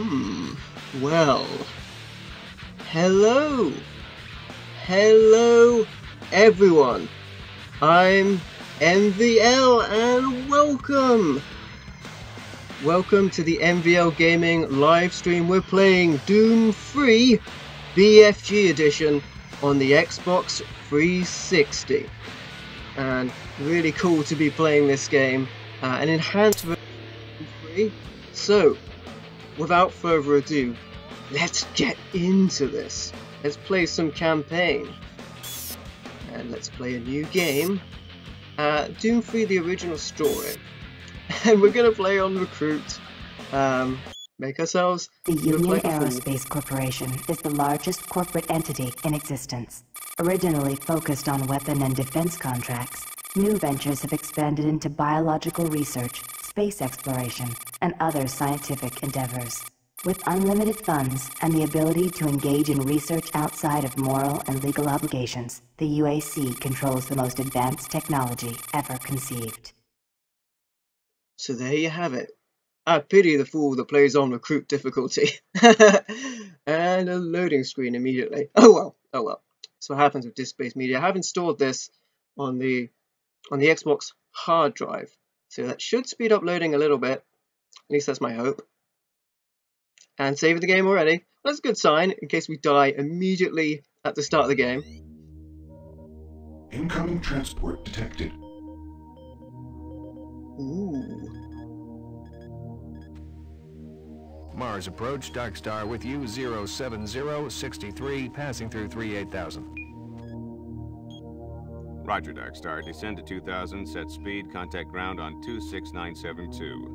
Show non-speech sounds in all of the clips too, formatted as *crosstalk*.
Hmm. Well. Hello. Hello, everyone. I'm MVL and welcome. Welcome to the MVL Gaming live stream. We're playing Doom 3 BFG edition on the Xbox 360. And really cool to be playing this game. Uh, an enhanced version of Doom 3. So, without further ado, let's get into this. Let's play some campaign. And let's play a new game. Uh, Doom 3 the original story. *laughs* And we're gonna play on Recruit. Um, make ourselves The Union like a fool. Aerospace Corporation is the largest corporate entity in existence. Originally focused on weapon and defense contracts, new ventures have expanded into biological research, space exploration, and other scientific endeavors. With unlimited funds and the ability to engage in research outside of moral and legal obligations, the UAC controls the most advanced technology ever conceived. So there you have it. I pity the fool that plays on recruit difficulty. *laughs* and a loading screen immediately. Oh well, oh well. That's what happens with disk-based media. I have installed this on the on the Xbox hard drive. So that should speed up loading a little bit. At least that's my hope. And saving the game already. That's a good sign in case we die immediately at the start of the game. Incoming transport detected. Ooh. Mars approach, Dark Star with you, 07063, passing through 38000. Roger, Dark Star. Descend to 2000, set speed, contact ground on 26972.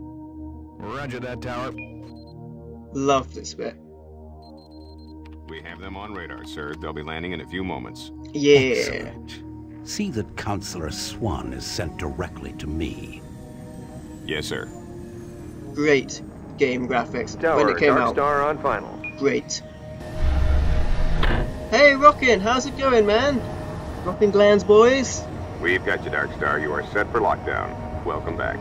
Roger that, Tower. Love this bit. We have them on radar, sir. They'll be landing in a few moments. Yeah. Excellent. See that Counselor Swann is sent directly to me. Yes, sir. Great game graphics Tower, when it came Dark out. Star on final. Great. Hey, Rockin', how's it going, man? Rockin' Glands, boys? We've got you, Dark Star. You are set for lockdown. Welcome back.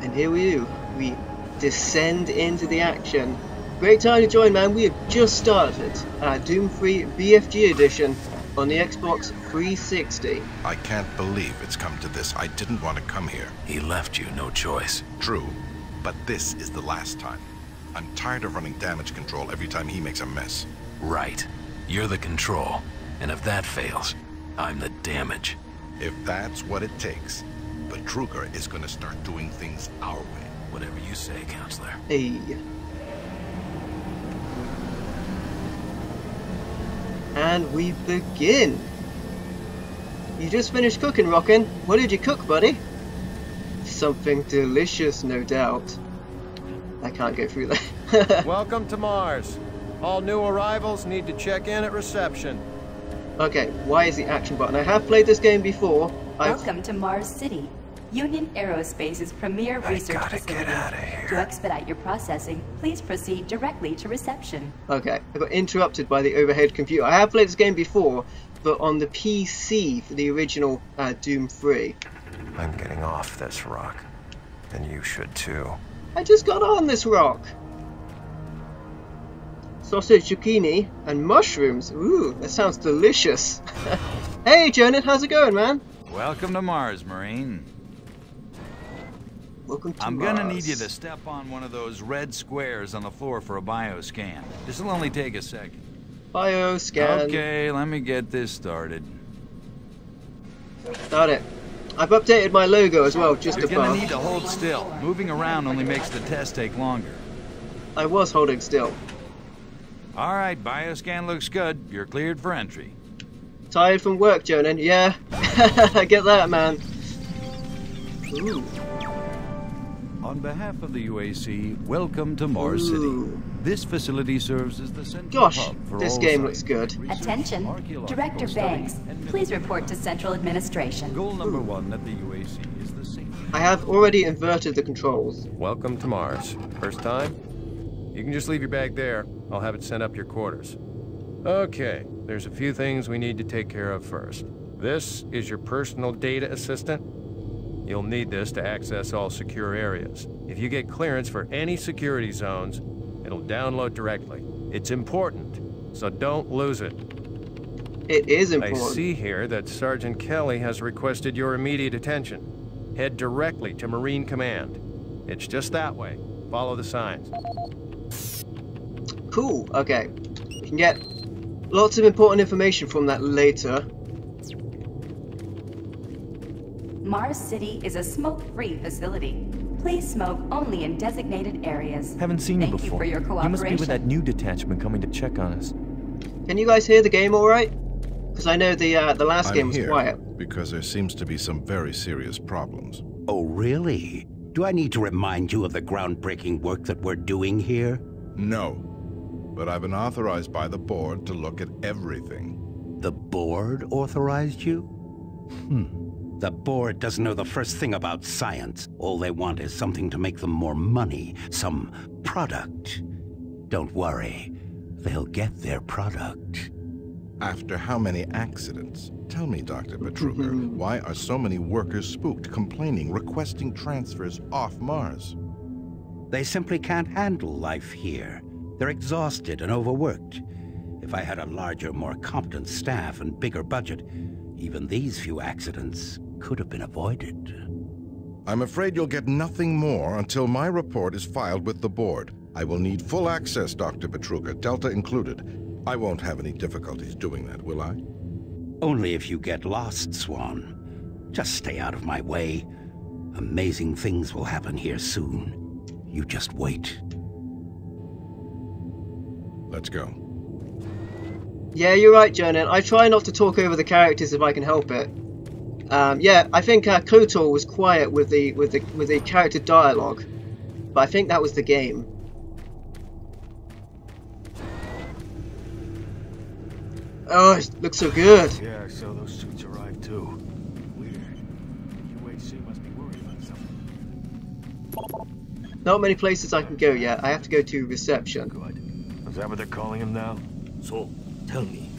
And here we do. We descend into the action. Great time to join, man. We have just started our Doom 3 BFG edition on the Xbox 360. I can't believe it's come to this. I didn't want to come here. He left you no choice. True, but this is the last time. I'm tired of running damage control every time he makes a mess. Right. You're the control. And if that fails, I'm the damage. If that's what it takes, Betruger is gonna start doing things our way. Whatever you say, Counselor. Hey. And we begin. You just finished cooking, Rockin'. What did you cook, buddy? Something delicious, no doubt. I can't go through that. *laughs* Welcome to Mars. All new arrivals need to check in at reception. okay, why is the action button? I have played this game before. I've... Welcome to Mars City, Union Aerospace's premier I research gotta facility. get outta here. To expedite your processing, please proceed directly to reception. Okay, I got interrupted by the overhead computer. I have played this game before, but on the PC for the original uh, Doom 3. I'm getting off this rock. And you should too. I just got on this rock. Sausage zucchini and mushrooms. Ooh, that sounds delicious. *laughs* hey, Jonan, how's it going, man? Welcome to Mars, Marine. Welcome to Mars. I'm gonna need you to step on one of those red squares on the floor for a bioscan. This'll only take a second. Bio scan. Okay, let me get this started. Got it. I've updated my logo as well, just You're gonna need to hold still. Moving around only makes the test take longer. I was holding still. All right, bioscan looks good. You're cleared for entry. Tired from work, Jonan? Yeah. I *laughs* get that, man. Ooh. On behalf of the UAC, welcome to Mars City. This facility serves as the central Gosh, hub for this all game science, looks good. research, Attention, Director Banks, please report to Central Administration. Goal number one at the UAC is the safety. I have already inverted the controls. Welcome to Mars. First time? You can just leave your bag there. I'll have it sent up your quarters. Okay, there's a few things we need to take care of first. This is your personal data assistant. You'll need this to access all secure areas. If you get clearance for any security zones, it'll download directly. It's important, so don't lose it. It is important. I see here that Sergeant Kelly has requested your immediate attention. Head directly to Marine Command. It's just that way. Follow the signs. Cool. Okay. We can get lots of important information from that later. Mars City is a smoke-free facility. Please smoke only in designated areas. Haven't seen Thank you before. for your You must be with that new detachment coming to check on us. Can you guys hear the game all right? Because I know the uh, the last I'm game was here quiet. because there seems to be some very serious problems. Oh, really? Do I need to remind you of the groundbreaking work that we're doing here? No. But I've been authorized by the board to look at everything. The board authorized you? Hmm. The board doesn't know the first thing about science. All they want is something to make them more money, some product. Don't worry, they'll get their product. After how many accidents? Tell me, Dr. Betruger, *laughs* why are so many workers spooked, complaining, requesting transfers off Mars? They simply can't handle life here. They're exhausted and overworked. If I had a larger, more competent staff and bigger budget, even these few accidents could have been avoided. I'm afraid you'll get nothing more until my report is filed with the board. I will need full access, Dr. Betruger, Delta included. I won't have any difficulties doing that, will I? Only if you get lost, Swann. Just stay out of my way. Amazing things will happen here soon. You just wait. Let's go. Yeah, you're right, Jonan. I try not to talk over the characters if I can help it. Um, yeah, I think uh, Kotor was quiet with the with the with the character dialogue, but I think that was the game. Oh, it looks so good. Yeah, I saw those suits arrive too. Weird. UAC must be worried about something. Not many places I can go yet. I have to go to reception. Is that what they're calling him now? So, tell me,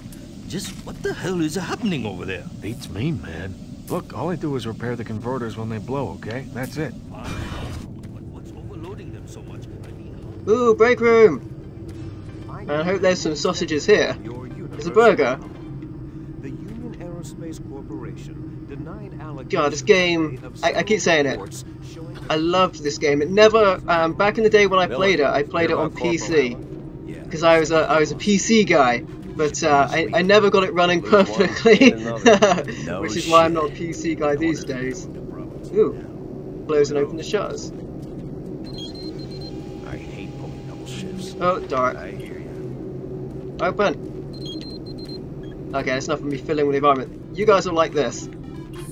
just what the hell is happening over there? Beats me, man. Look, all I do is repair the converters when they blow, okay? That's it. What's overloading them so much? Ooh, break room. I hope there's some sausages here. There's a burger. The Union Aerospace Corporation denied God, this game. I, I keep saying it. I loved this game. It never. Um, back in the day when I played it, I played it on PC because I was a I was a PC guy. But uh, I, I never got it running perfectly, *laughs* which is why I'm not a PC guy these days. Ooh, close and open the shutters. I hate pulling double shifts. Oh, dark. I hear you. Open. Okay, that's enough of me filling with the environment. You guys are like this.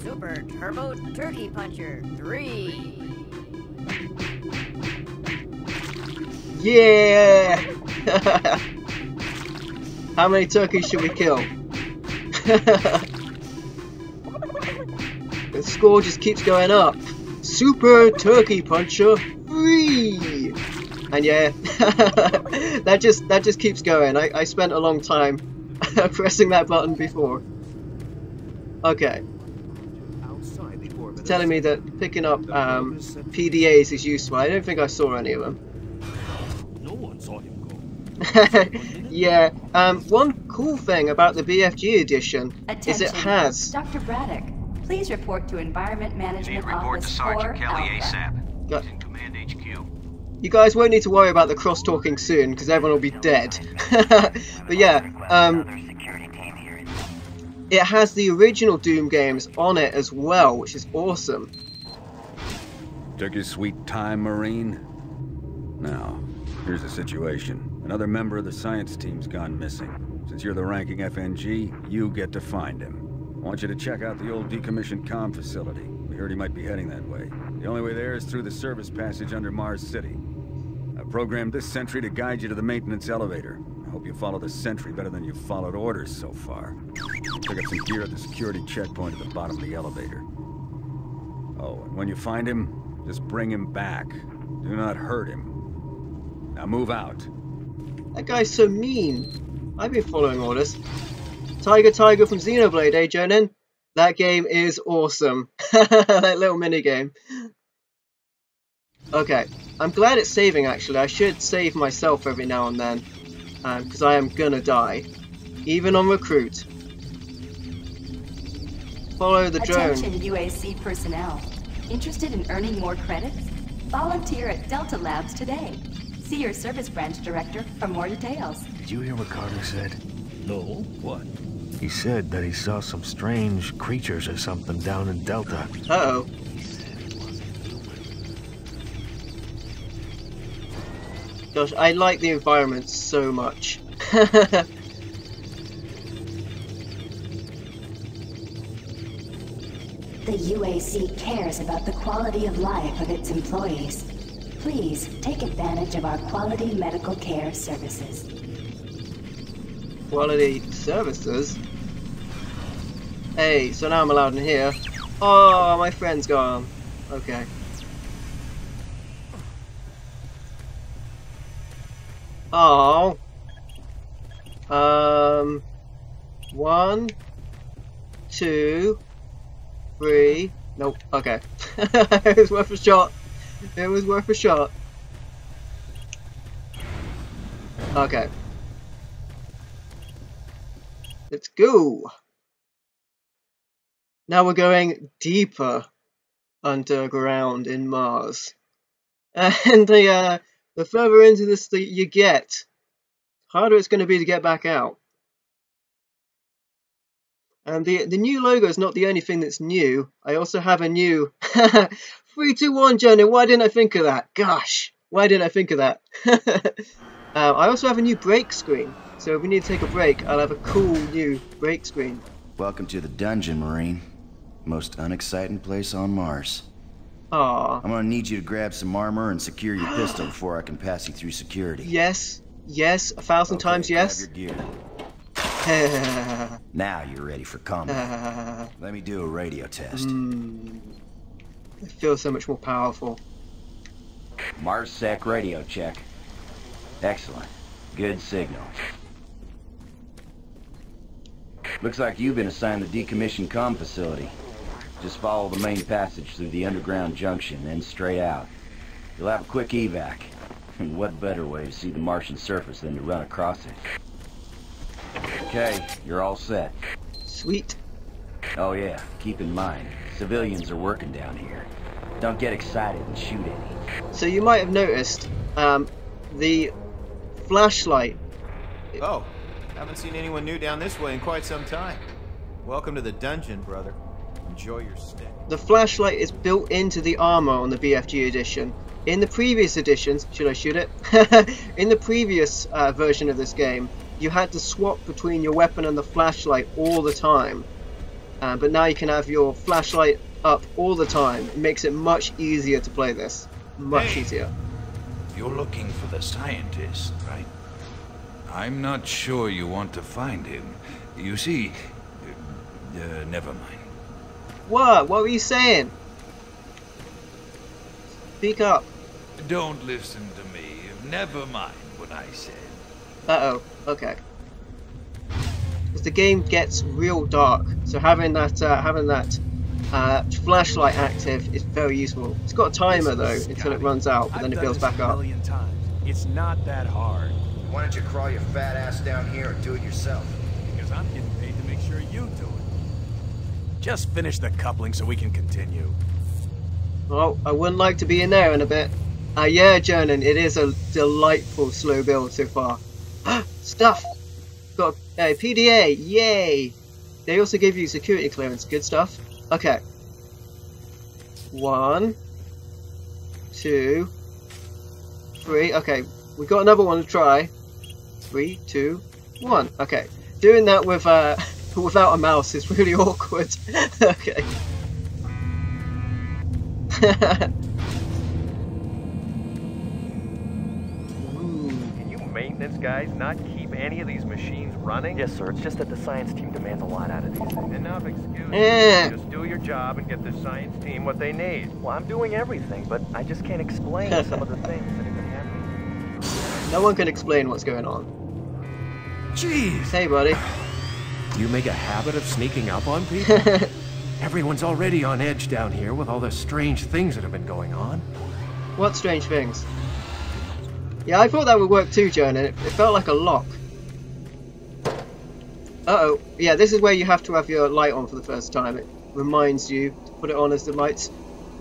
Super Turbo Turkey Puncher 3. Yeah! *laughs* How many turkeys should we kill? *laughs* the score just keeps going up. Super Turkey Puncher 3! And yeah, *laughs* that just that just keeps going. I, I spent a long time pressing that button before. Okay. It's telling me that picking up um, PDAs is useful. I don't think I saw any of them. *laughs* yeah. Um, one cool thing about the BFG edition is it has. Dr. Braddock, please report to Environment Management report to Sergeant Kelly Alpha. ASAP. Got- He's in Command HQ. You guys won't need to worry about the cross talking soon because everyone will be dead. *laughs* but yeah, um, it has the original Doom games on it as well, which is awesome. Took your sweet time, Marine? Now, here's the situation. Another member of the science team's gone missing. Since you're the ranking FNG, you get to find him. I want you to check out the old decommissioned comm facility. We heard he might be heading that way. The only way there is through the service passage under Mars City. I programmed this sentry to guide you to the maintenance elevator. I hope you follow the sentry better than you've followed orders so far. Pick up some gear at the security checkpoint at the bottom of the elevator. Oh, and when you find him, just bring him back. Do not hurt him. Now move out. That guy's so mean. I've been following orders. Tiger Tiger from Xenoblade, eh, Jonan? That game is awesome. *laughs* that little mini game. Okay, I'm glad it's saving actually. I should save myself every now and then. Because um, I am gonna die. Even on recruit. Follow the drone. Attention UAC personnel. Interested in earning more credits? Volunteer at Delta Labs today. See your service branch director for more details. Did you hear what Carter said? No. What? He said that he saw some strange creatures or something down in Delta. Uh-oh. Gosh, I like the environment so much. *laughs* The UAC cares about the quality of life of its employees. Please take advantage of our quality medical care services. Quality services? Hey, so now I'm allowed in here. Oh, my friend's gone. Okay. Oh. Um. One. Two three. Nope. Okay. *laughs* it was worth a shot. It was worth a shot. Okay. Let's go. Now we're going deeper underground in Mars. *laughs* And the, uh, the further into this that you get, harder it's going to be to get back out. And the the new logo is not the only thing that's new. I also have a new *laughs* 321 journey. Why didn't I think of that? Gosh, why didn't I think of that? *laughs* uh, I also have a new break screen. So if we need to take a break, I'll have a cool new break screen. Welcome to the dungeon, Marine. Most unexciting place on Mars. Aww. I'm gonna need you to grab some armor and secure your pistol *gasps* before I can pass you through security. Yes, yes, a thousand okay, times yes. *laughs* Now you're ready for combat. *laughs* Let me do a radio test. Mm. It feels so much more powerful. MarsSec radio check. Excellent. Good signal. Looks like you've been assigned the decommissioned com facility. Just follow the main passage through the underground junction, then straight out. You'll have a quick evac. And *laughs* what better way to see the Martian surface than to run across it? Okay, you're all set. Sweet. Oh yeah, keep in mind, civilians are working down here. Don't get excited and shoot any. So you might have noticed, um, the flashlight. Oh, haven't seen anyone new down this way in quite some time. Welcome to the dungeon, brother. Enjoy your stay. The flashlight is built into the armor on the BFG edition. In the previous editions, should I shoot it? *laughs* in the previous uh, version of this game, you had to swap between your weapon and the flashlight all the time. Uh, but now you can have your flashlight up all the time. It makes it much easier to play this. Much hey, easier. You're looking for the scientist, right? I'm not sure you want to find him. You see... Uh, never mind. What? What were you saying? Speak up. Don't listen to me. Never mind what I said. Uh-oh. Okay. Because the game gets real dark, so having that uh, having that uh, flashlight active is very useful. It's got a timer though until it runs out, but then it builds back up. Times. It's not that hard. Why don't you crawl your fat ass down here and do it yourself? Because I'm getting paid to make sure you do it. Just finish the coupling so we can continue. Well, I wouldn't like to be in there in a bit. Uh, yeah, Jernan, it is a delightful slow build so far. *gasps* Stuff! Got a PDA, yay! They also give you security clearance, good stuff. Okay. One, two, three. Okay, we got another one to try. Three, two, one. Okay, doing that with uh, *laughs* without a mouse is really *laughs* awkward. okay. Can you maintenance guys not keep any of these machines running? Yes, sir. It's just that the science team demands a lot out of these things. Enough excuses. Eh. Just do your job and get the science team what they need. Well, I'm doing everything, but I just can't explain *laughs* some of the things that have been happening. No one can explain what's going on. Jeez. Hey, buddy. You make a habit of sneaking up on *laughs* people? Everyone's already on edge down here with all the strange things that have been going on. What strange things? Yeah, I thought that would work too, Joan, and it, it felt like a lock. Uh-oh. Yeah, this is where you have to have your light on for the first time. It reminds you to put it on as the lights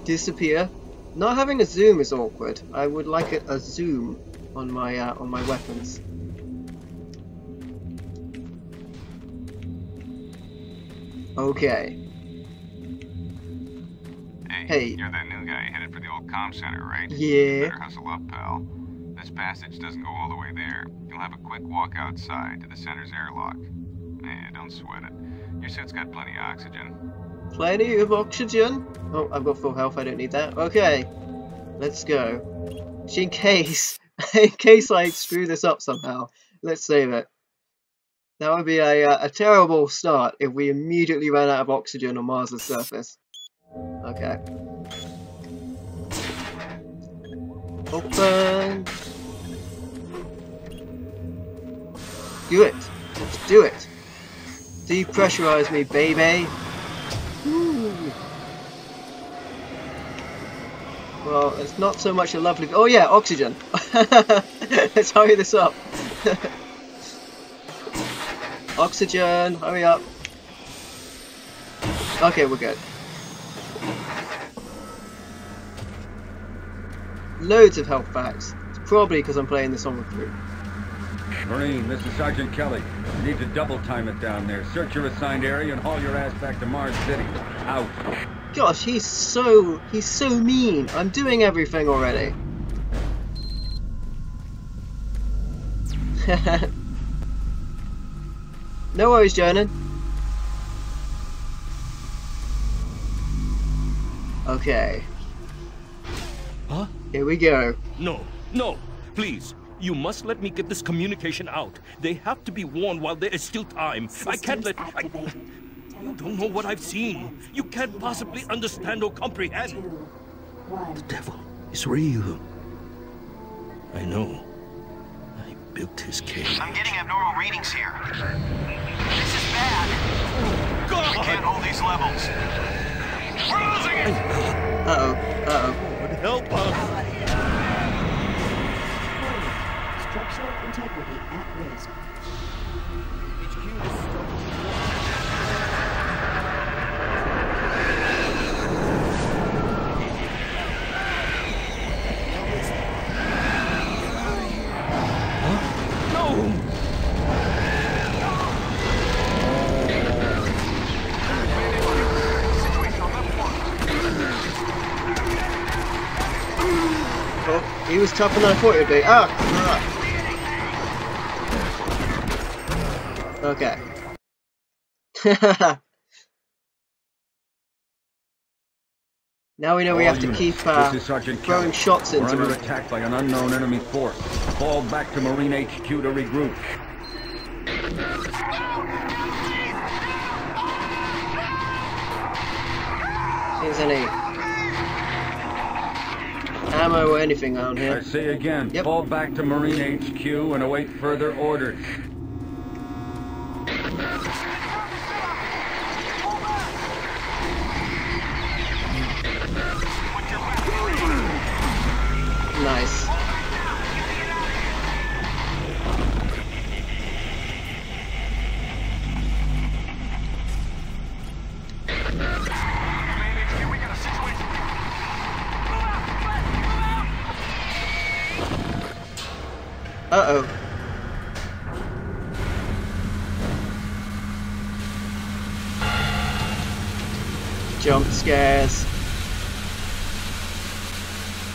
disappear. Not having a zoom is awkward. I would like a, a zoom on my uh, on my weapons. Okay. Hey, Hey. you're that new guy headed for the old comm center, right? Yeah. Better hustle up, pal. This passage doesn't go all the way there. You'll have a quick walk outside to the center's airlock. Yeah, don't sweat it. Your suit's got plenty of oxygen. Plenty of oxygen. Oh, I've got full health. I don't need that. Okay, let's go. Just In case, *laughs* in case I screw this up somehow, let's save it. That would be a, uh, a terrible start if we immediately ran out of oxygen on Mars's surface. Okay. Open. Do it. Let's do it. Depressurize me, baby. Ooh. Well, it's not so much a lovely. Oh yeah, oxygen. *laughs* Let's hurry this up. *laughs* oxygen, hurry up. Okay, we're good. Loads of health packs. It's probably because I'm playing this on recruit. Marine, this is Sergeant Kelly. You need to double time it down there. Search your assigned area and haul your ass back to Mars City. Out. Gosh, he's so he's so mean. I'm doing everything already. *laughs* no worries, Jonan. Okay. Huh? Here we go. No, no, please. You must let me get this communication out. They have to be warned while there is still time. I can't let. I, you don't know what I've seen. You can't possibly understand or comprehend. The devil is real. I know. I built his cage. I'm getting abnormal readings here. This is bad. God! We can't hold these levels. We're losing it! Uh-oh. Uh-oh. Lord, help us! Was tougher than I thought he'd be. Ah! Okay. *laughs* now we know we All have to keep uh, is throwing shots We're into under him. attack by an unknown enemy force. Fall back to Marine HQ to regroup. See if there's any ammo or anything around here. I say again, fall back to Marine HQ and await further orders. Nice. Uh-oh. Jump scares.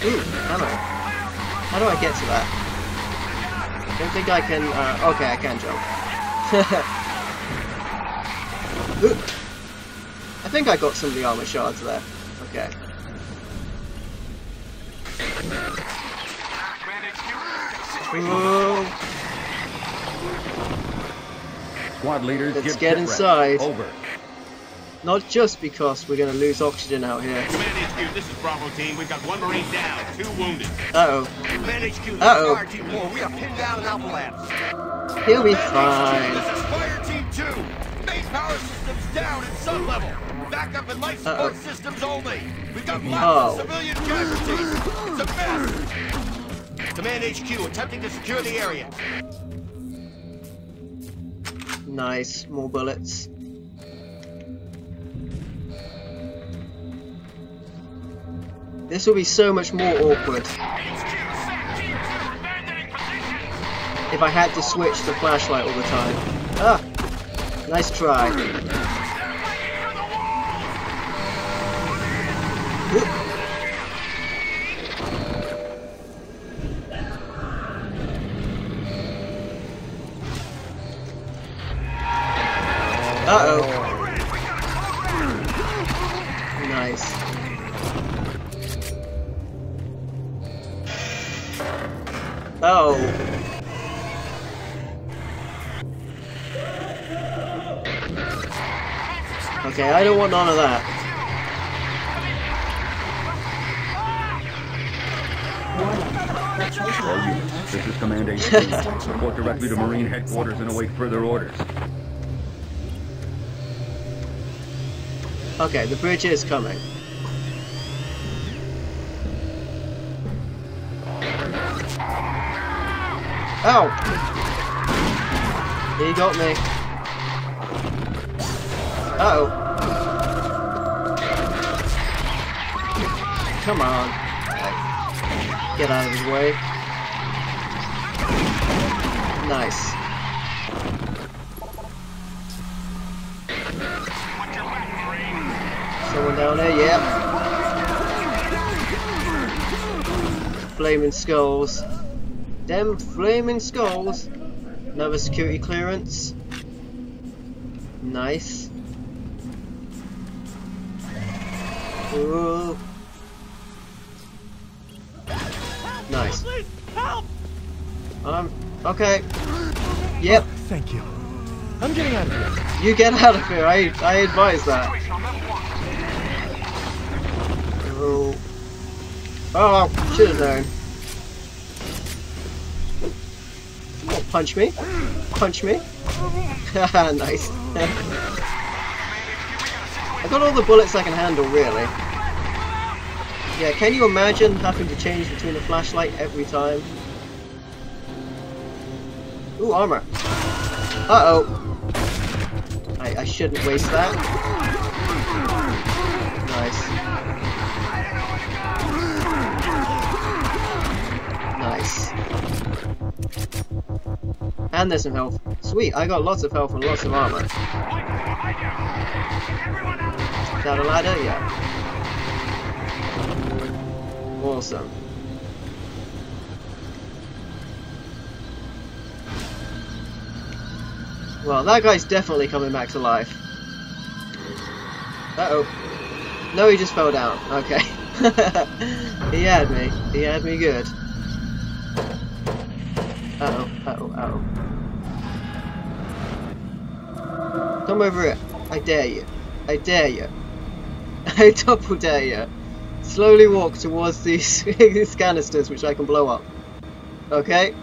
Ooh, ammo. How do I get to that? I Don't think I can, uh, okay, I can jump. *laughs* Ooh. I think I got some of the armor shards there. Okay. Ooh. Squad leaders, Let's give get inside. Over. Not just because we're gonna lose oxygen out here. Command HQ, this is Bravo team. We've got one Marine down, two wounded. Uh-oh. Command HQ, this is Uh-oh. Fire Team 4. We are pinned down in Alpha Labs. He'll be fine. This is Fire Team 2. Main power systems down at sun level. backup and life support Uh-oh. systems only. We've got lots Oh. of civilian casualties. It's a mess. Command HQ attempting to secure the area. Nice, more bullets. This will be so much more awkward. If I had to switch the flashlight all the time. Ah! Nice try. Directly to Marine Headquarters and await further orders. Okay, the bridge is coming. Ow! He got me. Uh oh. Come on. Get out of his way. Nice. Someone down there, yep. Flaming skulls. Them flaming skulls. Another security clearance. Nice. Ooh. Nice. Um, okay. Thank you. I'm getting out of here. You get out of here, I, I advise that. Oh. Oh, should have known. Punch me. Punch me. *laughs* Nice. *laughs* I got all the bullets I can handle, really. Yeah, can you imagine having to change between a flashlight every time? Ooh, armor. Uh-oh. I, I shouldn't waste that. Nice. Nice. And there's some health. Sweet, I got lots of health and lots of armor. Is that a ladder? Yeah. Awesome. Well, that guy's definitely coming back to life. Uh-oh. No, he just fell down. Okay. *laughs* he had me. He had me good. Uh-oh, uh-oh, uh-oh. Come over here. I dare you. I dare you. *laughs* I double dare you. Slowly walk towards these, these *laughs* canisters which I can blow up. Okay?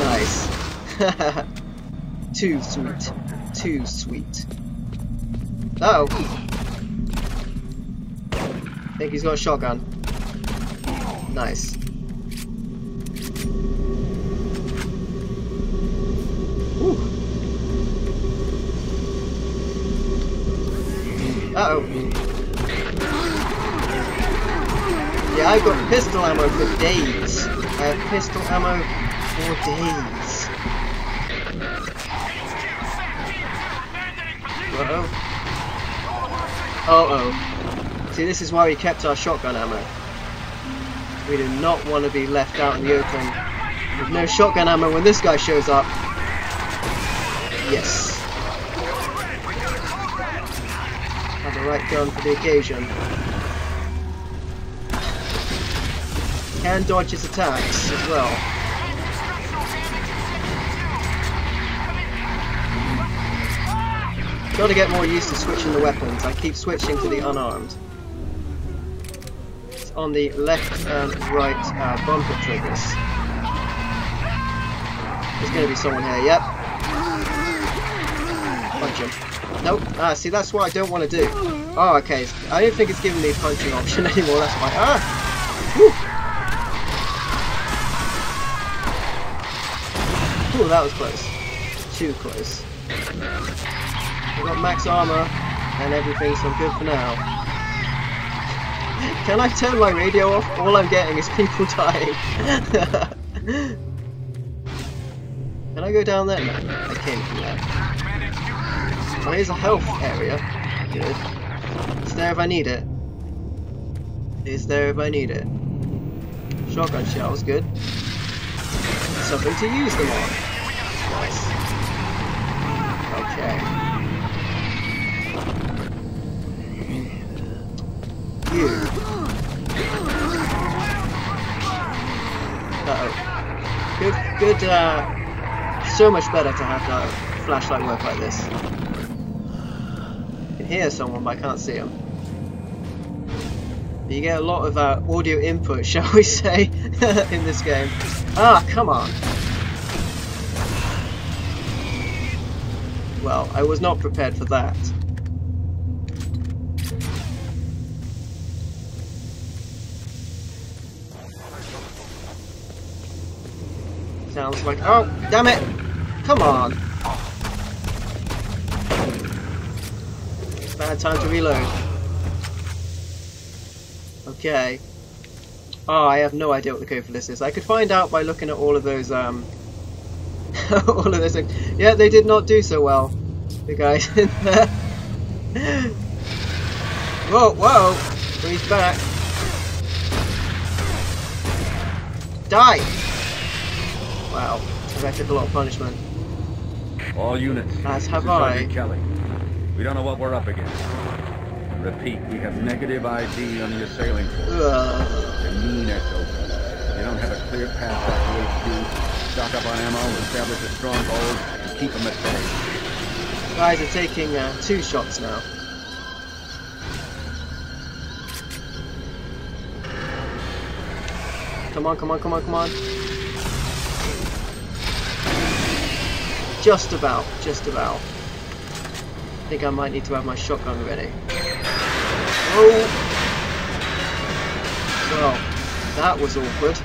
Nice. Too sweet. Too sweet. Uh oh. think he's got a shotgun. Nice. Uh oh. Yeah, I've got pistol ammo for days. I have pistol ammo for days. Uh oh. See, this is why we kept our shotgun ammo. We do not want to be left out in the open with no shotgun ammo when this guy shows up. Yes. Have the right gun for the occasion. Can dodge his attacks as well. Got to get more used to switching the weapons. I keep switching to the unarmed. It's on the left and right uh, bumper triggers. There's to be someone here. Yep. Punch him. Nope. Ah, see, that's what I don't want to do. Oh, okay. I don't think it's giving me a punching option *laughs* anymore. That's why. Ah! Whew. Ooh, that was close. Too close. I've got max armor and everything, so I'm good for now. *laughs* Can I turn my radio off? All I'm getting is people *laughs* dying. *laughs* Can I go down there? No, I came from there. Oh, here's a health area. Good. It's there if I need it. It's there if I need it. Shotgun shells, good. Something to use them on. Nice. Okay. You. Uh-oh. Good, good, uh, so much better to have that flashlight work like this. I can hear someone, but I can't see them. You get a lot of uh, audio input, *laughs* shall we say, *laughs* in this game. Ah, come on. Well, I was not prepared for that. Sounds like... Oh, damn it! Come on! It's bad time to reload. Okay. Oh, I have no idea what the code for this is. I could find out by looking at all of those, um... *laughs* all of those things. Yeah, they did not do so well. The guys *laughs* in there. whoa, whoa! He's back. Die! Wow, took a lot of punishment. All units. As have I. Kelly. We don't know what we're up against. Repeat, we have negative ID on the assailing force. Ugh. They're mean SOBs. They don't have a clear path back to HQ. Stock up on ammo, establish a stronghold, and keep them at bay. Guys are taking uh, two shots now. Come on, come on, come on, come on. Just about, just about. I think I might need to have my shotgun ready. Oh! Well, that was awkward.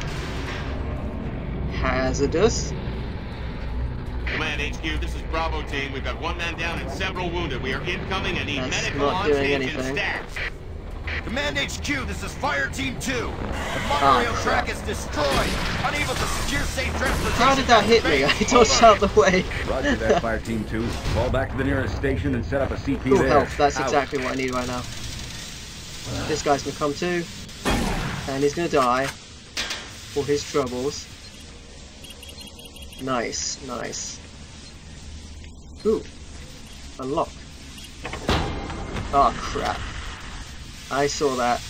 Hazardous. Command HQ, this is Bravo team. We've got one man down and several wounded. We are incoming and need That's medical on station anything. stats. Command HQ, this is Fire Team 2. The Ah, monorail crap. track is destroyed. Unable to secure safe transportation. How did that hit me? *laughs* I dodged out the way. Roger that, *laughs* Fire Team 2. Fall back to the nearest station and set up a CP Full there. health, that's Out. exactly what I need right now. This guy's gonna come too, and he's gonna die for his troubles. Nice, nice. Ooh, unlock. Oh crap. I saw that.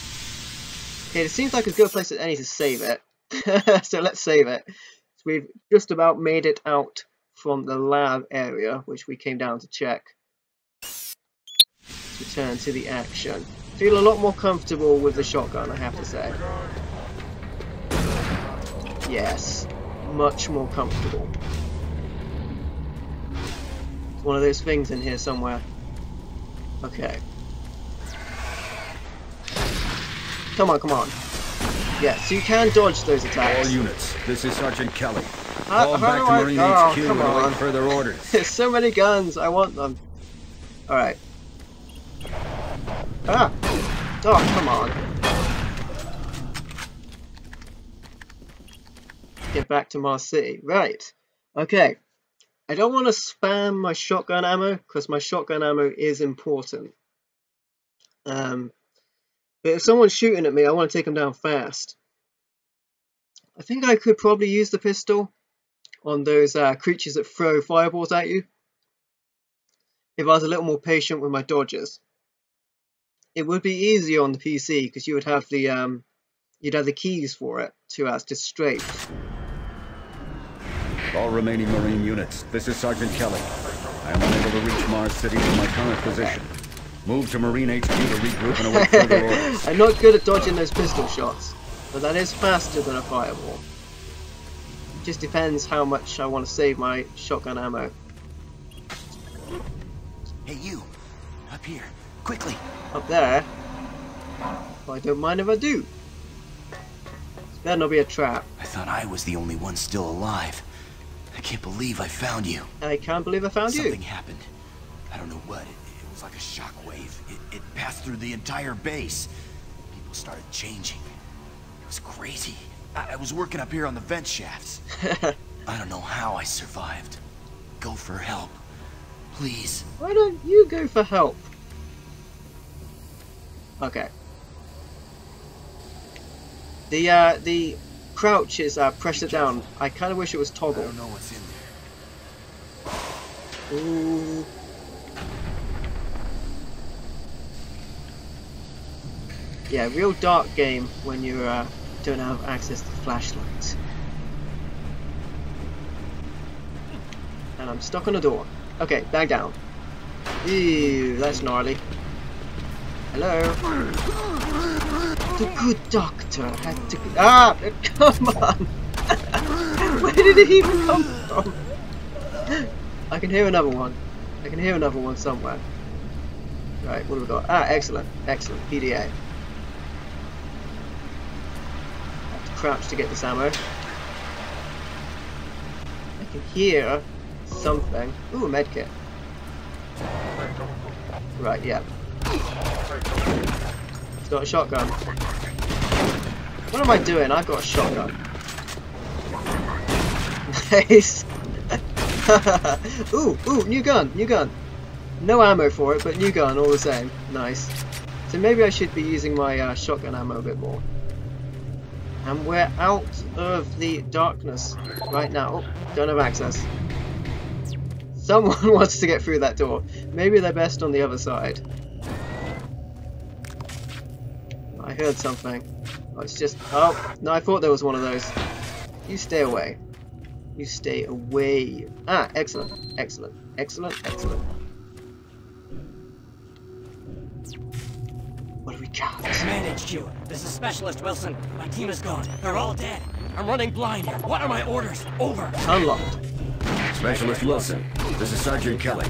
Okay, it seems like a good place as any to save it. *laughs* so let's save it. So we've just about made it out from the lab area, which we came down to check. Return to the action. Feel a lot more comfortable with the shotgun, I have to say. Yes, much more comfortable. It's one of those things in here somewhere. Okay. Come on, come on. Yes, you can dodge those attacks. All units, this is Sergeant Kelly. How- Fall how back to I- Marine oh, HQ and await further orders. *laughs* There's so many guns, I want them. Alright. Ah! Oh, come on. Get back to Mars City. Right. Okay. I don't want to spam my shotgun ammo, because my shotgun ammo is important. Um, but if someone's shooting at me, I want to take them down fast. I think I could probably use the pistol on those uh, creatures that throw fireballs at you. If I was a little more patient with my dodges, it would be easier on the PC because you would have the um, you'd have the keys for it to uh, just strafe. All remaining Marine units, this is Sergeant Kelly. I am unable to reach Mars City from my current position. Move to Marine HQ to regroup and await further *laughs* orders. I'm not good at dodging those pistol shots, but that is faster than a fireball. Just depends how much I want to save my shotgun ammo. Hey, you. Up here, quickly. Up there? Well, I don't mind if I do. This better not be a trap. I thought I was the only one still alive. I can't believe I found you. I can't believe I found Something you. Something happened. I don't know what. It, it was like a shockwave. It, it passed through the entire base. People started changing. It was crazy. I, I was working up here on the vent shafts. *laughs* I don't know how I survived. Go for help. Please. Why don't you go for help? Okay. The uh, the crouch is uh, pressure down. I kind of wish it was toggle. I don't know what's in there. Ooh. Yeah, real dark game when you uh, don't have access to flashlights. And I'm stuck on a door. Okay, back down. Ew, that's gnarly. Hello? The good doctor had to... Ah! *laughs* Come on! *laughs* Where did it even come from? I can hear another one. I can hear another one somewhere. Right, what do we got? Ah, excellent. Excellent. PDA. Have to crouch to get this ammo. I can hear something. Ooh, a medkit. Right, yeah. He's got a shotgun. What am I doing? I've got a shotgun. Nice. *laughs* ooh, ooh, new gun, new gun. No ammo for it, but new gun all the same. Nice. So maybe I should be using my uh, shotgun ammo a bit more. And we're out of the darkness right now. Oh, don't have access. Someone *laughs* wants to get through that door. Maybe they're best on the other side. I heard something. Oh, it's just... Oh, no, I thought there was one of those. You stay away. You stay away. Ah, excellent. Excellent. Excellent. Excellent. What do we got? Command HQ, this is Specialist Wilson. My team is gone. They're all dead. I'm running blind here. What are my orders? Over. Unlocked. Specialist Wilson, this is Sergeant Kelly.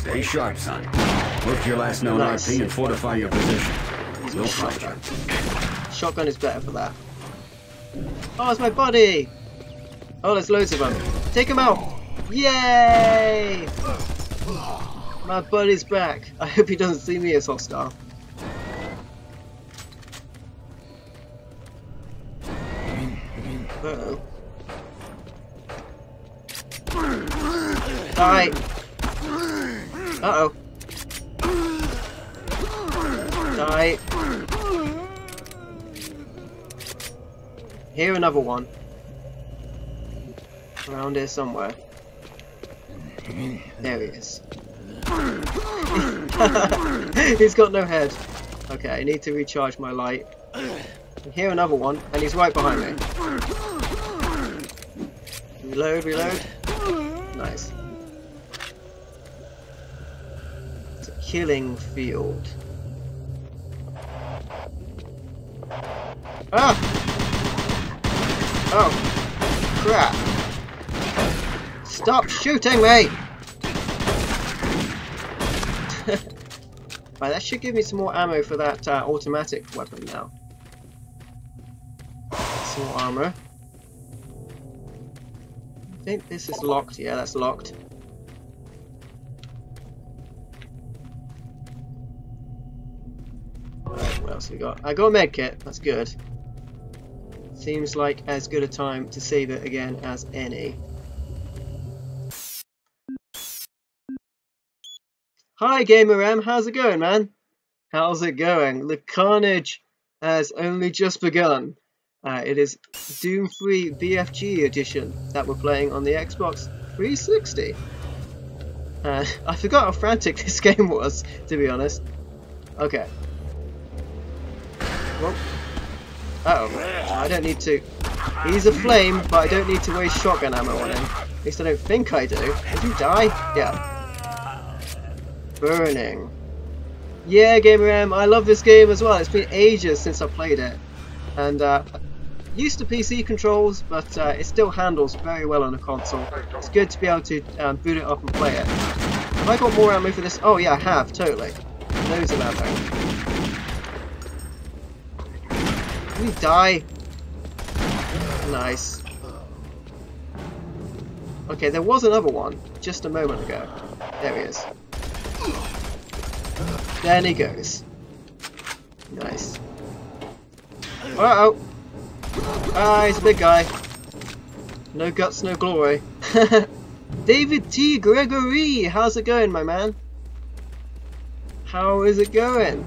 Stay sharp, son. Look to your last known Nice. RP and fortify your position. We'll fight you. Shotgun is better for that. Oh, it's my buddy! Oh, there's loads of them. Take him out! Yay! My buddy's back. I hope he doesn't see me as hostile. Uh-oh. Die! Uh-oh. Die. Here another one. Around here somewhere. There he is. *laughs* he's got no head. Okay, I need to recharge my light. And here another one, and he's right behind me. Reload, reload. Nice. It's a killing field. Ah! Oh, crap. Stop shooting me! *laughs* right, that should give me some more ammo for that uh, automatic weapon now. More armor. I think this is locked. Yeah, that's locked. Right, what else we got? I got a med kit. That's good. Seems like as good a time to save it again as any. Hi Gamer M, how's it going man? How's it going? The carnage has only just begun. Uh, it is Doom 3 BFG edition that we're playing on the Xbox 360. Uh, *laughs* I forgot how frantic this *laughs* game was, to be honest. Okay. Well, uh oh. I don't need to. He's a flame, but I don't need to waste shotgun ammo on him. At least I don't think I do. Did you die? Yeah. Burning. Yeah, Gamer M, I love this game as well. It's been ages since I played it. And uh, used to PC controls, but uh, it still handles very well on a console. It's good to be able to um, boot it up and play it. Have I got more ammo for this? Oh yeah, I have, totally. loads of ammo. Can you die? Nice. Okay, there was another one just a moment ago. There he is. There he goes. Nice. Uh oh. Ah, he's a big guy. No guts, no glory. *laughs* David T. Gregory, how's it going, my man? How is it going?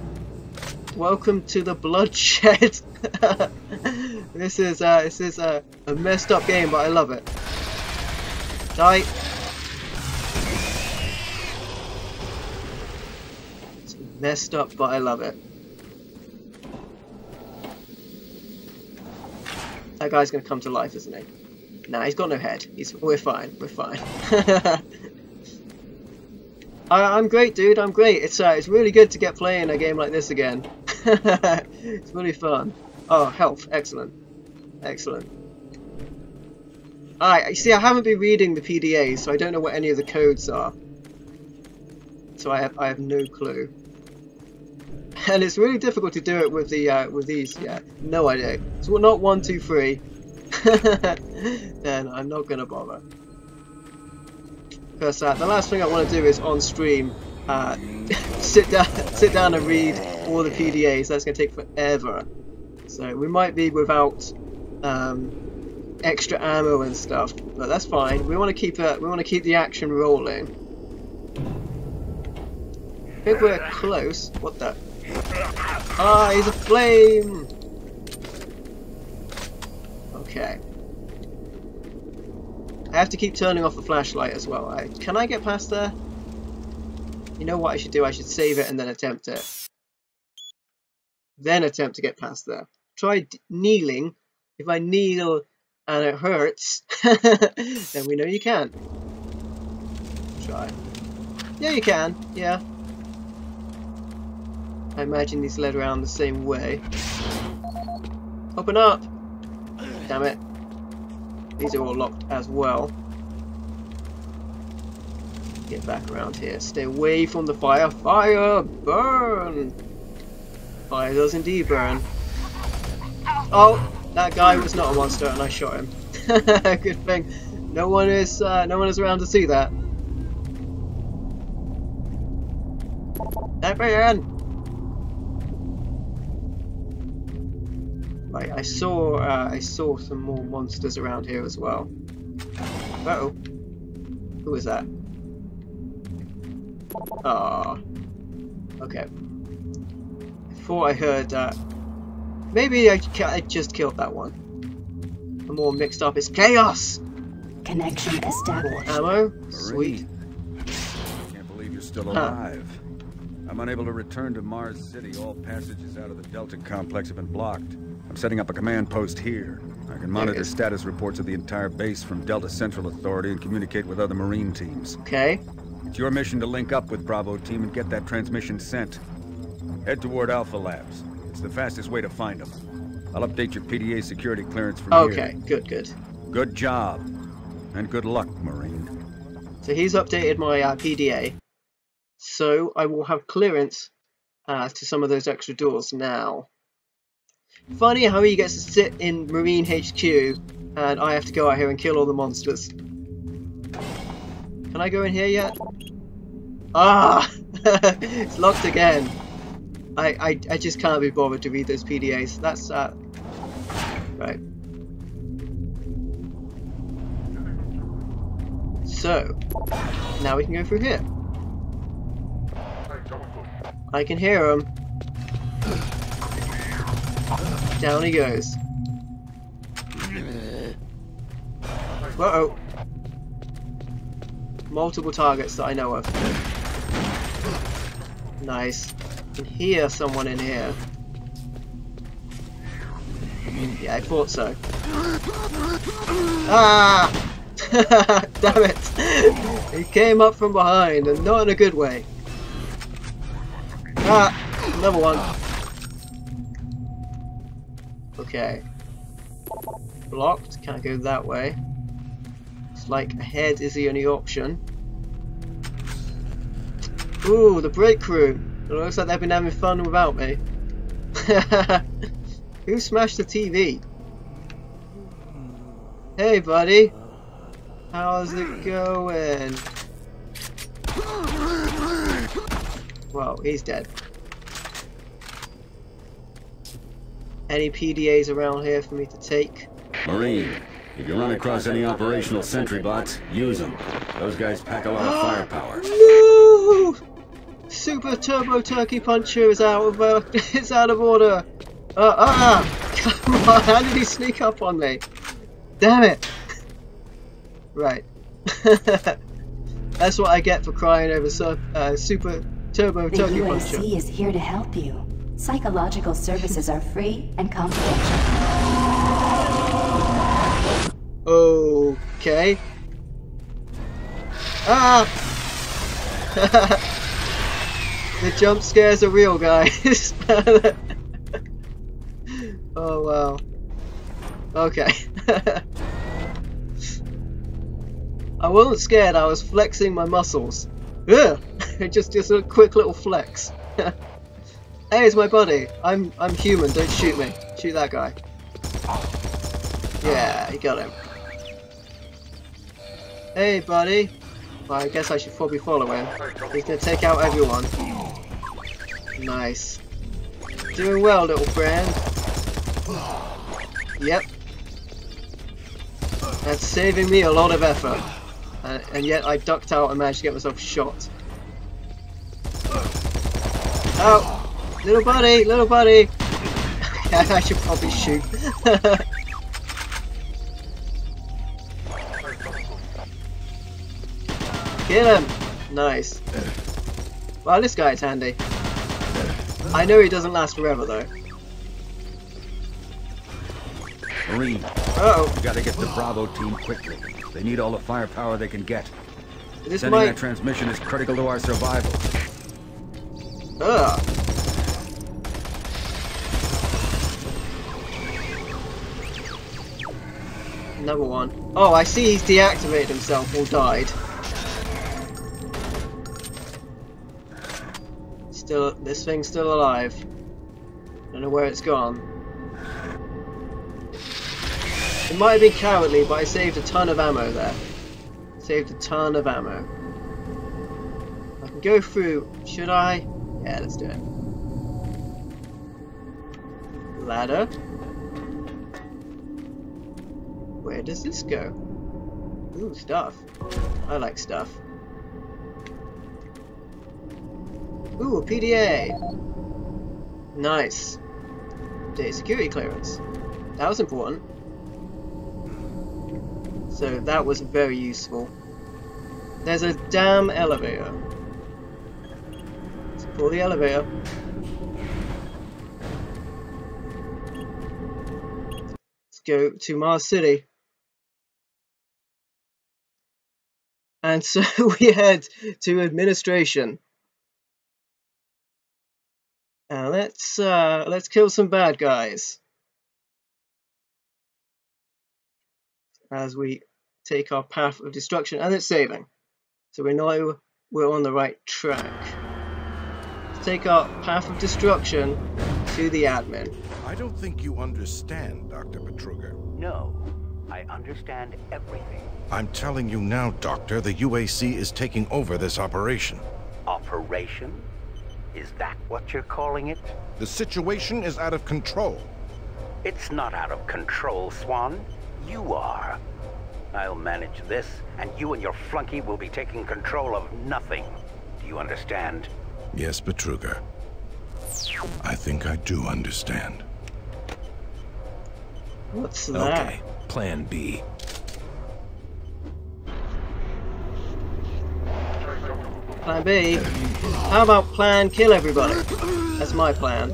Welcome to the bloodshed. *laughs* this is uh, this is a, a messed up game, but I love it. Die. It's messed up, but I love it. That guy's gonna come to life, isn't he? Nah, he's got no head. He's we're fine. We're fine. *laughs* I, am great, dude. I'm great. It's uh, it's really good to get playing a game like this again. *laughs* it's really fun. Oh, health. Excellent. Excellent. I you see, I haven't been reading the PDAs, so I don't know what any of the codes are. So I have I have no clue. And it's really difficult to do it with the uh, with these. Yeah, no idea. So not one, two, three. *laughs* then I'm not gonna bother. Because uh, the last thing I want to do is on stream uh, *laughs* sit down, *laughs* sit down and read all the PDAs. That's gonna take forever. So we might be without um, extra ammo and stuff, but that's fine. We want to keep it. We want to keep the action rolling. I think we're close. What the? Ah, he's a flame! Okay. I have to keep turning off the flashlight as well. I, can I get past there? You know what I should do? I should save it and then attempt it. Then attempt to get past there. Try kneeling. If I kneel and it hurts, *laughs* then we know you can. Try. Yeah, you can. Yeah. I imagine these led around the same way. Open up! Damn it. These are all locked as well. Get back around here. Stay away from the fire. Fire! Burn! Fire does indeed burn. Oh! That guy was not a monster and I shot him. *laughs* Good thing. No one is uh, no one is around to see that. That Right, I saw uh, I saw some more monsters around here as well. Uh oh, who is that? Ah, okay. I thought I heard that. Maybe I, I just killed that one. I'm all mixed up. It's chaos. Connection established. More ammo. Sweet. Can't believe you're still alive. I'm unable to return to Mars City. All passages out of the Delta complex have been blocked. I'm setting up a command post here. I can monitor status reports of the entire base from Delta Central Authority and communicate with other Marine teams. Okay. It's your mission to link up with Bravo team and get that transmission sent. Head toward Alpha Labs. It's the fastest way to find them. I'll update your PDA security clearance from okay, here. Okay, good, good. Good job. And good luck, Marine. So he's updated my uh, PDA. So I will have clearance uh, to some of those extra doors now. Funny how he gets to sit in Marine HQ and I have to go out here and kill all the monsters. Can I go in here yet? Ah! *laughs* it's locked again. I, I, I just can't be bothered to read those PDAs. That's uh right. So now we can go through here. I can hear him. Down he goes. Uh oh. Multiple targets that I know of. Nice. I can hear someone in here. Yeah, I thought so. Ah! *laughs* Damn it! He came up from behind, and not in a good way. Ah! Another one. Okay. Blocked. Can't go that way. It's like ahead is the only option. Ooh, the break room. It looks like they've been having fun without me. *laughs* Who smashed the TV? Hey, buddy. How's it going? Well, he's dead. Any PDAs around here for me to take? Marine, if you run across any operational sentry bots, use them. Those guys pack a lot of *gasps* firepower. No! Super Turbo Turkey Puncher is out of uh, *laughs* it's out of order. Uh! *laughs* Come on! How did he sneak up on me? Damn it! *laughs* right. That's what I get for crying over uh, Super Turbo The Puncher. is here to help you. Psychological services are free and confidential. Okay. Ah! *laughs* the jump scares are real, guys. *laughs* oh wow. Okay. *laughs* I wasn't scared. I was flexing my muscles. Ugh! *laughs* just just a quick little flex. *laughs* hey, it's my buddy. I'm I'm human. Don't shoot me. Shoot that guy. Yeah, you got him. Hey, buddy. Well, I guess I should probably follow him. He's gonna take out everyone. Nice. Doing well, little friend. Yep. That's saving me a lot of effort. Uh, and yet I ducked out and managed to get myself shot. Oh! Little buddy! Little buddy! *laughs* I should probably shoot. *laughs* Kill him! Nice. Well, this guy's handy. I know he doesn't last forever, though. Marine, Uh oh you gotta get the Bravo team quickly. They need all the firepower they can get. This Sending might- that transmission is critical to our survival. Ugh. Number one. Oh, I see he's deactivated himself or died. Still, this thing's still alive. I don't know where it's gone. It might have been cowardly, but I saved a ton of ammo there. Saved a ton of ammo. I can go through. Should I? Yeah, let's do it. Ladder. Where does this go? Ooh, stuff. I like stuff. Ooh, a PDA. Nice. Data security clearance. That was important. So that was very useful. There's a damn elevator. Pull the elevator. Let's go to Mars City. And so *laughs* we head to administration. And let's uh, let's kill some bad guys. As we take our path of destruction, and it's saving, so we know we're on the right track. Let's take our path of destruction to the admin. I don't think you understand, Dr. Betruger. No, I understand everything. I'm telling you now, Doctor, the UAC is taking over this operation. Operation? Is that what you're calling it? The situation is out of control. It's not out of control, Swann. You are. I'll manage this, and you and your flunky will be taking control of nothing. Do you understand? Yes, Betruger. I think I do understand. What's that? Okay, plan B. Plan B. How about plan kill everybody? That's my plan.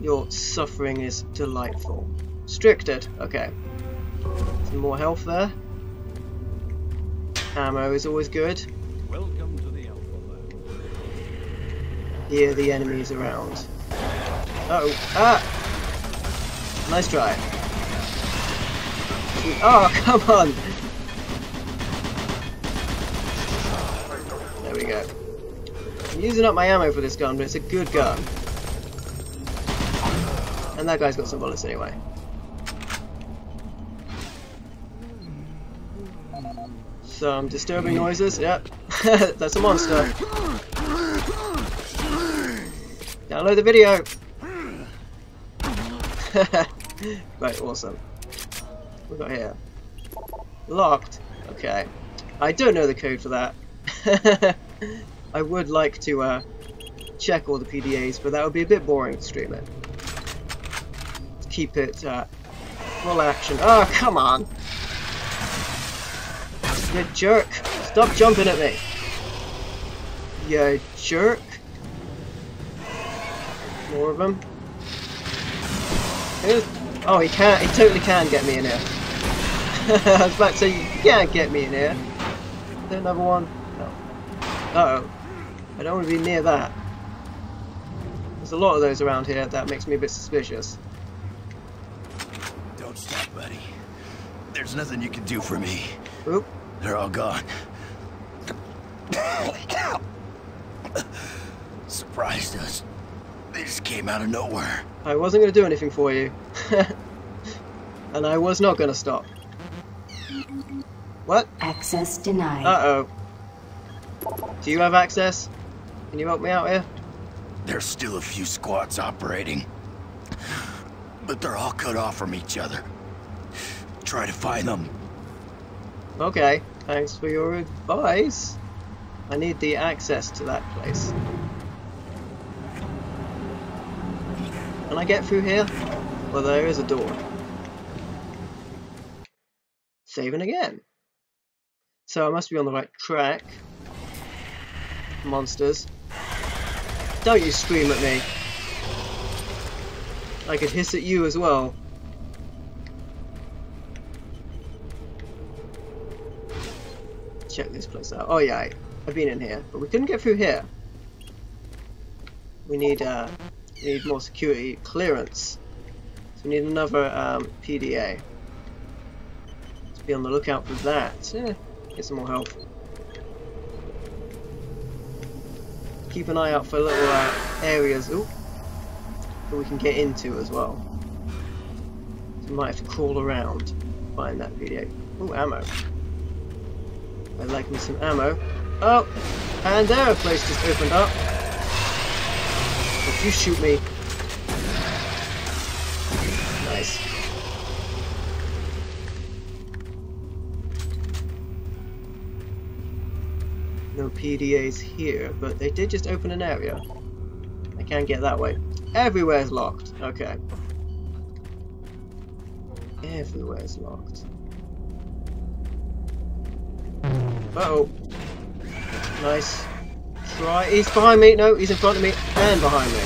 Your suffering is delightful. Stricted. Okay. Some more health there. Ammo is always good. Welcome to the Alpha Lab. Hear the enemies around. Uh oh. Ah! Nice try. Oh, *laughs* come on! There we go. I'm using up my ammo for this gun, but it's a good gun. And that guy's got some bullets anyway. Some disturbing noises, yep. *laughs* That's a monster. Download the video! *laughs* right, awesome. We got here? Locked. Okay. I don't know the code for that. *laughs* I would like to uh, check all the PDAs, but that would be a bit boring to stream it. Keep it uh, full action. Oh, come on! You jerk! Stop jumping at me! You jerk! More of them. Oh, he can't. He totally can get me in here. *laughs* I was about to say, you can't get me in here. Is there another one? No. Uh oh I don't want to be near that. There's a lot of those around here. That makes me a bit suspicious. Don't stop, buddy. There's nothing you can do for me. Oop. They're all gone. *coughs* *coughs* Surprised us. They just came out of nowhere. I wasn't going to do anything for you. *laughs* and I was not going to stop. What? Access denied. Uh-oh. Do you have access? Can you help me out here? There's still a few squads operating. But they're all cut off from each other. Try to find them. Okay, thanks for your advice. I need the access to that place. Can I get through here? Well, there is a door. Saving again. So I must be on the right track. Monsters. Don't you scream at me. I could hiss at you as well. Check this place out. Oh yeah, I've been in here, but we couldn't get through here. We need uh, need more security clearance. So we need another um, PDA. Let's be on the lookout for that. Yeah, get some more help. Keep an eye out for little uh, areas ooh, that we can get into as well. So we might have to crawl around find that PDA. Oh, ammo. I'd like me some ammo. Oh, and there a place just opened up. If you shoot me. Nice. No PDAs here, but they did just open an area. I can't get that way. Everywhere's locked. Okay. Everywhere's locked. Uh oh. Nice. Try. He's behind me. No, he's in front of me and behind me.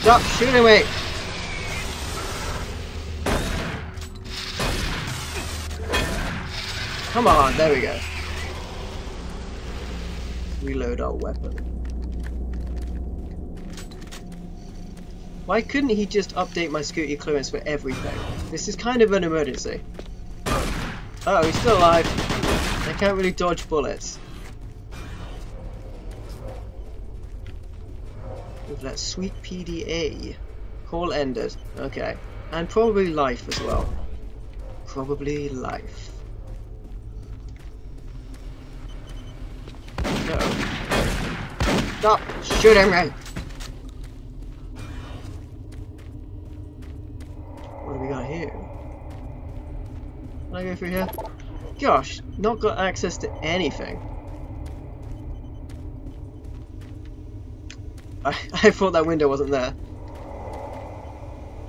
Stop shooting me! Come on, there we go. Reload our weapon. Why couldn't he just update my security clearance for everything? This is kind of an emergency. Oh, he's still alive. I can't really dodge bullets. Sweet PDA. Call ended. Okay. And probably life as well. Probably life. No. Stop shooting me! What do we got here? Can I go through here? Gosh, not got access to anything. I, *laughs* I thought that window wasn't there.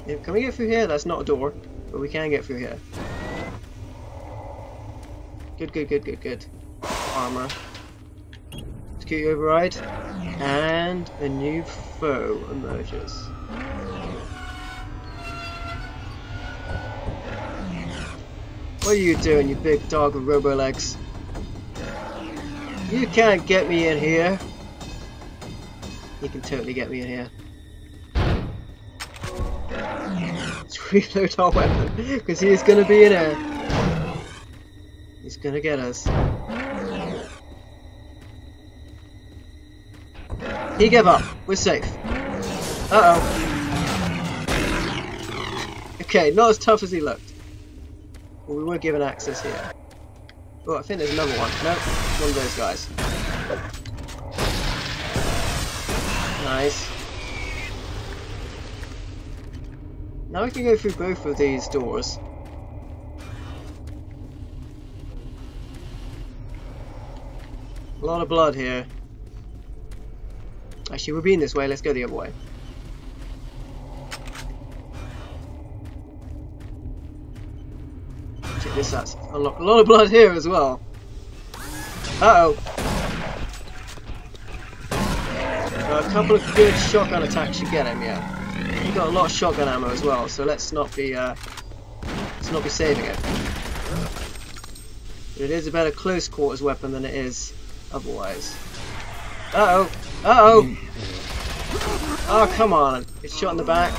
Yeah, can we get through here? That's not a door, but we can get through here. Good, good, good, good, good. Armor. Security override. And a new foe emerges. What are you doing, you big dog with robo legs? You can't get me in here. You can totally get me in here. Let's *laughs* reload our weapon, because he's gonna be in here. He's gonna get us. He gave up. We're safe. Uh-oh. Okay, not as tough as he looked. Well, we were given access here. Oh, I think there's another one. No, one of those guys. Nice. Now we can go through both of these doors. A lot of blood here. Actually, we're being this way. Let's go the other way. Check this out. Unlock a lot of blood here as well. Uh oh. A couple of good shotgun attacks should get him, yeah. He got a lot of shotgun ammo as well, so let's not be uh, let's not be saving it. But it is a better close quarters weapon than it is otherwise. Uh oh. Uh oh. Oh come on! It's shot in the back.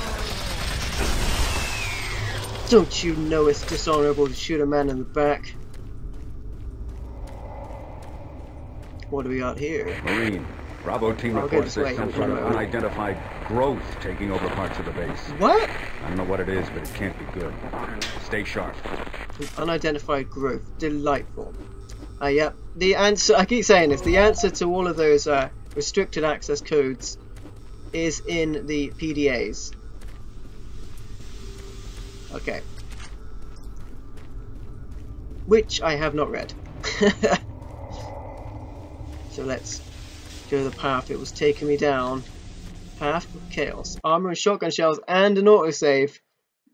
Don't you know it's dishonorable to shoot a man in the back? What do we got here? Marine, Bravo team I'll reports there's some sort of unidentified growth taking over parts of the base. What? I don't know what it is, but it can't be good. Stay sharp. Unidentified growth. Delightful. Uh, yep. The answer, I keep saying this, the answer to all of those uh, restricted access codes is in the PDAs. Okay. Which I have not read. *laughs* so let's go the path it was taking me down. Path of Chaos. Armor and shotgun shells and an autosave.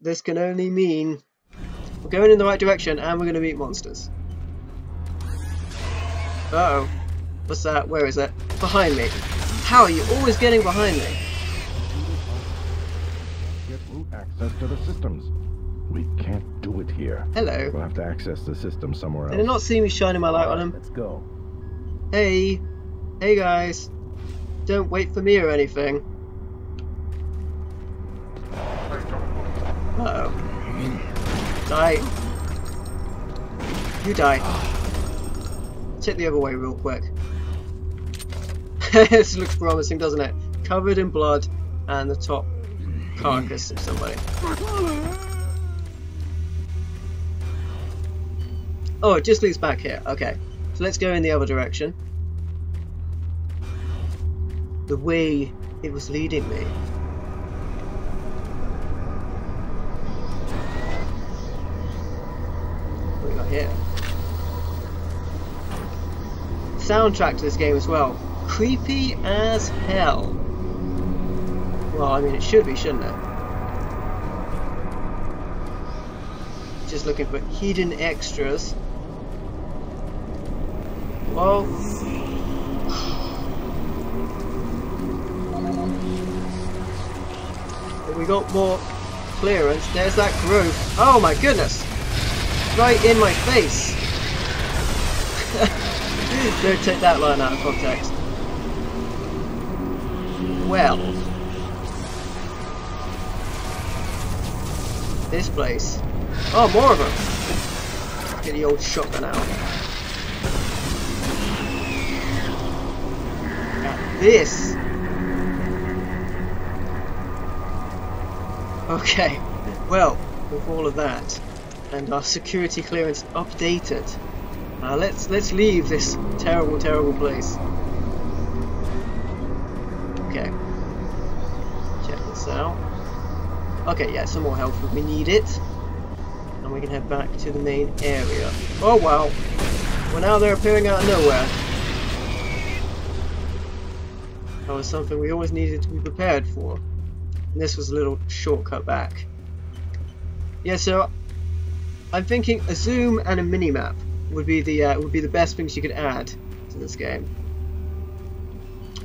This can only mean we're going in the right direction and we're going to meet monsters. Uh oh. What's that? Where is it? Behind me. How are you always getting behind me? Get root access to the systems. We can't do it here. Hello. We'll have to access the system somewhere else. Did not see me shining my light on them? Let's go. Hey. Hey guys. Don't wait for me or anything. Uh oh. Die. You die. Check the other way real quick. *laughs* this looks promising, doesn't it? Covered in blood and the top carcass of somebody. Oh, it just leads back here. Okay. So let's go in the other direction. The way it was leading me. What we got here? Soundtrack to this game as well. Creepy as hell. Well, I mean, it should be, shouldn't it? Just looking for hidden extras. Well, we got more clearance. There's that growth. Oh my goodness! Right in my face! *laughs* Don't take that line out of context. Well. This place. Oh, more of them! Get the old shotgun out. At this! Okay, well, with all of that, and our security clearance updated, now let's let's leave this terrible, terrible place. Okay. Check this out. Okay, yeah, some more health if we need it. And we can head back to the main area. Oh wow. Well now they're appearing out of nowhere. That was something we always needed to be prepared for. And this was a little shortcut back. Yeah, so I'm thinking a zoom and a minimap would be the uh, would be the best things you could add to this game.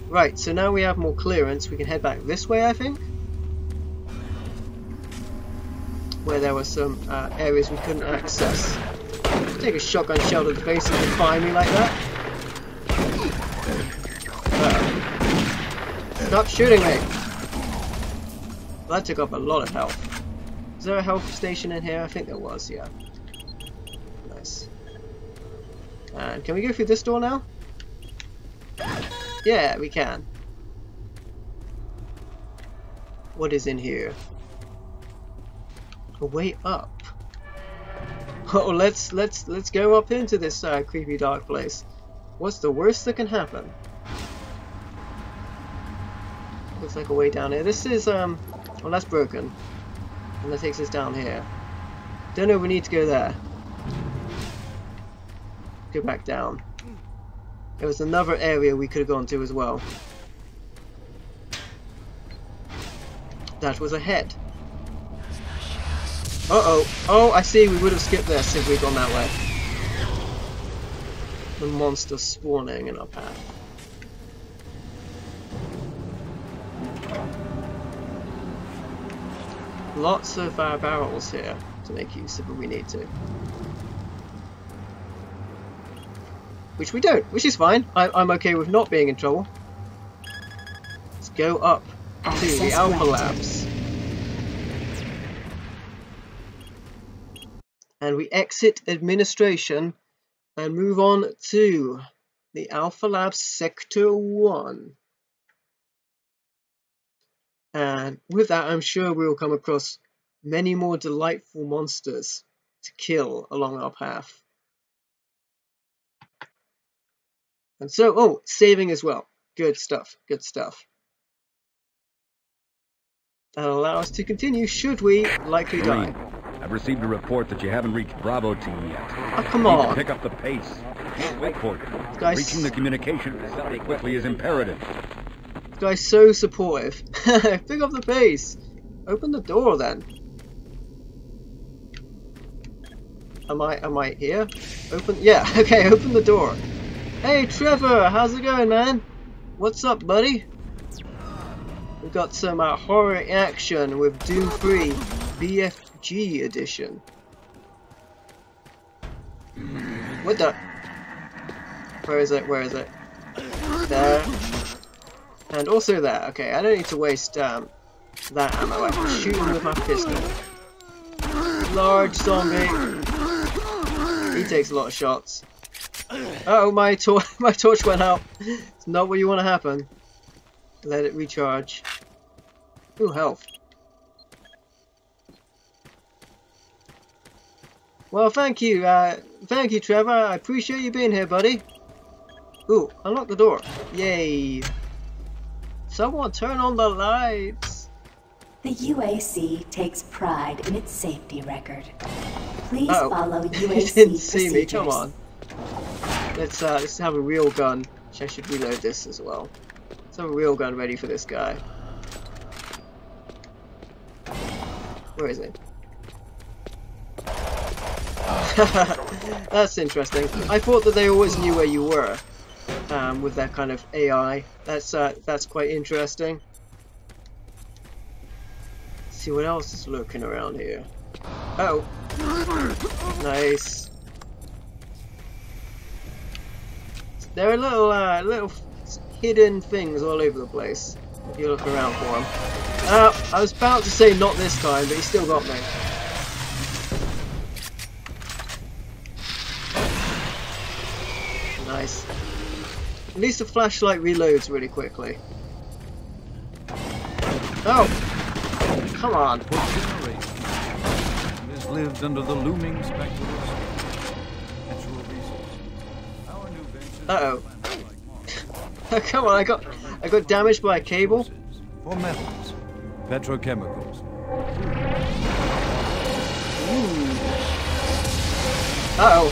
Right, so now we have more clearance. We can head back this way, I think, where there were some uh, areas we couldn't access. Take a shotgun shell to the face and defy me like that. Uh, stop shooting me! That took up a lot of health. Is there a health station in here? I think there was, yeah. Nice. And can we go through this door now? Yeah, we can. What is in here? A way up. *laughs* Oh, let's let's let's go up into this uh, creepy dark place. What's the worst that can happen? Looks like a way down here. This is um, well that's broken, and that takes us down here. Don't know. If we need to go there. Go back down. There was another area we could have gone to as well. That was a head. Uh-oh. Oh, I see. We would have skipped this if we'd gone that way. The monster spawning in our path. Lots of uh, barrels here to make use of if we need to. Which we don't, which is fine. I, I'm okay with not being in trouble. Let's go up to the Alpha Labs. And we exit administration and move on to the Alpha Labs Sector 1. And with that, I'm sure we'll come across many more delightful monsters to kill along our path. And so, oh, saving as well. Good stuff, good stuff. That'll allow us to continue should we likely die. I've received a report that you haven't reached Bravo team yet. Oh, come You need to on. Pick up the pace. Wait for it. Reaching the communication facility quickly is imperative. Guy's so supportive. *laughs* Pick up the pace. Open the door then. Am I am I here? Open yeah, *laughs* okay, open the door. Hey Trevor, how's it going man? What's up buddy? We've got some uh, horror action with Doom 3 BFG edition. What the? Where is it? Where is it? There. And also there. Okay, I don't need to waste um, that ammo. I can shoot him with my pistol. Large zombie. He takes a lot of shots. Oh, my, tor *laughs* my torch went out. It's not what you want to happen. Let it recharge. Ooh, health. Well, thank you. Uh, thank you, Trevor. I appreciate you being here, buddy. Ooh, unlock the door. Yay. Someone turn on the lights. The UAC takes pride in its safety record. Please Uh-oh. follow *laughs* he UAC didn't see me. Come on. Let's uh, let's have a real gun. I should reload this as well. Let's have a real gun ready for this guy. Where is it? *laughs* That's interesting. I thought that they always knew where you were um, with that kind of AI. That's uh, that's quite interesting. Let's see what else is lurking around here. Oh, nice. There are little uh, little hidden things all over the place. If you look around for them. Uh, I was about to say not this time, but he still got me. Nice. At least the flashlight reloads really quickly. Oh! Come on. Has lived under the looming specter of natural resources. Our new venture Uh oh. *laughs* Come on, I got I got damaged by a cable. for metals, petrochemicals. Uh oh.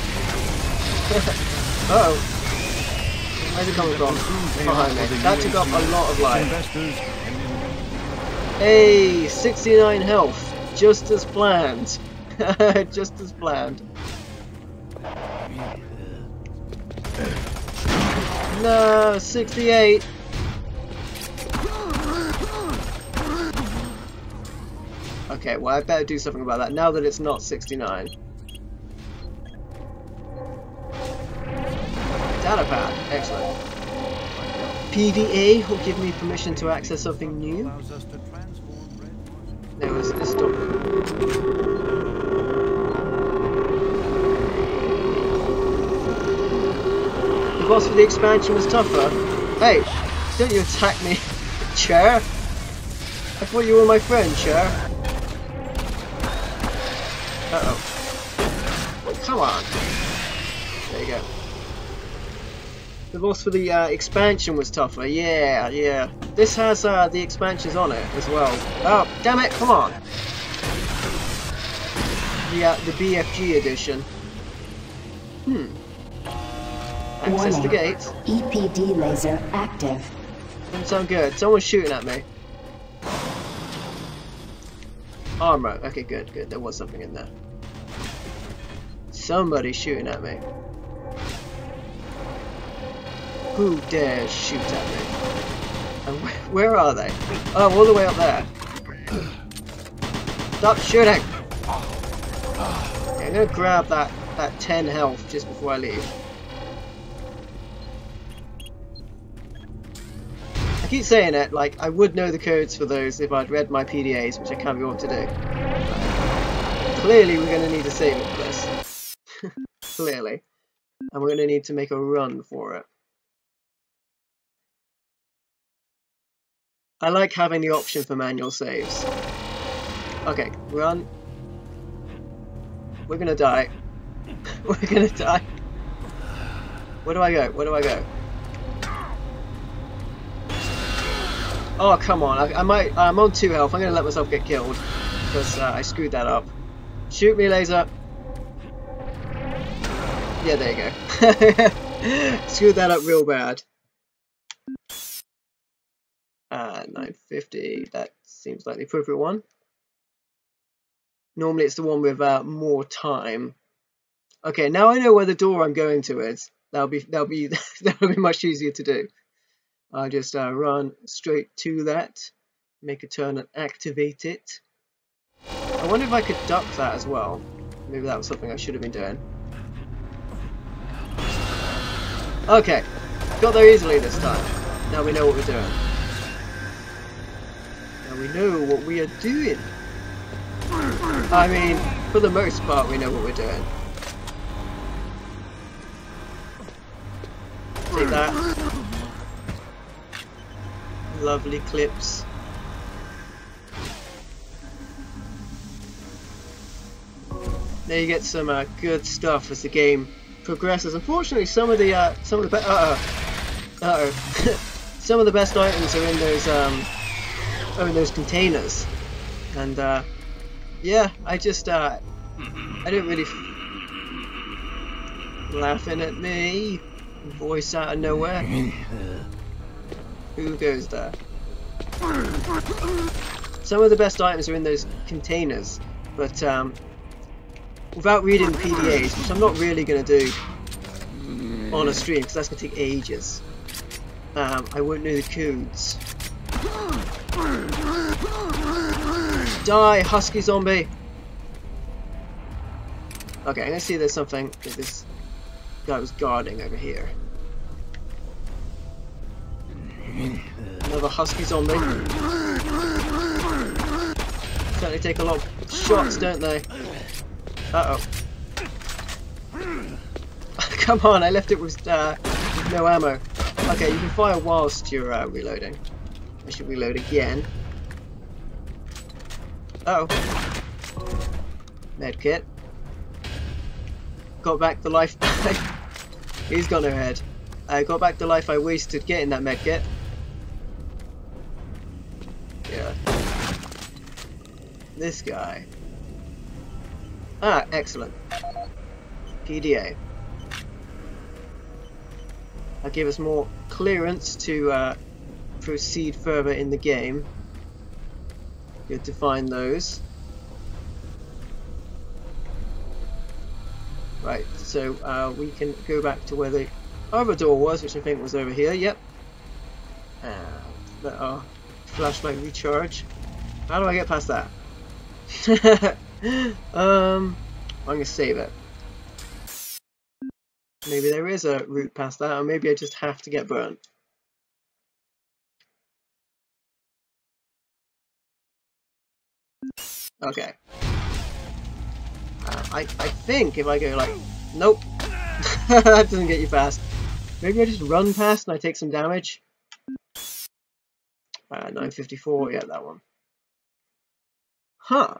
*laughs* uh oh. Where's it coming from? Behind me. That took up a lot of life. Hey, 69 health. Just as planned. *laughs* Just as planned. No, 68. Okay, well I better do something about that now that it's not 69. Data pad, excellent. PDA will give me permission to access something new. There was this door. The boss for the expansion was tougher. Hey, don't you attack me, *laughs* chair. I thought you were my friend, chair. Uh-oh. Come on. There you go. The boss for the uh, expansion was tougher. Yeah, yeah. This has uh, the expansions on it as well. Oh, damn it! Come on. Yeah, the BFG edition. Hmm. Access Warning. the gate. EPD laser active. Doesn't sound good. Someone's shooting at me. Armor. Okay, good, good. There was something in there. Somebody's shooting at me. Who dares shoot at me? And wh where are they? Oh, all the way up there. Stop shooting! Okay, I'm gonna grab that, that 10 health just before I leave. I keep saying it, like, I would know the codes for those if I'd read my PDAs, which I can't be able to do. Clearly we're gonna need to save for this. Clearly. And we're gonna need to make a run for it. I like having the option for manual saves. Okay, run. We're gonna die. *laughs* We're gonna die. Where do I go? Where do I go? Oh, come on. I, I might... I'm on 2 health. I'm gonna let myself get killed. Because uh, I screwed that up. Shoot me, laser. Yeah, there you go. *laughs* screwed that up real bad. Uh, 950, that seems like the appropriate one. Normally it's the one with uh, more time. Okay, now I know where the door I'm going to is. That'll be that'll be *laughs* that'll be much easier to do. I'll just uh, run straight to that, make a turn and activate it. I wonder if I could duck that as well. Maybe that was something I should have been doing. Okay, got there easily this time. Now we know what we're doing. Now we know what we are doing. I mean, for the most part, we know what we're doing. Take that. Lovely clips. There you get some uh, good stuff as the game progresses. Unfortunately, some of the uh, some of the uh oh, uh oh, *laughs* some of the best items are in those um, are in those containers, and uh, yeah, I just uh, I didn't really laughing at me, voice out of nowhere. Who goes there? Some of the best items are in those containers, but um, without reading the PDAs, which I'm not really going to do on a stream because that's going to take ages, um, I won't know the codes. Die, husky zombie! Okay, I'm to see there's something that this guy was guarding over here. Another husky zombie. Certainly take a lot of shots, don't they? Uh oh. *laughs* Come on, I left it with, uh, with no ammo. Okay, you can fire whilst you're uh, reloading. I should reload again. Oh. Medkit. Got back the life. *laughs* He's gone ahead. I got back the life I wasted getting that medkit. Yeah. This guy. Ah, excellent. PDA. That give us more clearance to uh, proceed further in the game. Good to find those. Right, so uh, we can go back to where the other door was, which I think was over here. Yep. And let our flashlight recharge. How do I get past that? *laughs* um, I'm gonna save it. Maybe there is a route past that, or maybe I just have to get burnt. Okay. Uh, I, I think if I go like, nope, *laughs* that doesn't get you past. Maybe I just run past and I take some damage. Uh, 954, yeah, that one. Huh.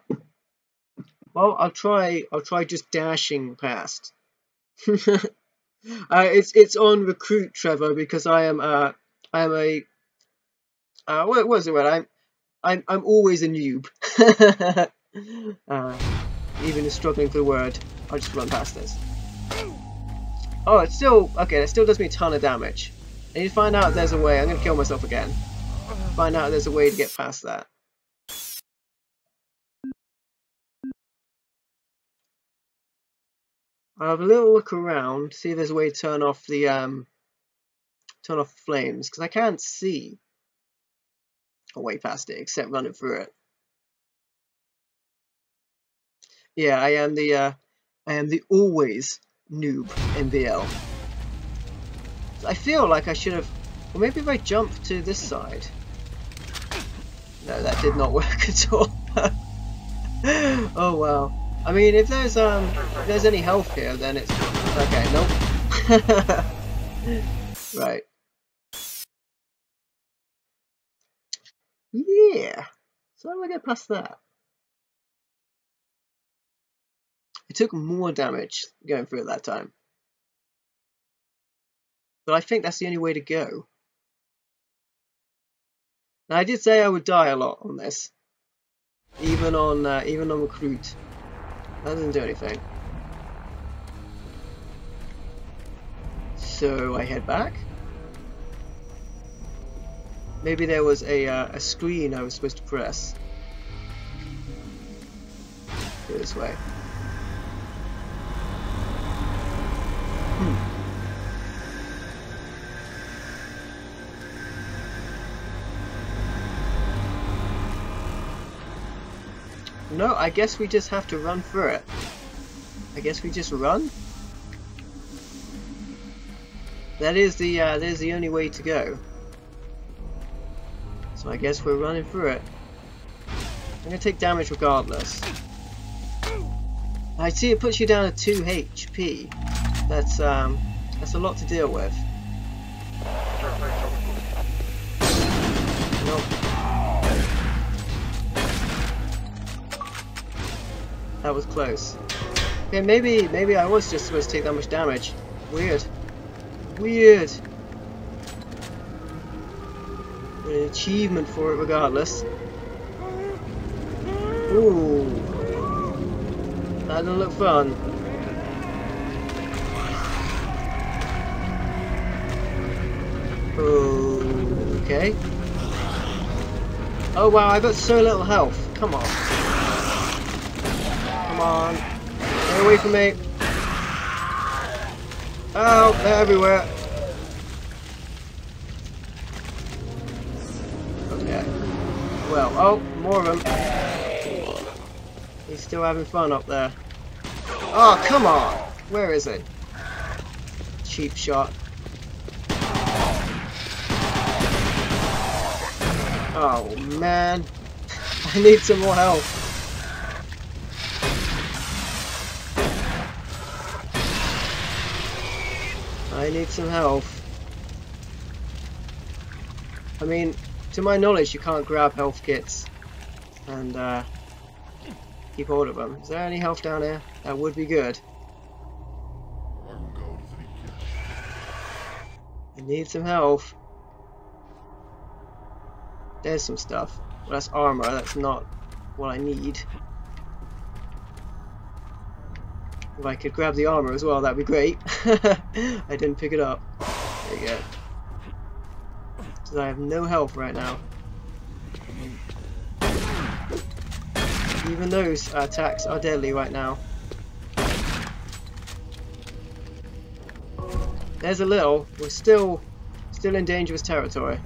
Well, I'll try. I'll try just dashing past. *laughs* uh, it's it's on recruit Trevor because I am uh I am a uh what was it? What I'm I'm I'm always a noob. *laughs* uh, even struggling for the word. I'll just run past this. Oh, it's still okay. That still does me a ton of damage. I need to find out there's a way. I'm gonna kill myself again. Find out there's a way to get past that. I'll have a little look around, see if there's a way to turn off the um, turn off flames, because I can't see way past it except running through it. Yeah, I am the uh, I am the always noob. So I feel like I should have, well maybe if I jump to this side. No, that did not *laughs* work at all. *laughs* oh wow. I mean, if there's um, if there's any health here, then it's okay. Nope. *laughs* right. Yeah. So how do I get past that? It took more damage going through at that time. But I think that's the only way to go. Now I did say I would die a lot on this. Even on uh, even on recruit. That doesn't do anything. So I head back. Maybe there was a, uh, a screen I was supposed to press. Go this way. Hmm. No, I guess we just have to run through it. I guess we just run? That is the, uh, that is the only way to go. So I guess we're running through it. I'm gonna take damage regardless. I see it puts you down to 2 HP. That's, um, that's a lot to deal with. Nope. That was close. Okay, maybe maybe I was just supposed to take that much damage. Weird. Weird. An achievement for it regardless. Mm-hmm. Ooh. That doesn't look fun. Okay. Oh wow, I've got so little health. Come on. Come on. Stay away from me. Oh, they're everywhere. He's still having fun up there. Oh, come on! Where is he? Cheap shot. Oh, man. *laughs* I need some more help. I need some health. I mean, to my knowledge, you can't grab health kits and uh, keep hold of them. Is there any health down here? That would be good. I need some health. There's some stuff. Well, that's armor. That's not what I need. If I could grab the armor as well, that'd be great. *laughs* I didn't pick it up. There you go. I have no health right now. Even those attacks are deadly right now. There's a little. We're still, still in dangerous territory.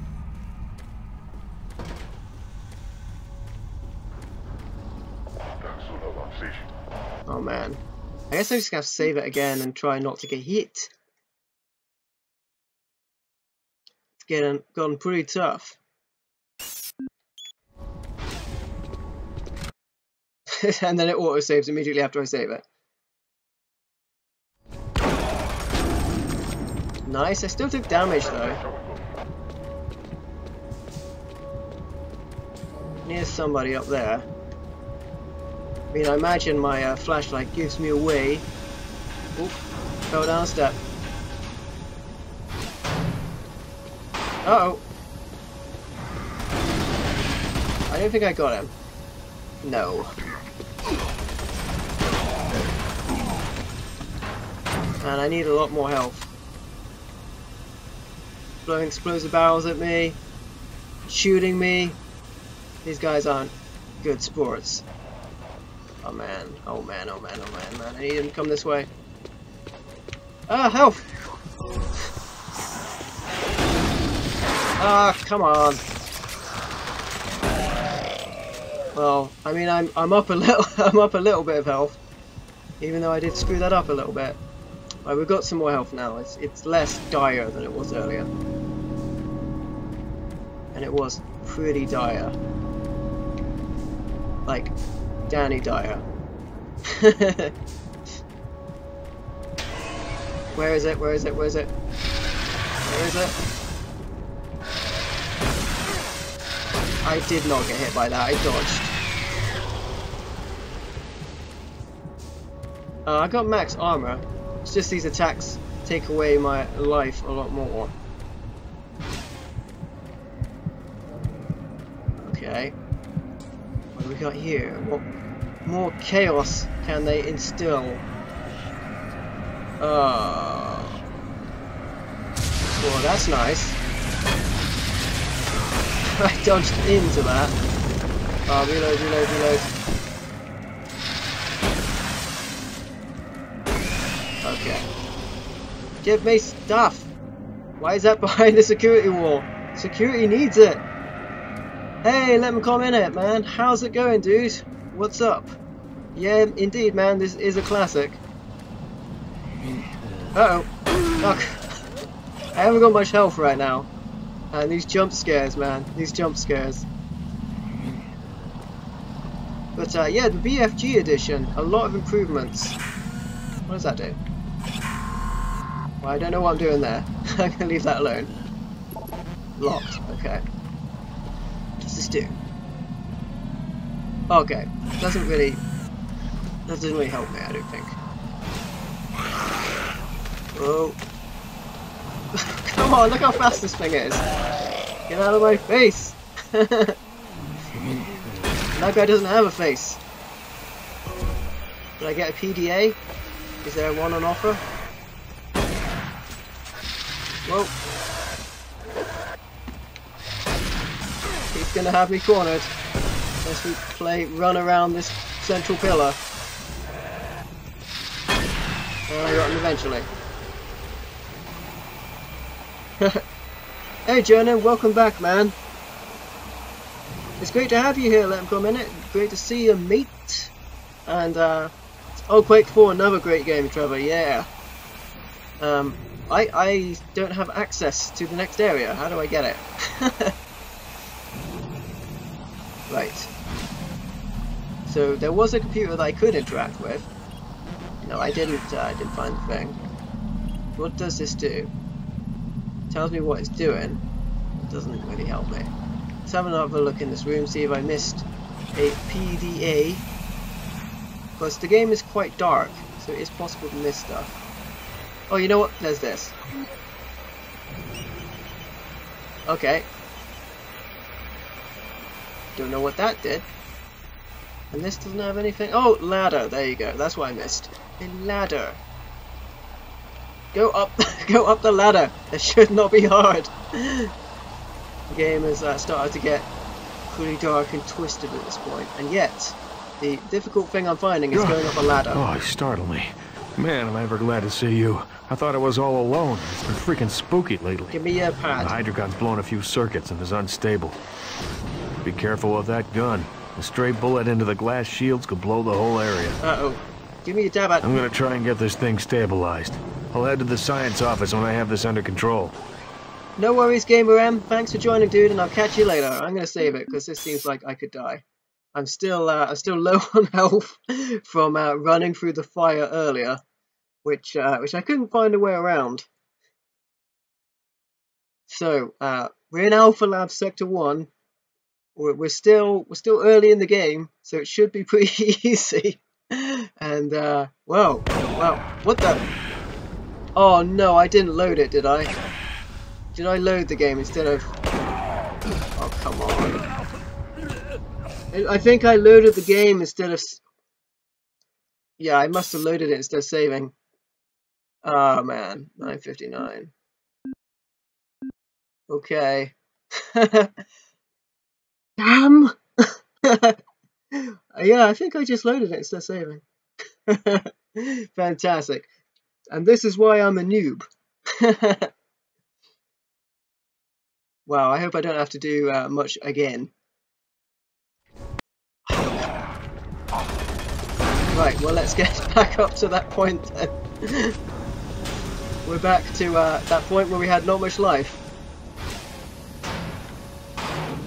Oh man. I guess I'm just gonna have to save it again and try not to get hit. It's getting gone pretty tough. *laughs* and then it auto saves immediately after I save it. Nice, I still took damage though. Near somebody up there. I mean, I imagine my uh, flashlight gives me away. Oop, fell down step. Uh oh. I don't think I got him. No. And I need a lot more health. Blowing explosive barrels at me. Shooting me. These guys aren't good sports. Oh man, oh man, oh man, oh man, man. I need him to come this way. Ah, health! Ah, come on. Well, I mean, I'm I'm up a little, *laughs* I'm up a little bit of health, even though I did screw that up a little bit. Right, we've got some more health now. It's it's less dire than it was earlier, and it was pretty dire, like Danny dire. *laughs* Where is it? Where is it? Where is it? Where is it? I did not get hit by that. I dodged. Uh, I got max armor. It's just these attacks take away my life a lot more. Okay. What do we got here? What more chaos can they instill? Uh, well, that's nice. *laughs* I dodged into that. Oh, reload, reload, reload. Okay. Give me stuff! Why is that *laughs* behind the security wall? Security needs it! Hey, let me come in it, man. How's it going, dude? What's up? Yeah, indeed, man. This is a classic. Uh oh. Fuck. I haven't got much health right now. And these jump scares, man. These jump scares. But uh, yeah, the BFG edition, a lot of improvements. What does that do? Well, I don't know what I'm doing there. *laughs* I'm to leave that alone. Locked, okay. What does this do? Okay, doesn't really... That doesn't really help me, I don't think. Oh. *laughs* Come on, look how fast this thing is. Get out of my face. *laughs* that guy doesn't have a face. Did I get a PDA? Is there one on offer? Whoa. He's gonna have me cornered. Unless we play run around this central pillar. I got him eventually. *laughs* hey Jonah, welcome back man. It's great to have you here, Let him come in it. Great to see you, meet. And uh Oh Quake 4, another great game, Trevor, yeah. Um I I don't have access to the next area. How do I get it? *laughs* right. So there was a computer that I could interact with. No, I didn't. Uh, I didn't find the thing. What does this do? tells me what it's doing. It doesn't really help me. Let's have another look in this room, see if I missed a PDA. Because the game is quite dark, so it is possible to miss stuff. Oh, you know what? There's this. Okay. Don't know what that did. And this doesn't have anything. Oh, ladder. There you go. That's what I missed. A ladder. Go up, *laughs* go up the ladder. It should not be hard. The game has uh, started to get pretty dark and twisted at this point. point, and yet the difficult thing I'm finding is going up a ladder. Oh, you startled me. Man, am I ever glad to see you. I thought I was all alone. It's been freaking spooky lately. Give me your pad. The Hydrocon's blown a few circuits and is unstable. Be careful with that gun. A stray bullet into the glass shields could blow the whole area. Uh-oh. Give me a dab at... I'm gonna try and get this thing stabilized. I'll head to the science office when I have this under control. No worries, Gamer M. Thanks for joining, dude, and I'll catch you later. I'm gonna save it, because this seems like I could die. I'm still, uh, I'm still *laughs* low on health from uh, running through the fire earlier, which, uh, which I couldn't find a way around. So, uh, we're in Alpha Lab Sector 1. we're, we're still we're still early in the game, so it should be *laughs* pretty easy. and uh, whoa, wow, what the? Oh no, I didn't load it, did I? Did I load the game instead of? Oh come on! I think I loaded the game instead of. Yeah, I must have loaded it instead of saving. Oh man, 959. Okay. *laughs* Damn! *laughs* yeah, I think I just loaded it instead of saving. *laughs* Fantastic. And this is why I'm a noob. wow, I hope I don't have to do uh, much again. Right, well let's get *laughs* back up to that point then. We're back to uh, that point where we had not much life.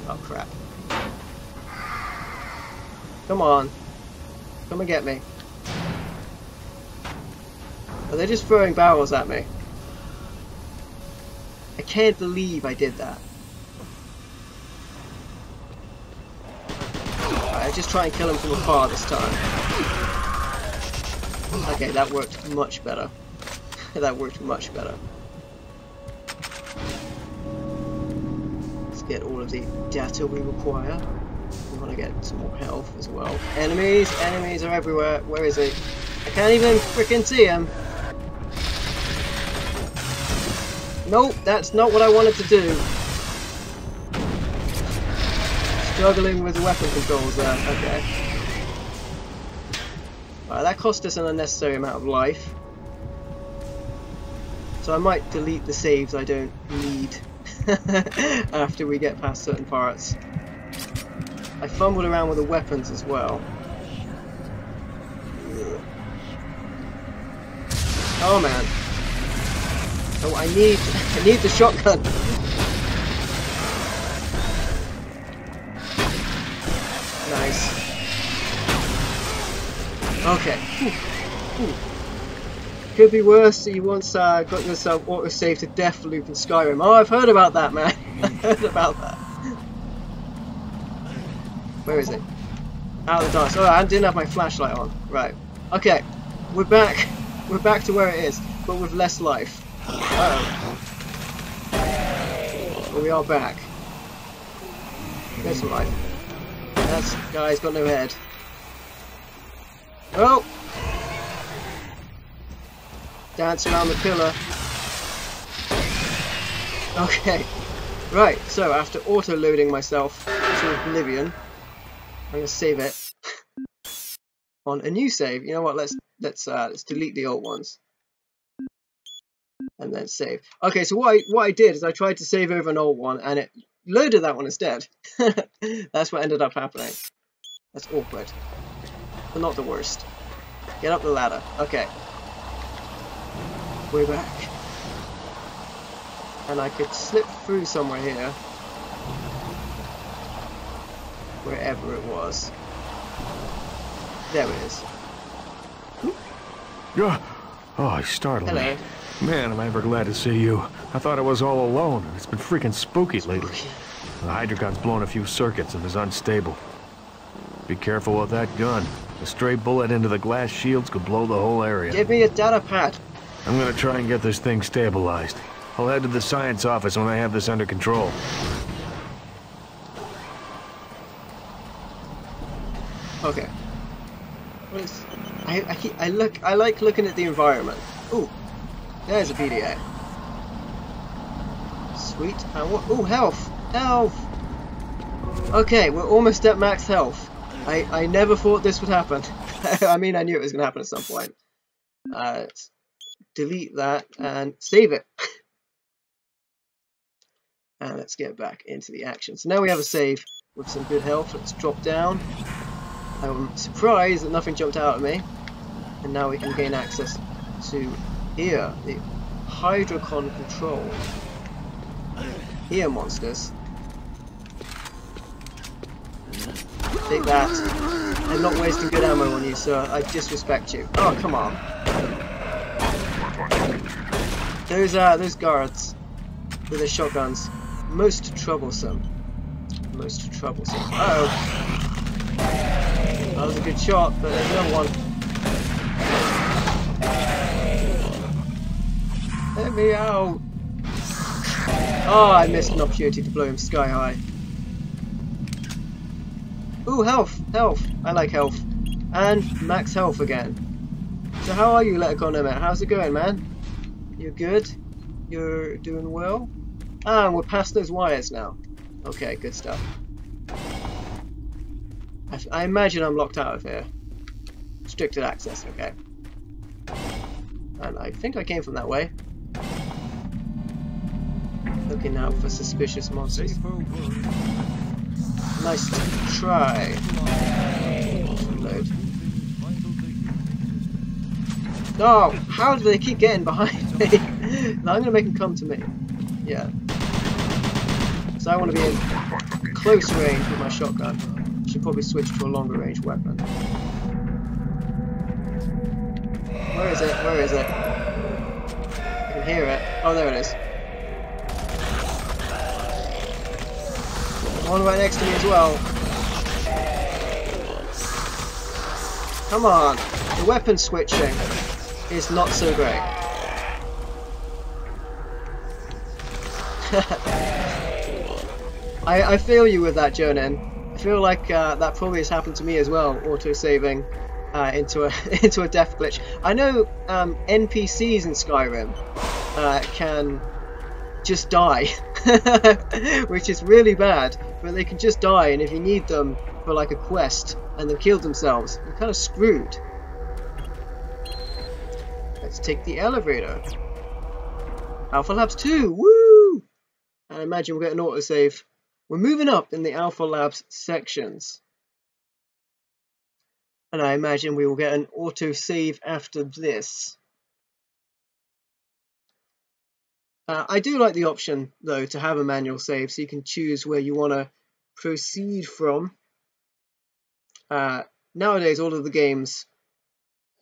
Oh crap. Come on. Come and get me. Are they just throwing barrels at me? I can't believe I did that. Right, I just try and kill him from afar this time. Okay, that worked much better. *laughs* that worked much better. Let's get all of the data we require. We want to get some more health as well. Enemies! Enemies are everywhere. Where is he? I can't even freaking see him. Nope, that's not what I wanted to do. Struggling with weapon controls there. Okay. That cost us an unnecessary amount of life. So I might delete the saves I don't need *laughs* after we get past certain parts. I fumbled around with the weapons as well. Oh man. Oh, I need, *laughs* I need the shotgun. Okay. Ooh. Could be worse. You once uh, got yourself auto-save to death loop in Skyrim. Oh, I've heard about that, man. *laughs* I've heard about that. Where is it? Out of the dark. Oh, I didn't have my flashlight on. Right. Okay. We're back. We're back to where it is, but with less life. Uh oh. We are back. There's some life. That guy's got no head. Oh! Dance around the pillar. Okay. Right, so after auto-loading myself to oblivion, I'm gonna save it on a new save. You know what? Let's let's uh, let's delete the old ones and then save. Okay, so what I what I did is I tried to save over an old one and it loaded that one instead. *laughs* That's what ended up happening. That's awkward, but not the worst. Get up the ladder. Okay, we're back, and I could slip through somewhere here wherever it was. There it is. Oh, you startled Hello. me. Man, am I ever glad to see you. I thought I was all alone, it's been freaking spooky lately. The Hydrocon's blown a few circuits and is unstable. Be careful with that gun. A stray bullet into the glass shields could blow the whole area. Give me a data pad. I'm gonna try and get this thing stabilized. I'll head to the science office when I have this under control. Okay. What is? I I, keep, I look I like looking at the environment. Ooh, there's a PDA. Sweet. Ooh, health, health. Okay, we're almost at max health. I I never thought this would happen. *laughs* I mean, I knew it was going to happen at some point. Uh, delete that and save it. *laughs* and let's get back into the action. So now we have a save with some good health. Let's drop down. I'm surprised that nothing jumped out at me. And now we can gain access to here, the Hydrocon control. Here, monsters. Take that. I'm not wasting good ammo on you, sir. I disrespect you. Oh, come on. Those, uh, those guards with their shotguns, most troublesome. most troublesome. Uh oh. That was a good shot, but there's another one. Let me out! Oh, I missed an opportunity to blow him sky high. Ooh, health! Health! I like health. And max health again. So how are you, Letagonomet? How's it going, man? You're good? You're doing well? Ah, and we're past those wires now. Okay, good stuff. I, I imagine I'm locked out of here. Restricted access, okay. And I think I came from that way. Looking out for suspicious monsters. Nice try. No! Oh, how do they keep getting behind *laughs* me? I'm gonna make them come to me. Yeah. So I want to be in close range with my shotgun. Should probably switch to a longer range weapon. Where is it? Where is it? I can hear it. Oh, there it is. One right next to me as well. Come on. The weapon switching is not so great. *laughs* I, I feel you with that, Jonan. I feel like uh, that probably has happened to me as well, auto-saving uh, into a *laughs* into a death glitch. I know um, NPCs in Skyrim uh, can just die, *laughs* which is really bad, but they can just die, and if you need them for like a quest and then kill themselves, you're kind of screwed. Let's take the elevator. Alpha Labs 2, woo! I imagine we'll get an autosave. We're moving up in the Alpha Labs sections. And I imagine we will get an autosave after this. Uh, I do like the option, though, to have a manual save so you can choose where you want to proceed from. Uh, nowadays, all of the games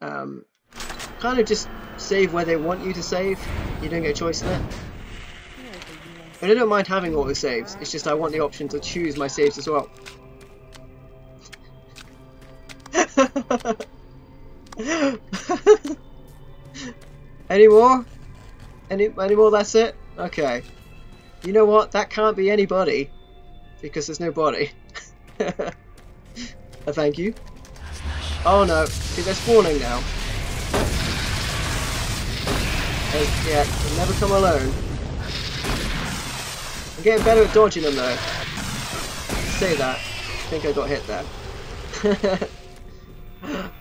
um, kind of just save where they want you to save. You don't get a choice in it. But I don't mind having auto saves. It's just I want the option to choose my saves as well. *laughs* any more? Any any more? That's it. Okay. You know what? That can't be anybody because there's no body. *laughs* thank you. Oh no! See, they're spawning now. Yeah, never come alone. I'm getting better at dodging them though. Say that. I think I got hit there. *laughs*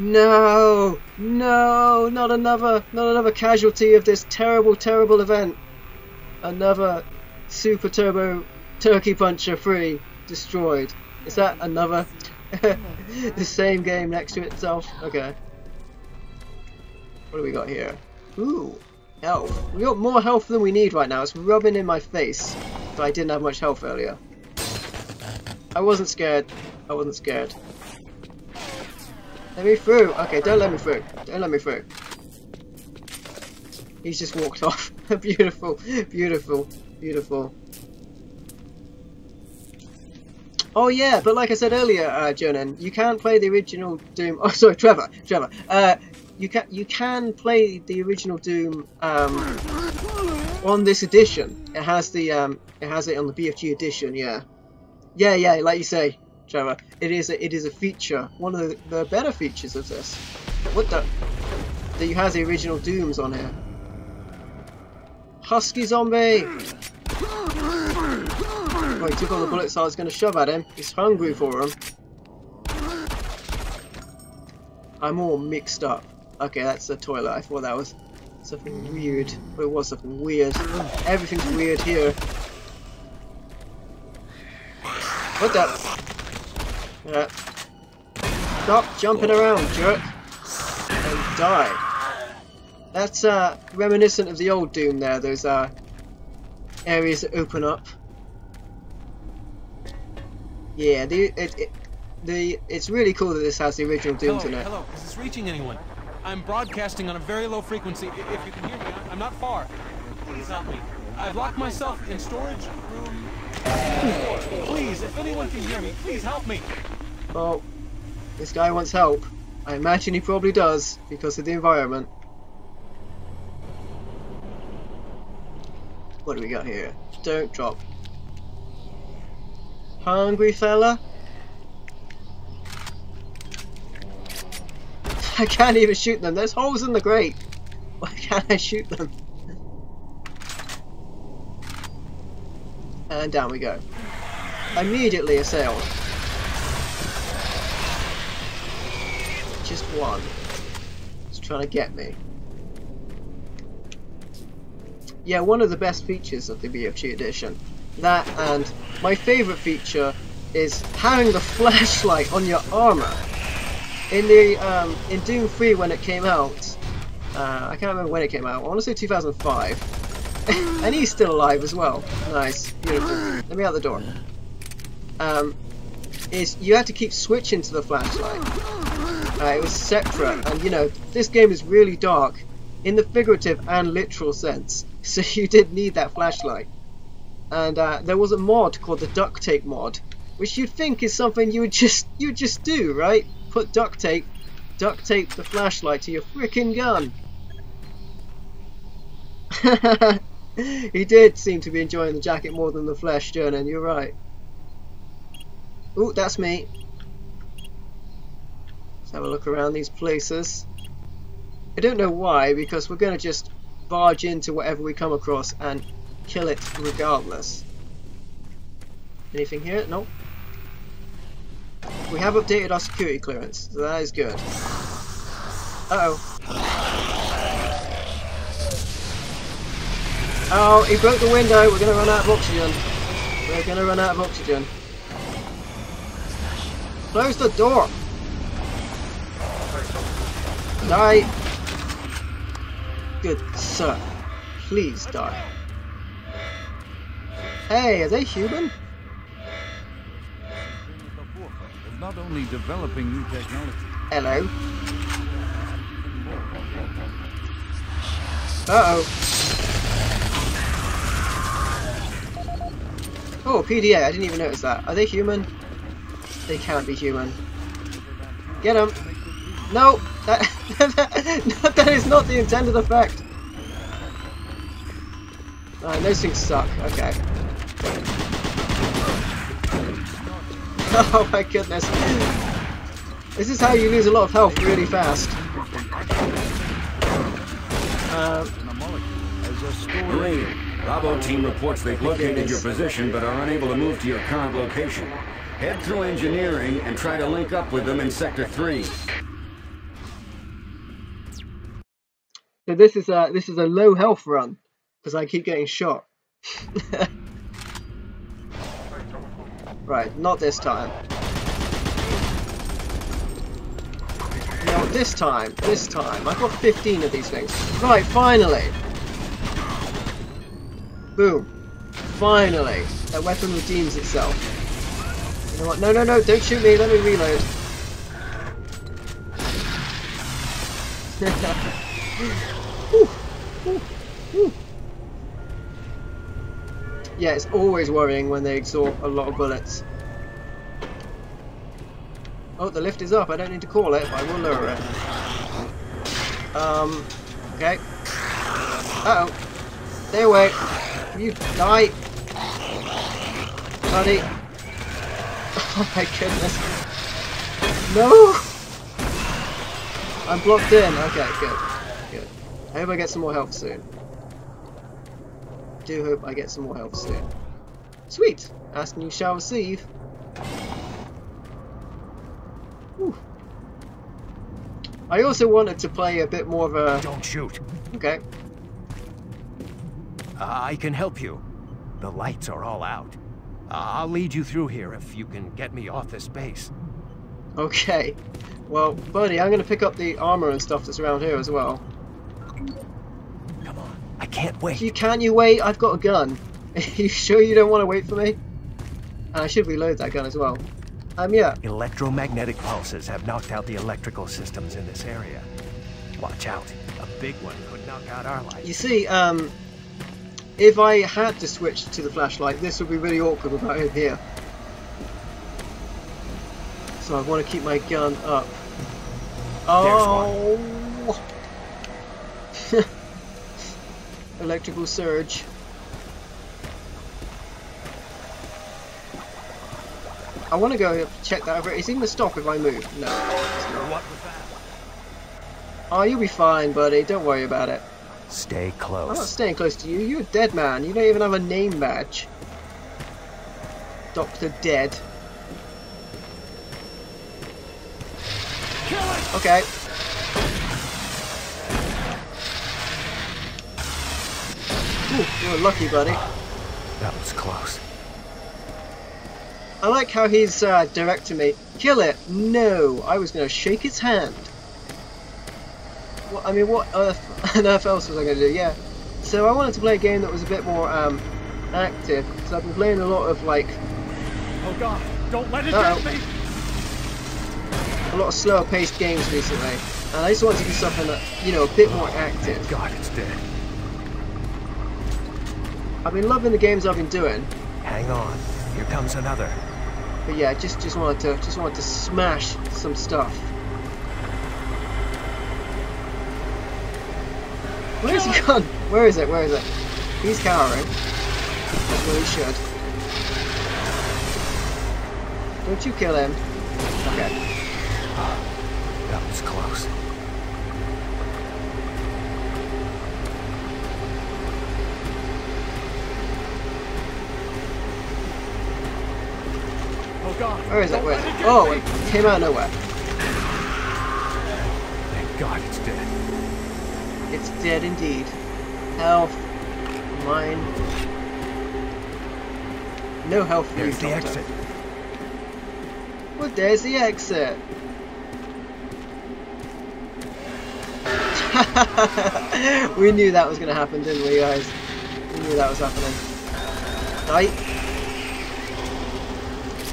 no! No! Not another not another casualty of this terrible, terrible event. Another Super Turbo Turkey Puncher 3 destroyed. Is that another *laughs* the same game next to itself? Okay. What do we got here? Ooh, health. We got more health than we need right now. It's rubbing in my face I didn't have much health earlier. I wasn't scared. I wasn't scared. Let me through. Okay, don't let me through. Don't let me through. He's just walked *laughs* off. beautiful, beautiful, beautiful. Oh yeah, but like I said earlier, uh, Jonan, you can't play the original Doom. *laughs* Oh, sorry, Trevor. Trevor. Uh, you can you can play the original Doom um, on this edition. It has the um, it has it on the BFG edition. Yeah, yeah, yeah. Like you say, Trevor, it is a, it is a feature. One of the, better features of this. What the? That you have the original Dooms on here. Husky zombie. He took all the bullets I was going to shove at him. He's hungry for them. I'm all mixed up. Okay, that's the toilet. I thought that was something weird. But it was something weird. Everything's weird here. What the? Yeah. Stop jumping around, jerk. And die. That's uh, reminiscent of the old Doom there. Those uh, areas that open up. Yeah, the it, it the it's really cool that this has the original Doom hello, it. Hello, is this reaching anyone? I'm broadcasting on a very low frequency. If you can hear me, I'm not far. Please help me. I've locked myself in storage room Please, if anyone can hear me, please help me. Oh, this guy wants help. I imagine he probably does because of the environment. What do we got here? Don't drop. Hungry fella? *laughs* I can't even shoot them. There's holes in the grate. Why can't I shoot them? And down we go. Immediately assailed. Just one. It's trying to get me. Yeah, one of the best features of the BFG edition. That and my favourite feature is having the *laughs* flashlight on your armour. In the um, in Doom 3 when it came out, uh, I can't remember when it came out. I want to say 2005, *laughs* and he's still alive as well. Nice, beautiful. Let me out the door. Um, is you had to keep switching to the flashlight. Uh, it was separate, and you know this game is really dark in the figurative and literal sense. *laughs* So you did need that flashlight. And uh, there was a mod called the duct tape mod, which you'd think is something you would *laughs* just you would just do, right? Put duct tape, duct tape the flashlight to your freaking gun. *laughs* he did seem to be enjoying the jacket more than the flesh, Jernan, you're right. Ooh, that's me. Let's have a look around these places. I don't know why, because we're going to just barge into whatever we come across and kill it regardless. Anything here? No. We have updated our security clearance, so that is good. Uh-oh. Oh, he broke the window. We're going to run out of oxygen. We're going to run out of oxygen. Close the door. Die. Good sir. Please die. Hey, are they human? Not only developing new technology. Hello. Uh-oh. Oh, PDA, I didn't even notice that. Are they human? They can't be human. Get them! No! That, that, *laughs* that is not the intended effect! Uh, those things suck. Okay. *laughs* Oh my goodness. This is how you lose a lot of health really fast. Um, Marine, Bravo team reports they've located your position but are unable to move to your current location. Head through engineering and try to link up with them in Sector 3. so this is a this is a low health run because I keep getting shot. *laughs* right, not this time. No, this time, this time. I've got 15 of these things. Right, finally. Boom. Finally. That weapon redeems itself. You know what? No, no, no, don't shoot me. Let me reload. *laughs* Yeah, it's always worrying when they exhaust a lot of bullets. Oh, the lift is up. I don't need to call it, but I will lower it. Um, okay. Uh-oh. Stay away. You die. Buddy. Oh my goodness. No! I'm blocked in. Okay, good. Good. I hope I get some more health soon. do hope I get some more health soon. Sweet! Asking you shall receive. Whew. I also wanted to play a bit more of a... Don't shoot. Okay. I can help you. The lights are all out. I'll lead you through here if you can get me off this base. Okay. Well, buddy, I'm going to pick up the armor and stuff that's around here as well. Come on. I can't wait. You can't you wait? I've got a gun. Are *laughs* you sure you don't want to wait for me? And I should reload that gun as well. Um, yeah. Electromagnetic pulses have knocked out the electrical systems in this area. Watch out. A big one could knock out our lights. You see, um, if I had to switch to the flashlight, this would be really awkward without him here. So I want to keep my gun up. Oh! *laughs* Electrical surge. I want to go check that over. Is he going to stop if I move? No. What was that? Oh, you'll be fine, buddy. Don't worry about it. Stay close. I'm not staying close to you. You're a dead man. You don't even have a name badge. Doctor Dead. Okay. Ooh, you're lucky, buddy. That was close. I like how he's uh, directing me. Kill it! No! I was going to shake his hand. What, I mean, what earth, *laughs* on earth else was I going to do? Yeah. So I wanted to play a game that was a bit more um, active. So I've been playing a lot of like Oh god, don't let it get me! a lot of slower paced games recently. And I just wanted to do something that, you know, a bit more active. God, it's dead. I've been loving the games I've been doing. Hang on. Here comes another. But yeah, just just wanted to just wanted to smash some stuff. Where's he gone? Where is it? Where is it? He's cowering. That's what he should. Don't you kill him. Okay. That was close. Oh god. Where is it? Where? let it Oh, it came out of nowhere. Thank God it's dead. It's dead indeed. Health. Mine. No health for There's you, the exit. Well, there's the exit. *laughs* we knew that was going to happen, didn't we, guys? We knew that was happening. Right?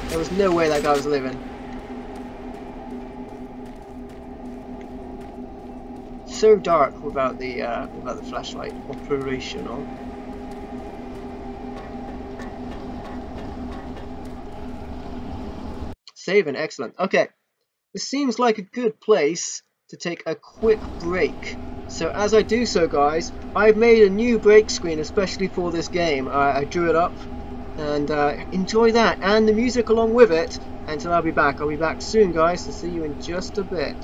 There was no way that guy was living. So dark without the uh, without the flashlight operational. Saving, excellent. Okay, this seems like a good place to take a quick break. So as I do so, guys, I've made a new break screen especially for this game. I, I drew it up, and uh, enjoy that and the music along with it. Until I'll be back. I'll be back soon, guys. To see you in just a bit.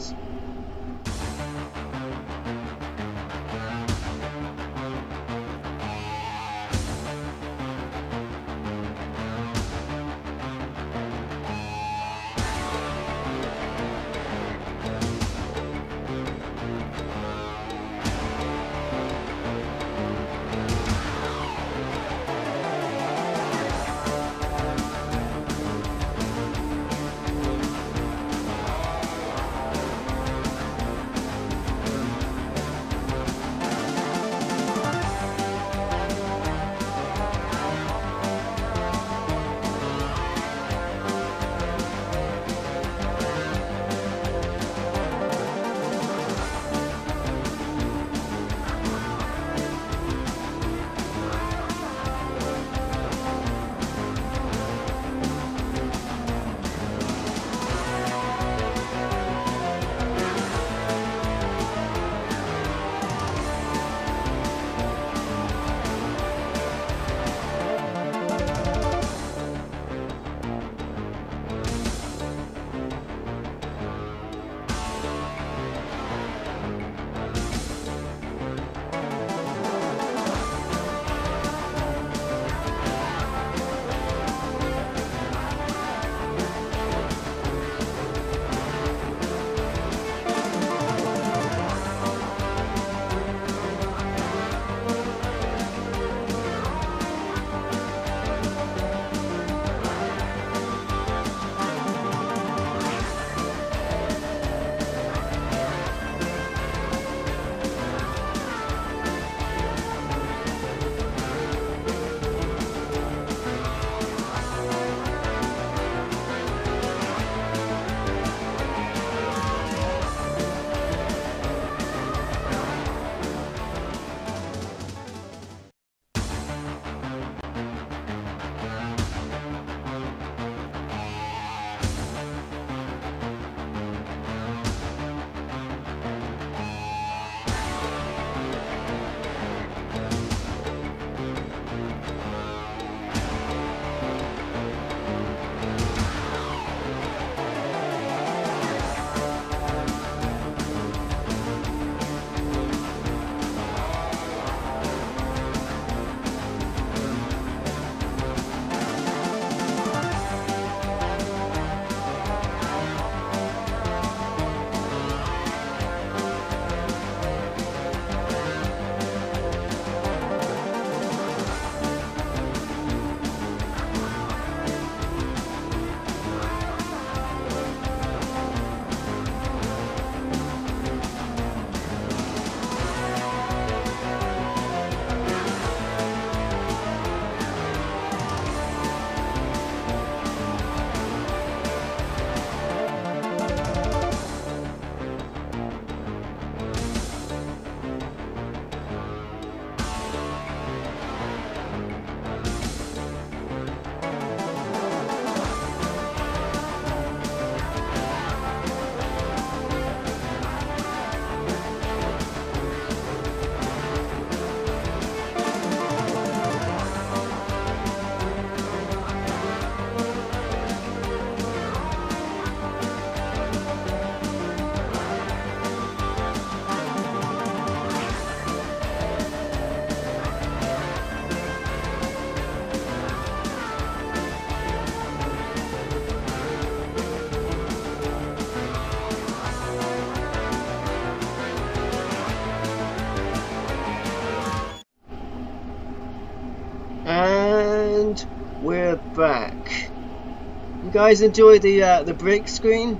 Guys enjoy the uh, the break screen?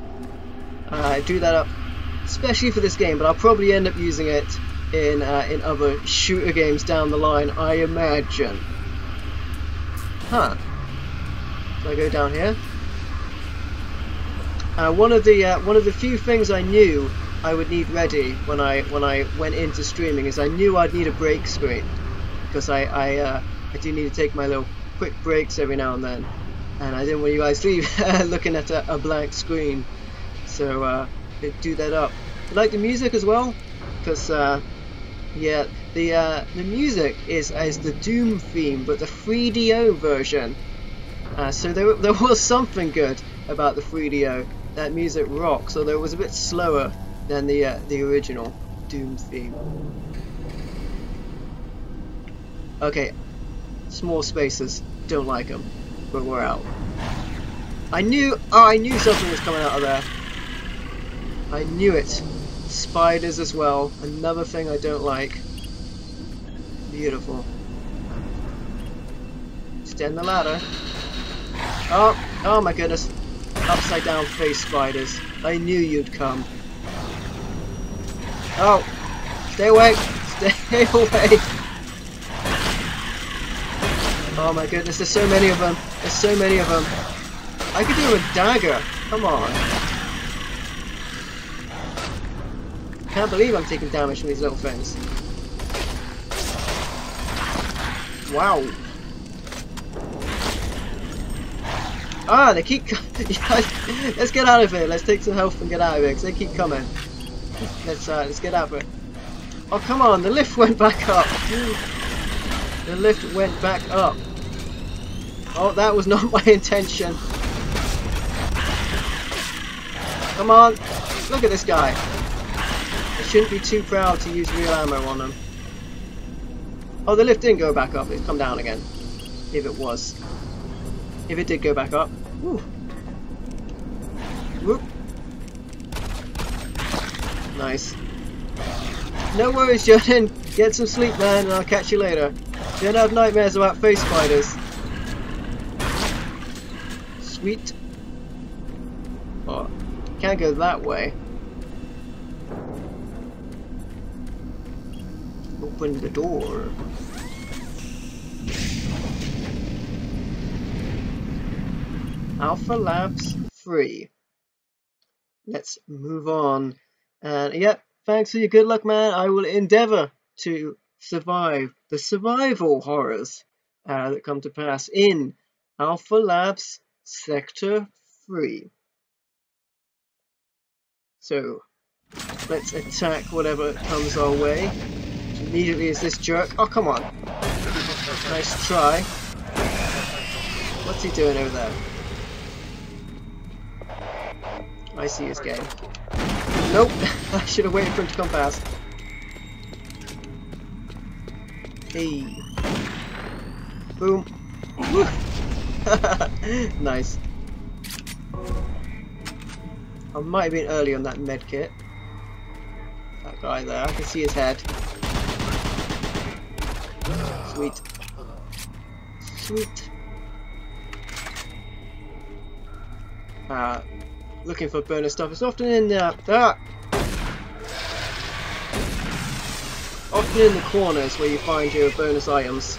Uh, I do that up especially for this game, but I'll probably end up using it in uh, in other shooter games down the line, I imagine. Huh. So I go down here. Uh, one of the uh, one of the few things I knew I would need ready when I when I went into streaming is I knew I'd need a break screen because I I, uh, I do need to take my little quick breaks every now and then, and I didn't want you guys to leave *laughs* looking at a, a, blank screen, so uh, do that up. I like the music as well because uh, yeah the uh, the music is is the Doom theme but the 3DO version. Uh, so there *laughs* there was something good about the 3DO. That music rocks, although it was a bit slower than the uh, the original Doom theme. Okay, small spaces, don't like them, but we're out. I knew, oh, I knew something was coming out of there. I knew it. Spiders as well, another thing I don't like. Beautiful. Extend the ladder. Oh, oh my goodness. Upside down face spiders. I knew you'd come. Oh! Stay away! *laughs* Stay away! Oh my goodness, there's so many of them. There's so many of them. I could do a dagger. Come on. Can't believe I'm taking damage from these little things. Wow. Ah, they keep... *laughs* Let's get out of here. Let's take some health and get out of here, because they keep coming. Let's uh, let's get out of it. Oh come on, the lift went back up. The lift went back up. Oh, that was *laughs* not my intention. Come on, look at this guy. I shouldn't be too proud to use real ammo on him. Oh, the lift didn't go back up. It's come down again. If it was. If it did go back up. Woo. Whoop. Nice. No worries, Jordan. Get some sleep, man, and I'll catch you later. Don't have nightmares about face spiders. Sweet. Oh, can't go that way. Open the door. Alpha Labs 3. Let's move on. And yep, thanks for your good luck, man. I will endeavor to survive the survival horrors uh, that come to pass in Alpha Labs Sector 3. So, let's attack whatever comes our way. Immediately is this jerk. Oh, come on. Nice try. What's he doing over there? I see his game. Nope, *laughs* I should have waited for him to come past. Hey. Boom. *laughs* nice. I might have been early on that med kit. That guy there, I can see his head. Sweet. Sweet. Uh, looking for bonus stuff. It's often in the ah, in the corners where you find your bonus items.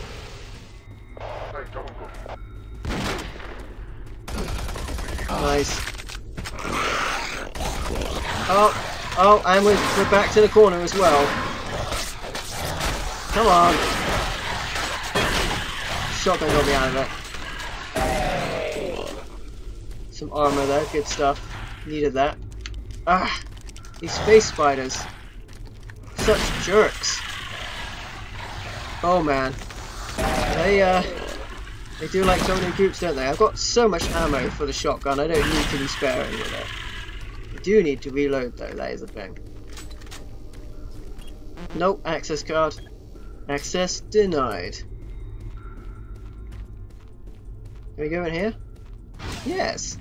Nice. Oh, oh, and we're, back to the corner as well. Come on. Shotgun got me out of it. Some armor there, good stuff. Needed that. Ah! These space spiders. Such jerks. Oh man. They, uh... They do like coming in groups, don't they? I've got so much ammo for the shotgun, I don't need to be sparing with it. I do need to reload though, that is the thing. Nope, access card. Access denied. Can we go in here? Yes.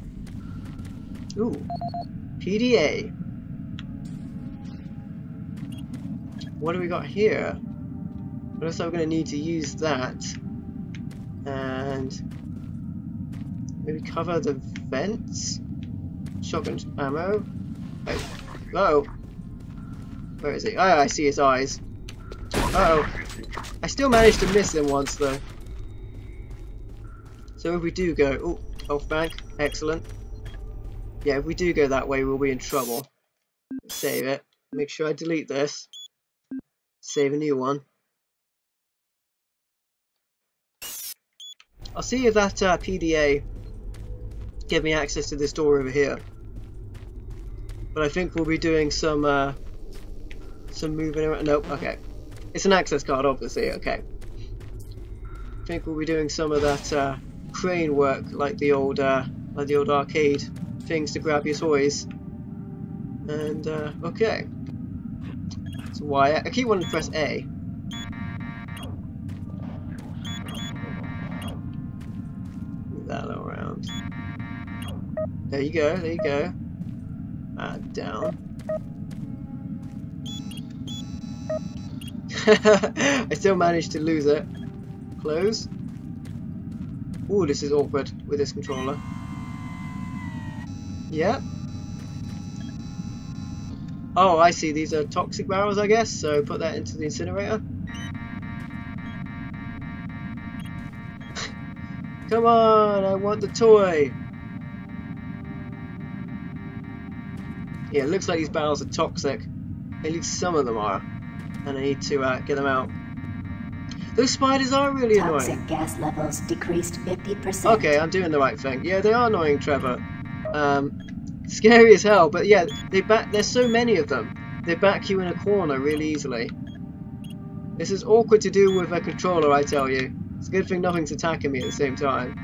Ooh. PDA. What do we got here? Like we're going to need to use that. And maybe cover the vents? Shotgun ammo. Oh. Oh. Where is he? Oh, I see his eyes. Uh oh. I still managed to miss him once though. So if we do go, oh, off bank, excellent. Yeah, if we do go that way, we'll be in trouble. Save it. Make sure I delete this. Save a new one. I'll see if that uh, PDA give me access to this door over here. But I think we'll be doing some uh, some moving around. Nope. Okay, it's an access card, obviously. Okay. I think we'll be doing some of that uh, crane work, like the old uh, like the old arcade things to grab your toys. And uh, okay. So why I keep wanting to press A. around. There you go, there you go. Uh, down. *laughs* I still managed to lose it. Close. Ooh, this is awkward with this controller. Yep. Oh, I see. These are toxic barrels, I guess. So put that into the incinerator. Come on, I want the toy. Yeah, it looks like these barrels are toxic. At least some of them are. And I need to uh, get them out. Those spiders are really Toxic annoying. gas levels decreased 50%. Okay, I'm doing the right thing. Yeah, they are annoying, Trevor. Um, scary as hell, but yeah, they back. There's so many of them. They back you in a corner really easily. This is awkward to do with a controller, I tell you. It's a good thing nothing's attacking me at the same time.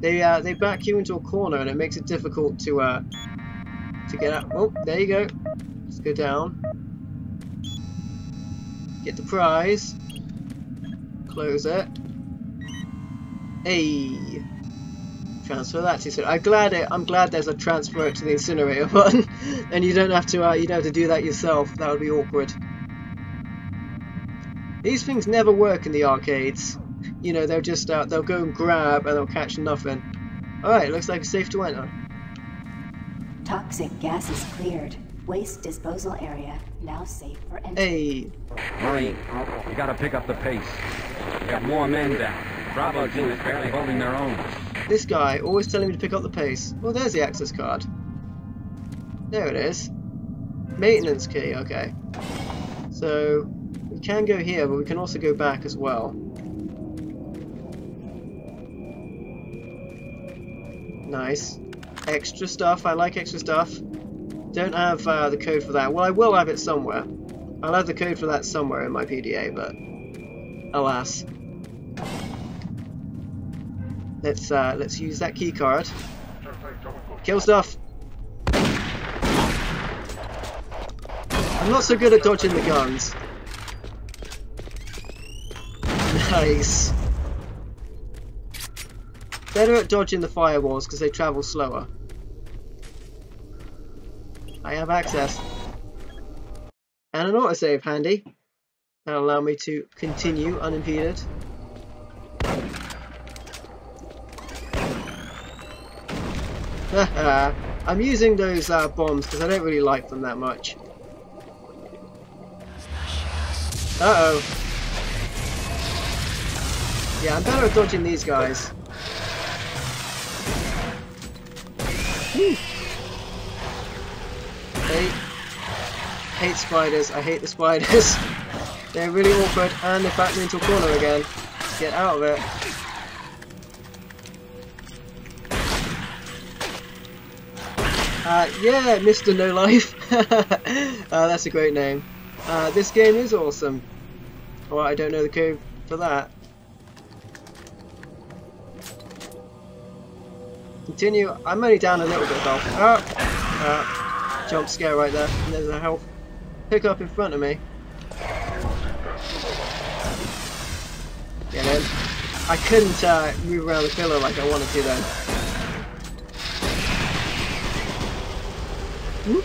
They uh, they back you into a corner, and it makes it difficult to uh, to get out. Oh, there you go. Let's go down. Get the prize. Close it. Hey. Transfer that to I'm glad it. I'm glad there's a transfer it to the incinerator *laughs* button, and you don't have to. Uh, you don't have to do that yourself. That would be awkward. These things never work in the arcades. You know, they'll just uh, they'll go and grab and they'll catch nothing. All right, looks like it's safe to enter. Toxic gas is cleared. Waste disposal area now safe for entry. Hey. Marine, you gotta pick up the pace. We got more men down. Bravo team is barely holding their own. This guy always telling me to pick up the pace. Well, there's the access card. There it is. Maintenance key, okay. So, we can go here, but we can also go back as well. Nice. Extra stuff, I like extra stuff. Don't have uh, the code for that. Well, I will have it somewhere. I'll have the code for that somewhere in my PDA, but alas. Let's uh, let's use that key card. Kill stuff. I'm not so good at dodging the guns. Nice. Better at dodging the firewalls because they travel slower. I have access. And an autosave handy. That'll allow me to continue unimpeded. *laughs* I'm using those uh, bombs because I don't really like them that much. Uh-oh. Yeah, I'm better at dodging these guys. Hate, spiders. I hate the spiders. *laughs* They're really awkward and they back me into a corner again. Get out of it. Uh, yeah, Mr. No Life. *laughs* uh, that's a great name. Uh, this game is awesome. Well, I don't know the code for that. Continue. I'm only down a little bit though. Ah! Ah. Jump scare right there. And there's a health pick up in front of me. Get in. I couldn't uh, move around the pillar like I wanted to then. Whoop.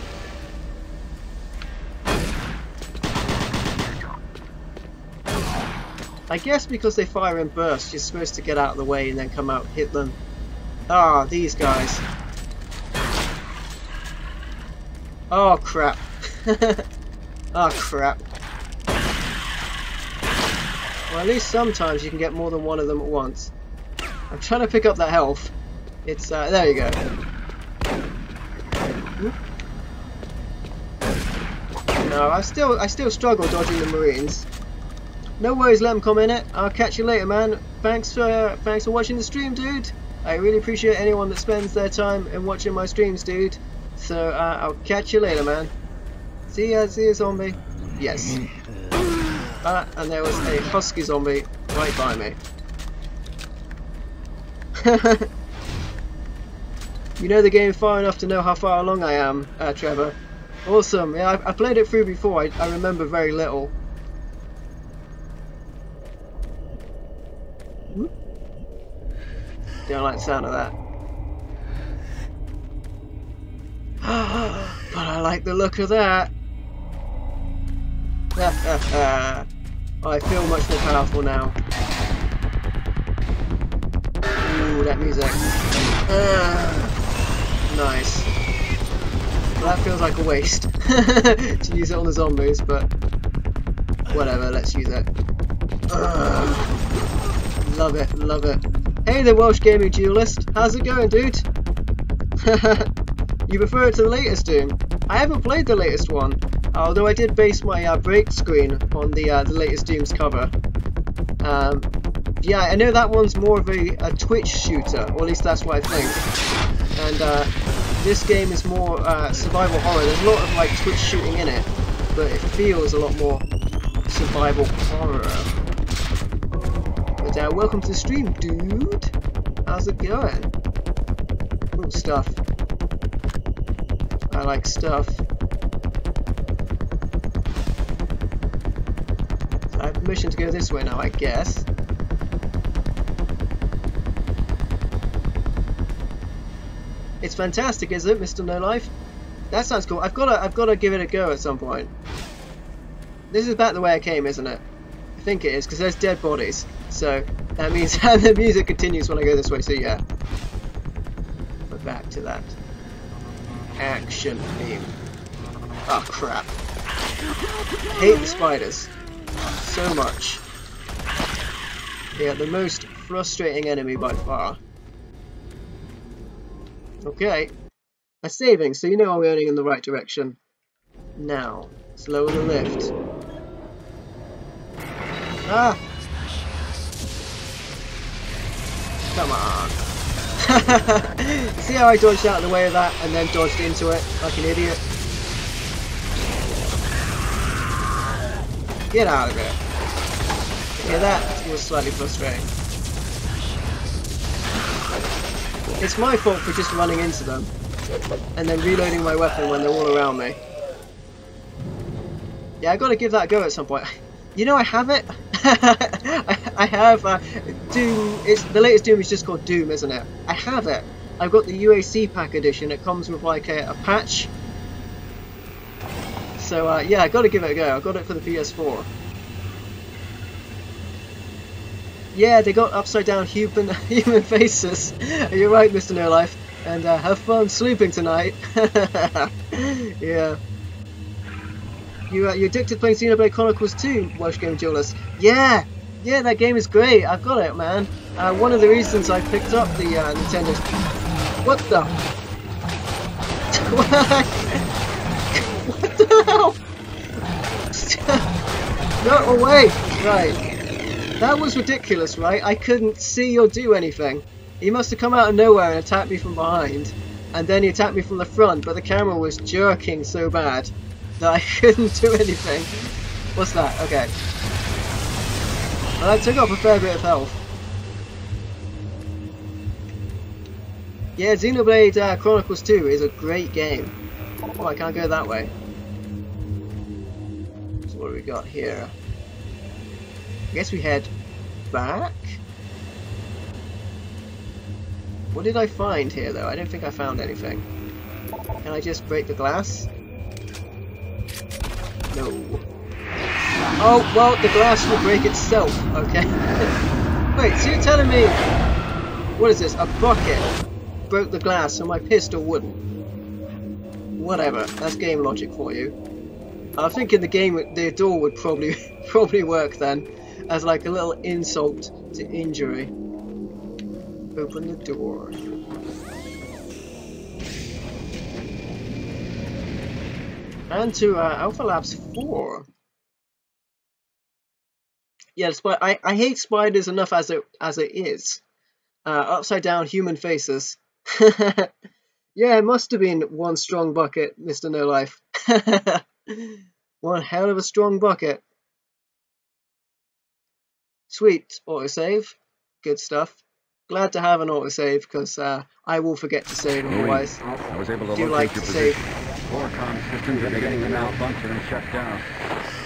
I guess because they fire in bursts, you're supposed to get out of the way and then come out hit them Ah, these guys. Oh crap. oh *laughs* crap. Well, at least sometimes you can get more than one of them at once. I'm trying to pick up that health. It's, uh, there you go. No, I still, I still struggle dodging the Marines. No worries, let them come in it. I'll catch you later, man. Thanks for, thanks for watching the stream, dude. I really appreciate anyone that spends their time in watching my streams, dude. So, uh, I'll catch you later, man. See ya, see ya, zombie. Yes. *laughs* Ah, and there was a husky zombie right by me. *laughs* you know the game far enough to know how far along I am, uh, Trevor. Awesome. Yeah, I, I, played it through before. I, I remember very little. Don't like the sound of that. *sighs* but I like the look of that. *laughs* I feel much more powerful now. Ooh, that music. *sighs* Nice. Well, that feels like a waste *laughs* to use it on the zombies, but whatever, let's use it. *sighs* Love it, love it. Hey there, Welsh Gaming Duelist. How's it going, dude? *laughs* you prefer it to the latest Doom? I haven't played the latest one, although I did base my uh, break screen on the uh, the latest Doom's cover. Um, yeah, I know that one's more of a, a Twitch shooter, or at least that's what I think. And uh, this game is more uh, survival horror. There's a lot of like Twitch shooting in it, but it feels a lot more survival horror. But uh, welcome to the stream, dude. How's it going? Ooh, stuff. I like stuff. So I have permission to go this way now, I guess. It's fantastic, isn't it, Mr. No Life? That sounds cool. I've got to, I've got to give it a go at some point. This is about the way I came, isn't it? I think it is, because there's dead bodies. So that means *laughs* the music continues when I go this way. So yeah, we're back to that action theme. Oh crap! I hate the spiders so much. Yeah, the most frustrating enemy by far. Okay. A saving, so you know I'm going in the right direction. Now, slow the lift. Ah! Come on. *laughs* See how I dodged out of the way of that and then dodged into it like an idiot? Get out of it. Yeah, that was slightly frustrating. It's my fault for just running into them and then reloading my weapon when they're all around me. Yeah, I gotta give that a go at some point. *laughs* You know, I have it. *laughs* I, have uh, Doom. It's the latest Doom is just called Doom, isn't it? I have it. I've got the UAC pack edition. It comes with like a, a patch. So uh, yeah, I got to give it a go. I got it for the PS4. Yeah, they got upside down human *laughs* human faces. You're right, Mr. No Life. And uh, have fun sleeping tonight. *laughs* yeah. You, uh, you addicted to playing Xenoblade Chronicles 2, Welsh Game Duelist? Yeah! Yeah, that game is great. I've got it, man. Uh, one of the reasons I picked up the uh, Nintendo... What the... *laughs* what the hell? *laughs* no, away! Right. That was ridiculous, right? I couldn't see or do anything. He must have come out of nowhere and attacked me from behind. And then he attacked me from the front, but the camera was jerking so bad that I *laughs* couldn't do anything. What's that? Okay. Well, that took off a fair bit of health. Yeah, Xenoblade uh, Chronicles 2 is a great game. Oh, I can't go that way. So what do we got here? I guess we head back? What did I find here though? I don't think I found anything. Can I just break the glass? No. Oh, well, the glass will break itself, okay? *laughs* Wait, so you're telling me... What is this, a bucket? broke the glass so my pistol wouldn't. Whatever, that's game logic for you. I think in the game the door would probably *laughs* probably work then, as like a little insult to injury. Open the door. And to uh, Alpha Labs 4. Yeah, I, I hate spiders enough as it as it is. Uh, upside down human faces. *laughs* yeah, it must have been one strong bucket, Mr. No Life. *laughs* one hell of a strong bucket. Sweet, autosave. Good stuff. Glad to have an autosave because uh, I will forget to save otherwise. I was able to Do like to position. save. Systems are beginning to malfunction and shut down.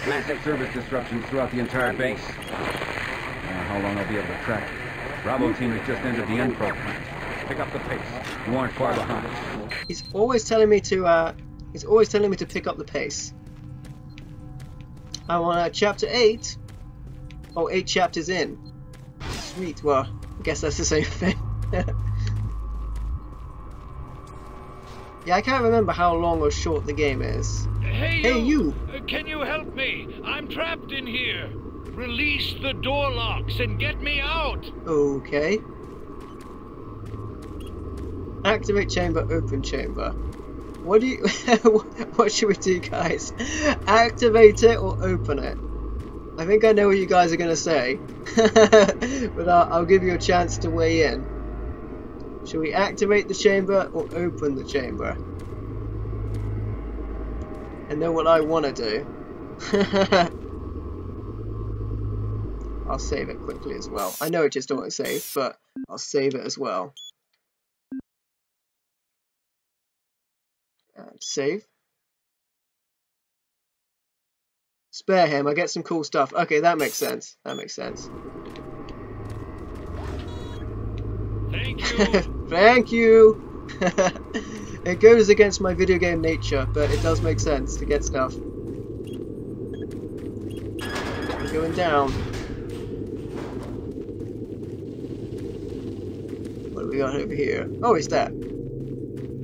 Massive service disruptions throughout the entire base. I don't know how long I'll be able to track you. Bravo team has just entered the Enpro plant. Pick up the pace. You aren't far behind. He's always telling me to. Uh, he's always telling me to pick up the pace. I'm on uh, chapter eight. Oh, eight chapters in. Sweet. Well, I guess that's the same thing. *laughs* yeah, I can't remember how long or short the game is. Hey, Hey, you! Uh, Can you help me? I'm trapped in here. Release the door locks and get me out. Okay. Activate chamber, open chamber. What do you? *laughs* what should we do, guys? Activate it or open it? I think I know what you guys are gonna say, *laughs* but I'll, I'll give you a chance to weigh in. Should we activate the chamber or open the chamber? I know what I want to do. *laughs* I'll save it quickly as well. I know it just auto save, but I'll save it as well. And save. Spare him, I get some cool stuff. Okay, that makes sense. That makes sense. Thank you. *laughs* Thank you! *laughs* it goes against my video game nature, but it does make sense to get stuff. We're going down. What do we got over here? Oh, it's that.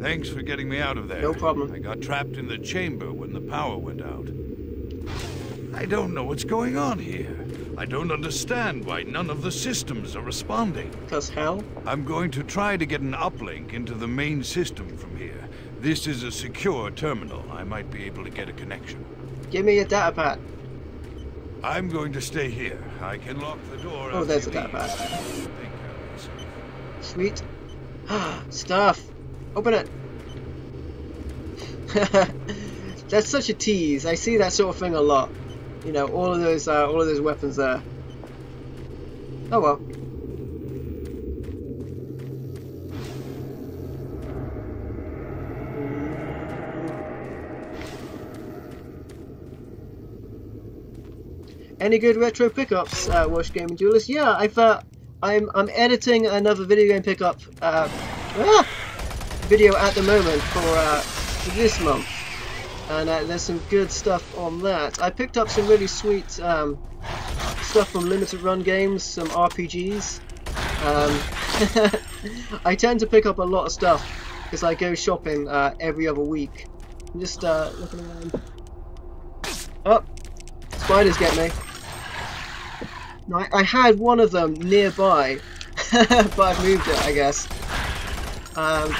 Thanks for getting me out of there. No problem. I got trapped in the chamber when the power went out. I don't know what's going on here. I don't understand why none of the systems are responding. Because hell? I'm going to try to get an uplink into the main system from here. This is a secure terminal. I might be able to get a connection. Give me a data pad. I'm going to stay here. I can lock the door Oh, there's a data pad. Sweet. Ah, stuff. Open it. *laughs* That's such a tease. I see that sort of thing a lot. You know, all of those, uh, all of those weapons there. Oh well. Any good retro pickups, uh, Gaming Duelist? Yeah, I've, uh, I'm, I'm editing another video game pickup, uh, ah, video at the moment for, uh, for this month. And uh, there's some good stuff on that. I picked up some really sweet um, stuff from limited run games, some RPGs. Um, *laughs* I tend to pick up a lot of stuff because I go shopping uh, every other week. I'm just uh, looking around. Oh, spiders get me. No, I, I had one of them nearby, *laughs* but I've moved it, I guess. Um,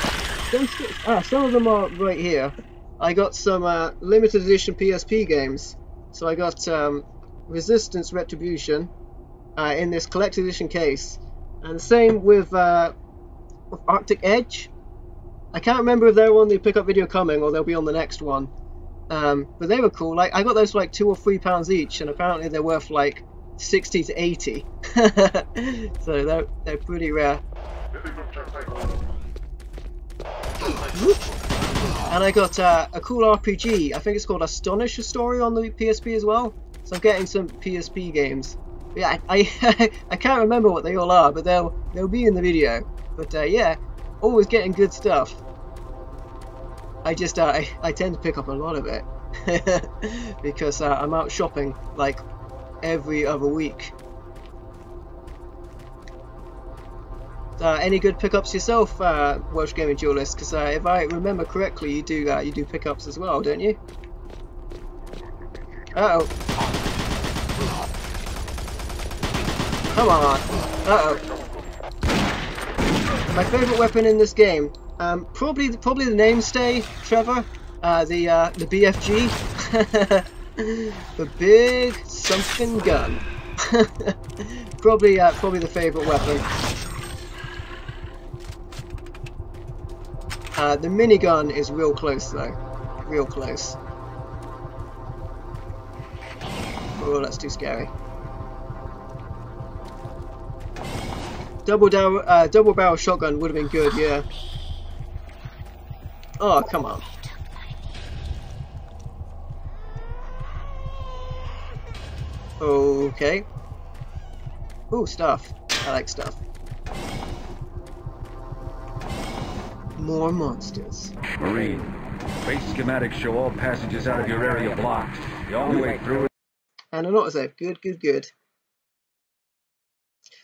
some, ah, some of them are right here. I got some uh, limited edition PSP games. So I got um, Resistance Retribution uh, in this collector's edition case. And the same with, uh, with Arctic Edge. I can't remember if they're on the pickup video coming or they'll be on the next one. Um, but they were cool. Like I got those for like two or three pounds each, and apparently they're worth like 60 to 80. *laughs* so they're, they're pretty rare. And I got uh, a cool RPG. I think it's called Astonishia Story on the PSP as well. So I'm getting some PSP games. Yeah, I *laughs* I, I can't remember what they all are, but they'll they'll be in the video. But uh, yeah, always getting good stuff. I just uh, I, I tend to pick up a lot of it *laughs* because uh, I'm out shopping like every other week. Uh, any good pickups yourself, uh, Welsh Gaming Duelist? Because uh, if I remember correctly, you do uh, you do pickups as well, don't you? Uh oh. Come on. Uh oh. My favourite weapon in this game, um, probably probably the namestay, Trevor. Uh, the uh, the BFG, *laughs* the big something gun. *laughs* probably uh, probably the favourite weapon. Uh, the minigun is real close though, real close. Oh, that's too scary. Double barrel, uh, double barrel shotgun would have been good, yeah. Oh, come on. Okay. Ooh, stuff. I like stuff. More monsters. Marine, base schematics show all passages out of your area blocked. The only way through And an autosave. Good, good, good.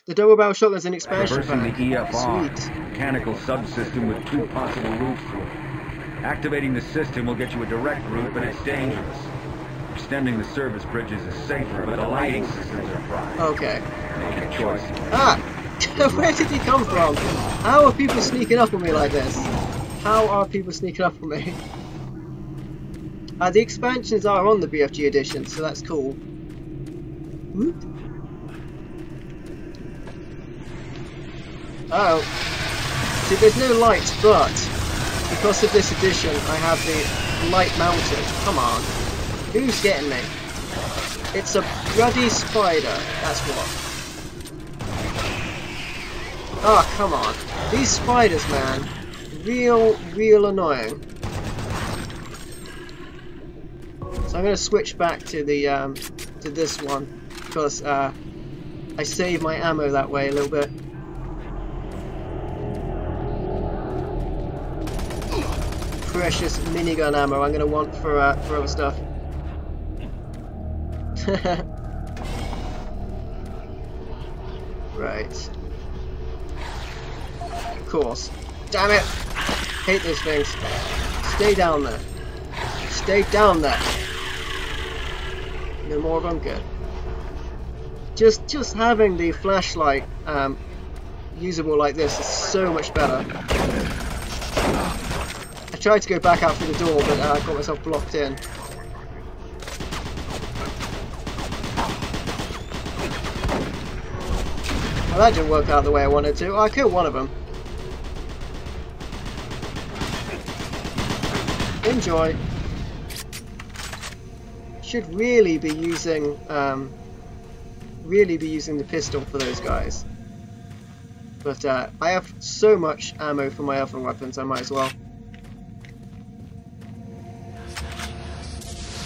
The double barrel shotgun's an expansion Traversing pack. the EFR, Sweet. mechanical subsystem with two possible routes through it. Activating the system will get you a direct route, but it's dangerous. Extending the service bridges is safer, but the lighting systems are fried. Okay. Make a choice. Ah! *laughs* Where did he come from? How are people sneaking up on me like this? How are people sneaking up on me? Uh, the expansions are on the BFG edition, so that's cool. Whoop. Oh. See, there's no light, but because of this edition, I have the light mounted. Come on. Who's getting me? It's a bloody spider, that's what. Oh, come on. These spiders, man. Real, real annoying. So I'm going to switch back to the um, to this one because uh, I save my ammo that way a little bit. Precious minigun ammo I'm going to want for uh, for other stuff. *laughs* right. Course. Damn it! Hate those things. Stay down there. Stay down there. No more of them. Good. Just, just having the flashlight um, usable like this is so much better. I tried to go back out through the door, but uh, I got myself blocked in. Well, that didn't work out the way I wanted to. I killed one of them. Enjoy. Should really be using, um, really be using the pistol for those guys. But uh, I have so much ammo for my other weapons, I might as well.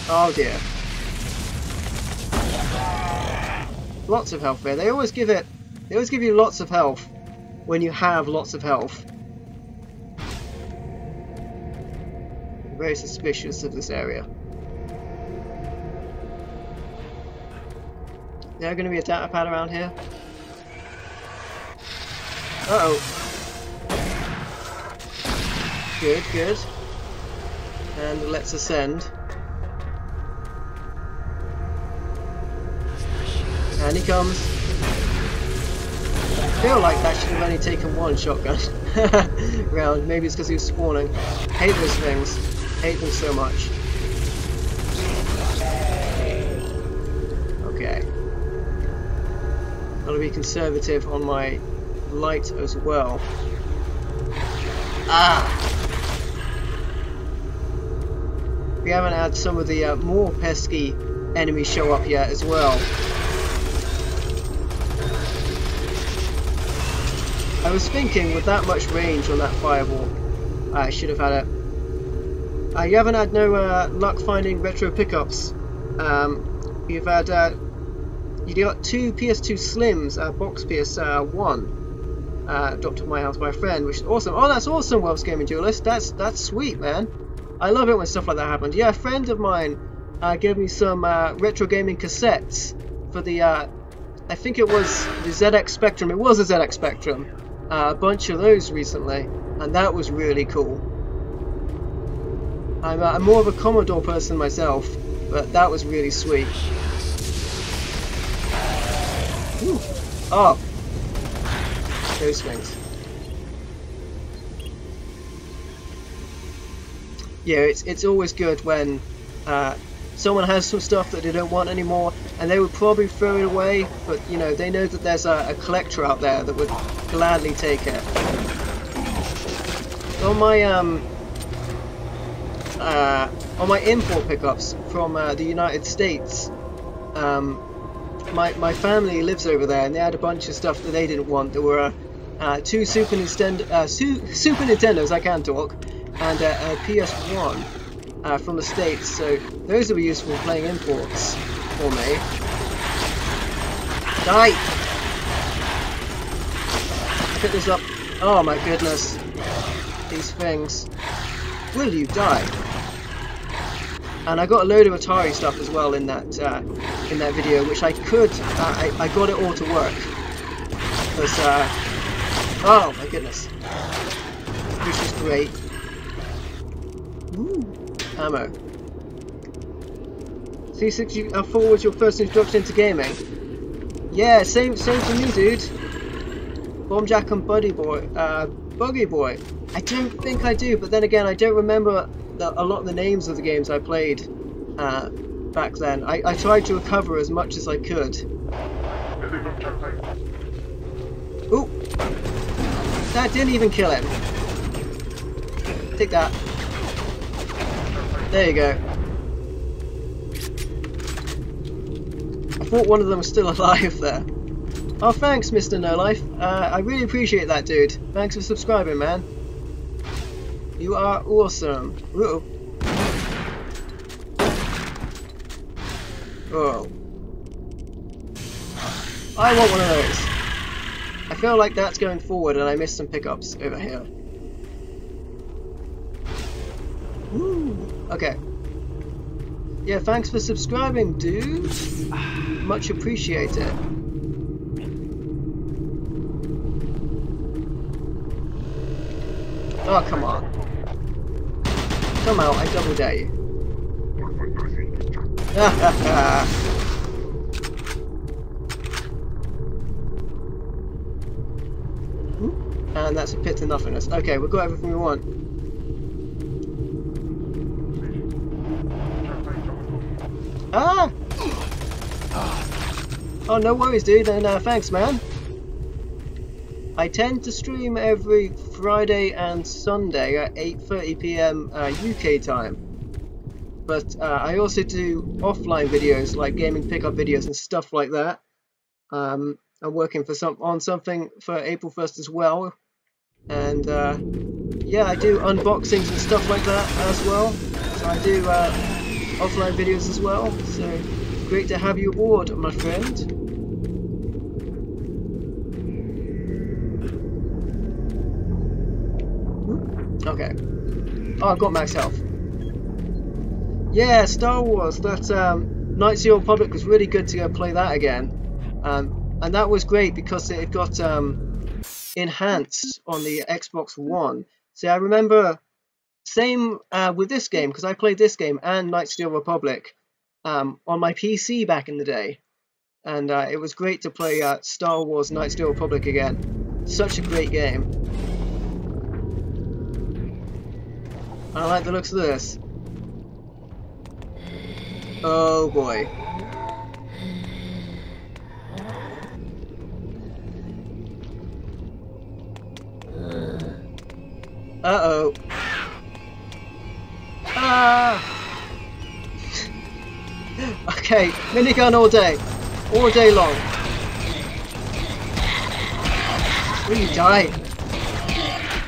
Oh dear. Lots of health there. They always give it, they always give you lots of health when you have lots of health. Very suspicious of this area. There going to be a data pad around here? Uh oh. Good, good. And let's ascend. And he comes. I feel like that should have only taken one shotgun *laughs* round. Maybe it's because he was spawning. Hate those things. Hate them so much. Okay. Gotta be conservative on my light as well. Ah! We haven't had some of the uh, more pesky enemies show up yet as well. I was thinking with that much range on that fireball, I should have had it. Uh, you haven't had no uh, luck finding retro pickups. Um, you've had uh, you got two PS2 Slims, uh, box PS1, uh, dropped to my house by a friend, which is awesome. Oh, that's awesome, Welsh Gaming Duelist. That's that's sweet, man. I love it when stuff like that happens. Yeah, a friend of mine uh, gave me some uh, retro gaming cassettes for the, uh, I think it was the ZX Spectrum. It was a ZX Spectrum. a bunch of those recently, and that was really cool. I'm, uh, I'm more of a Commodore person myself, but that was really sweet. Ooh. Oh! Those things. Yeah, it's, it's always good when uh, someone has some stuff that they don't want anymore and they would probably throw it away but you know they know that there's a, a collector out there that would gladly take it on my um uh, on my import pickups from uh, the United States um, my, my family lives over there and they had a bunch of stuff that they didn't want there were uh, two Super Nintendo uh, su Super Nintendos I can talk and a PS1 uh, from the States, so those will be useful for playing imports for me. Die! Pick this up. Oh my goodness. These things. Will you die? And I got a load of Atari stuff as well in that uh, in that video, which I could, uh, I, I got it all to work. Because, uh, oh my goodness. this is great. Ooh ammo. C64 was your first introduction to gaming? Yeah, same same for me, dude. Bomb Jack and Buddy Boy, uh, Buggy Boy. I don't think I do, but then again, I don't remember a lot of the names of the games I played uh, back then. I, I tried to recover as much as I could. Ooh! That didn't even kill him. Take that. There you go. I thought one of them was still *laughs* alive there. Oh, thanks, Mr. No Life. Uh, I really appreciate that, dude. Thanks for subscribing, man. You are awesome. Ooh. Oh. I want one of those. I feel like that's going forward and I missed some pickups over here. Woo. Okay. Yeah, thanks for subscribing, dude. Much appreciated. Oh, come on. Come out, I double you. *laughs* and that's a pit to nothingness. Okay, we've got everything we want. Ah! Oh, no worries, dude, and uh, thanks, man. I tend to stream every Friday and Sunday at 8.30pm uh, UK time. But uh, I also do offline videos, like gaming pickup videos and stuff like that. Um, I'm working for some on something for April 1st as well. And uh, yeah, I do unboxings and stuff like that as well. So I do uh, offline videos as well. So great to have you aboard, my friend. Okay. Oh, I've got max health. Yeah, Star Wars. That um, Knights of the Old Republic was really good to go play that again. Um, and that was great because it got um, enhanced on the Xbox One. See, I remember same uh, with this game, because I played this game and Knights of the Republic um, on my PC back in the day. And uh, it was great to play uh, Star Wars Knights of the Republic again. Such a great game. I like the looks of this. Oh boy. Uh-oh. Ah! *laughs* okay, minigun all day. All day long. Will you die?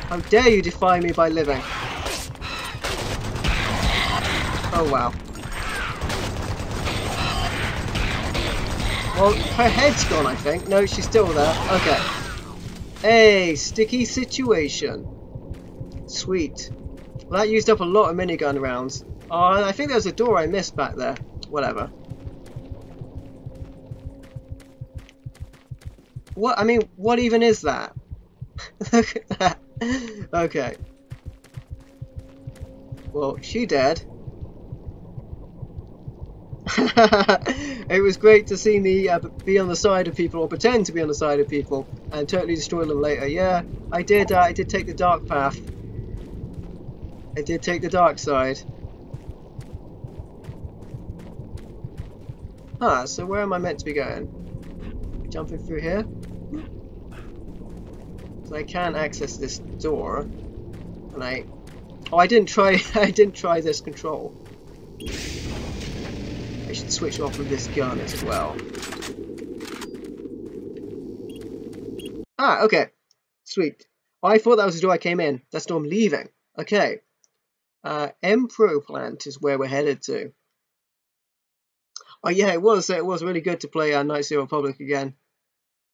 How dare you defy me by living? Oh wow. Well, her head's gone, I think. No, she's still there. Okay. Hey, sticky situation. Sweet. Well, that used up a lot of minigun rounds. Oh, I think there was a door I missed back there. Whatever. What? I mean, what even is that? *laughs* Look at that. Okay. Well, she dead. *laughs* it was great to see me uh, be on the side of people or pretend to be on the side of people and totally destroy them later. Yeah, I did. Uh, I did take the dark path. I did take the dark side. Huh, so where am I meant to be going? Jumping through here? So I can access this door. And I... Oh, I didn't try... *laughs* I didn't try this control. Should switch off with this gun as well. Ah, okay. Sweet. I thought that was the door I came in. That's the door I'm leaving. Okay. Uh, EnPro plant is where we're headed to. Oh yeah, it was. It was really good to play uh, of the Republic again.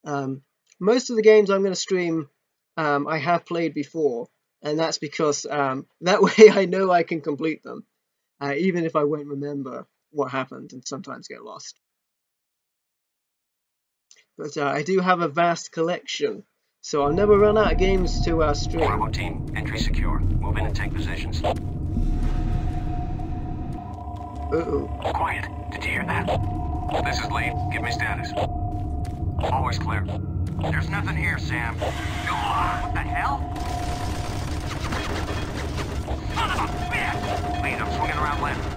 Um, most of the games I'm going to stream, um, I have played before, and that's because um, *laughs* that way I know I can complete them, uh, even if I won't remember what happened and sometimes get lost. But uh, I do have a vast collection, so I'll never run out of games to uh, stream. Bravo team, entry secure. Move in and take positions. Uh-oh. Quiet. Did you hear that? This is Lee. Give me status. Always clear. There's nothing here, Sam. What the hell? Son of a bitch! Lead, I'm swinging around left.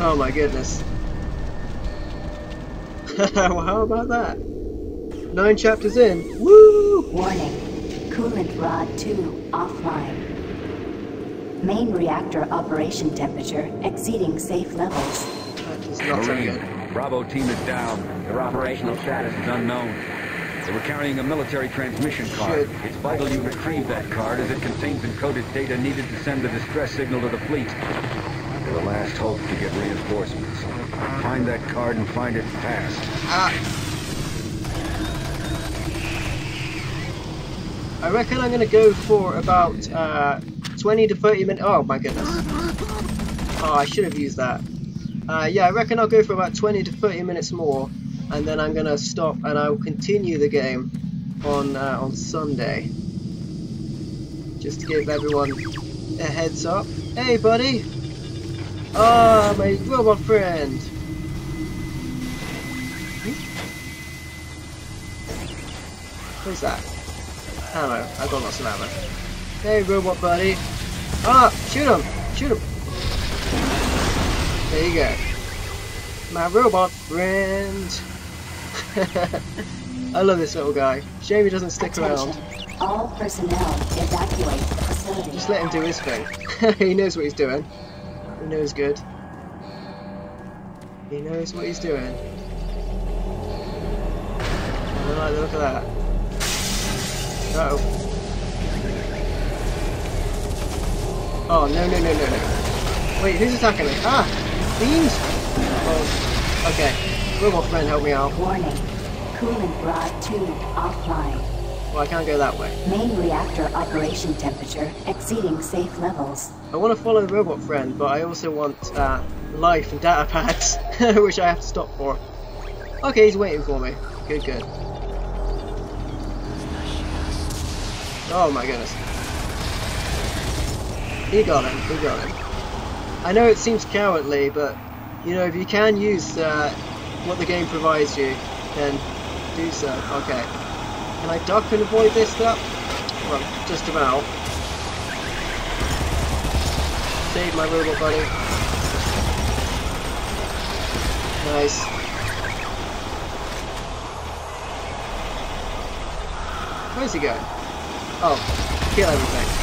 Oh my goodness. *laughs* well, how about that? Nine chapters in. Woo! Warning. Coolant rod 2 offline. Main reactor operation temperature exceeding safe levels. Marine, Bravo team is down. Their operational status is unknown. They were carrying a military transmission card. It's vital you retrieve that card as it contains encoded data needed to send the distress signal to the fleet. They're the last hope to get reinforcements. Find that card and find it fast. Ah. I reckon I'm going to go for about uh, 20 to 30 minutes. Oh my goodness. Oh, I should have used that. Uh, yeah, I reckon I'll go for about 20 to 30 minutes more, and then I'm going to stop and I'll continue the game on uh, on Sunday. Just to give everyone a heads up. Hey, buddy! Ah, oh, my robot friend! What's that? Ammo. I've got lots of ammo. Hey, robot buddy. Ah! Shoot him! Shoot him! There you go. My robot friend! *laughs* I love this little guy. Shame he doesn't stick Attention. around. All personnel evacuate the facility. Just let him do his thing. *laughs* he knows what he's doing. He knows good. He knows what he's doing. I like the look at that. Uh oh. Oh, no, no, no, no, no. Wait, who's attacking me? Ah! Fiends! Oh, okay. Robot friend, help me out. Warning. Coolant rod 2 offline. Well, I can't go that way. Main reactor operation temperature exceeding safe levels. I want to follow the Robot Friend, but I also want uh, life and data pads, *laughs* which I have to stop for. Okay, he's waiting for me. Good, good. Oh my goodness. He got him, he got him. I know it seems cowardly, but, you know, if you can use uh, what the game provides you, then do so. Okay. Can I duck and avoid this stuff? Well, just about. Save my robot buddy. Nice. Where's he going? Oh, kill everything.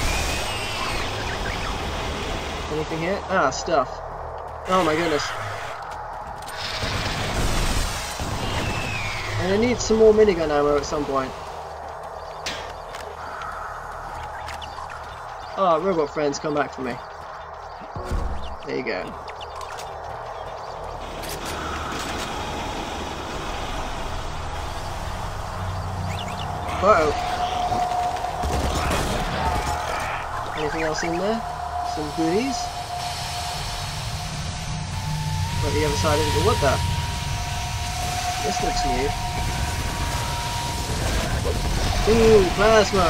Anything here? Ah, stuff. Oh my goodness. And I need some more minigun ammo at some point. Oh, robot friends, come back for me. There you go. Uh oh. Anything else in there? Some goodies? But the other side what the? This looks new. Ooh, plasma!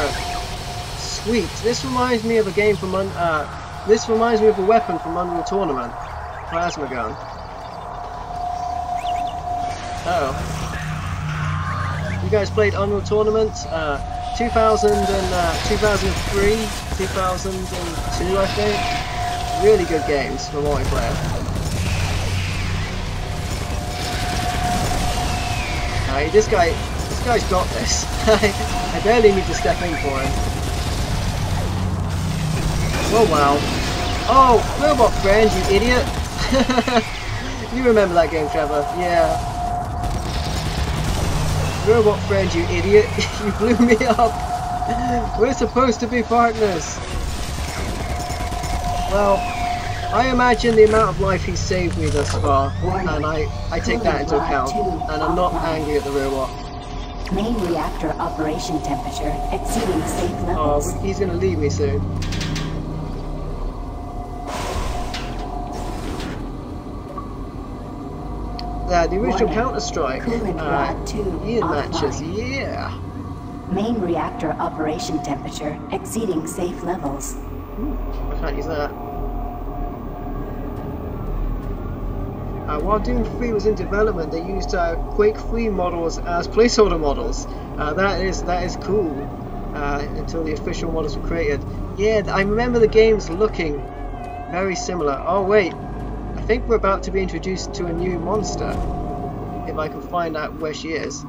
Sweet. This reminds me of a game from, un uh, this reminds me of a weapon from Unreal Tournament. Plasma gun. Uh oh. You guys played Unreal Tournament? Uh, 2000 and, uh, 2003, 2002 I think. Really good games for multiplayer. Uh, this guy, this guy's got this. *laughs* I barely need to step in for him. Oh wow. Oh, Robot Friend, you idiot! *laughs* you remember that game, Trevor? Yeah. Robot Friend, you idiot! *laughs* you blew me up! We're supposed to be partners! Well, I imagine the amount of life he's saved me thus far, and I, I take that into account, and I'm not angry at the robot. Main reactor operation temperature exceeding safe oh, levels. Oh, he's gonna leave me soon. Uh, the original Counter-Strike. Uh, Ian matches, yeah. Main reactor operation temperature exceeding safe levels. I can't use that. Uh, while Doom 3 was in development, they used uh, Quake 3 models as placeholder models. Uh, that is that is cool. Uh, until the official models were created. Yeah, I remember the games looking very similar. Oh wait, think we're about to be introduced to a new monster. If I can find out where she is.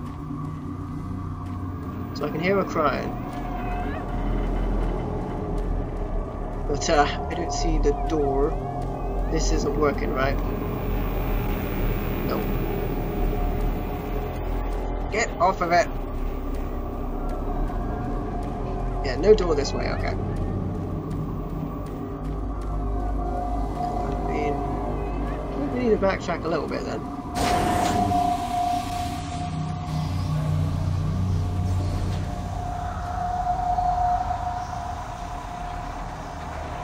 So I can hear her crying. But uh, I don't see the door. This isn't working right. No. Get off of it! Yeah, no door this way, okay. Need to backtrack a little bit then.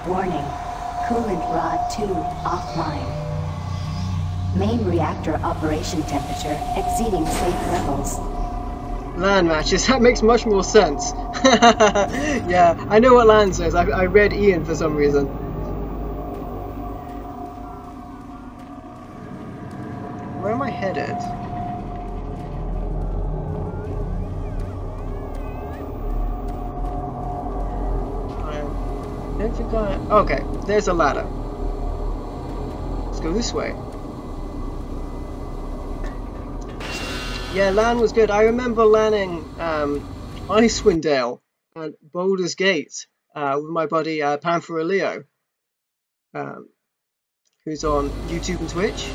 Warning. Coolant rod 2 offline. Main reactor operation temperature exceeding safe levels. LAN matches, *laughs* that makes much more sense. *laughs* yeah, I know what LAN says. I, I read Ian for some reason. There's a ladder. Let's go this way. Yeah, LAN was good. I remember LANing um, Icewind Dale and Baldur's Gate uh, with my buddy uh, Panther Leo, um, who's on YouTube and Twitch.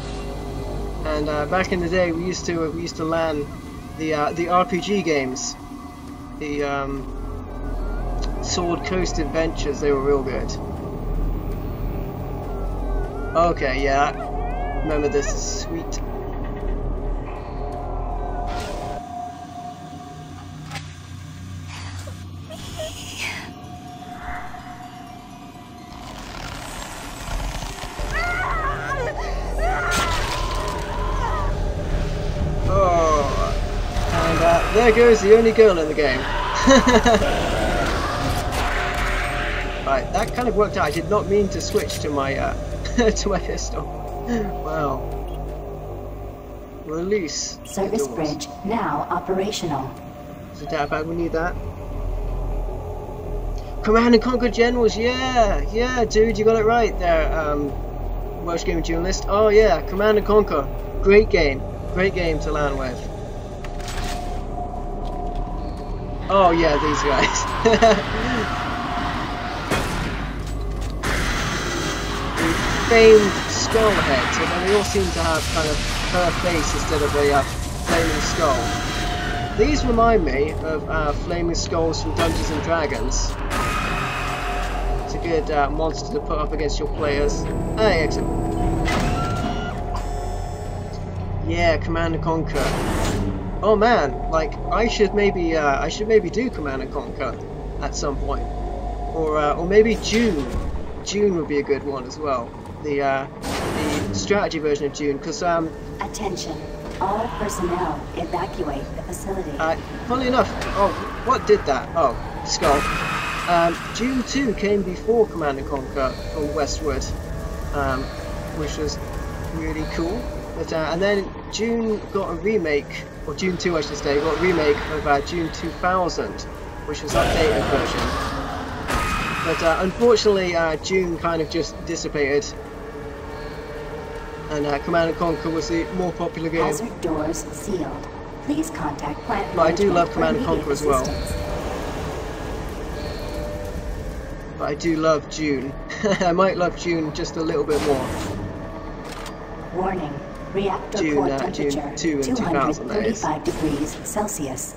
And uh, back in the day, we used to we used to LAN the uh, the RPG games, the um, Sword Coast Adventures. They were real good. Okay, yeah, remember this is sweet. Oh. There goes the only girl in the game. *laughs* right, that kind of worked out. I did not mean to switch to my uh, *laughs* to my pistol. Wow. Release. Service bridge now operational. So that bad we need that. Command and Conquer Generals, yeah, yeah, dude, you got it right there. Um, Welsh Game Journalist. Oh yeah, Command and Conquer, great game, great game to land with. Oh yeah, these guys. *laughs* famed skull heads, and they all seem to have kind of her face instead of a uh, flaming skull. These remind me of uh, flaming skulls from Dungeons and Dragons. It's a good uh, monster to put up against your players. Hey, exit. Yeah, Command and Conquer. Oh man, like I should maybe uh, I should maybe do Command and Conquer at some point. or uh, or maybe Dune. Dune would be a good one as well. The uh, the strategy version of Dune, because um. Attention, all personnel evacuate the facility. Uh, funny enough, oh, what did that? Oh, Skull. Um, Dune 2 came before Command and Conquer from Westwood, um, which was really cool. But uh, and then Dune got a remake, or Dune 2 I should say, got a remake of uh, Dune 2000, which was updated version. But uh, unfortunately, uh, Dune kind of just dissipated, and uh, Command and Conquer was the more popular game. Hazard doors sealed. Please contact plant But I do love Command and Conquer as well. But I do love Dune. *laughs* I might love Dune just a little bit more. Warning. Reactor June, core uh, June temperature 2 in 2000, 235 degrees Celsius.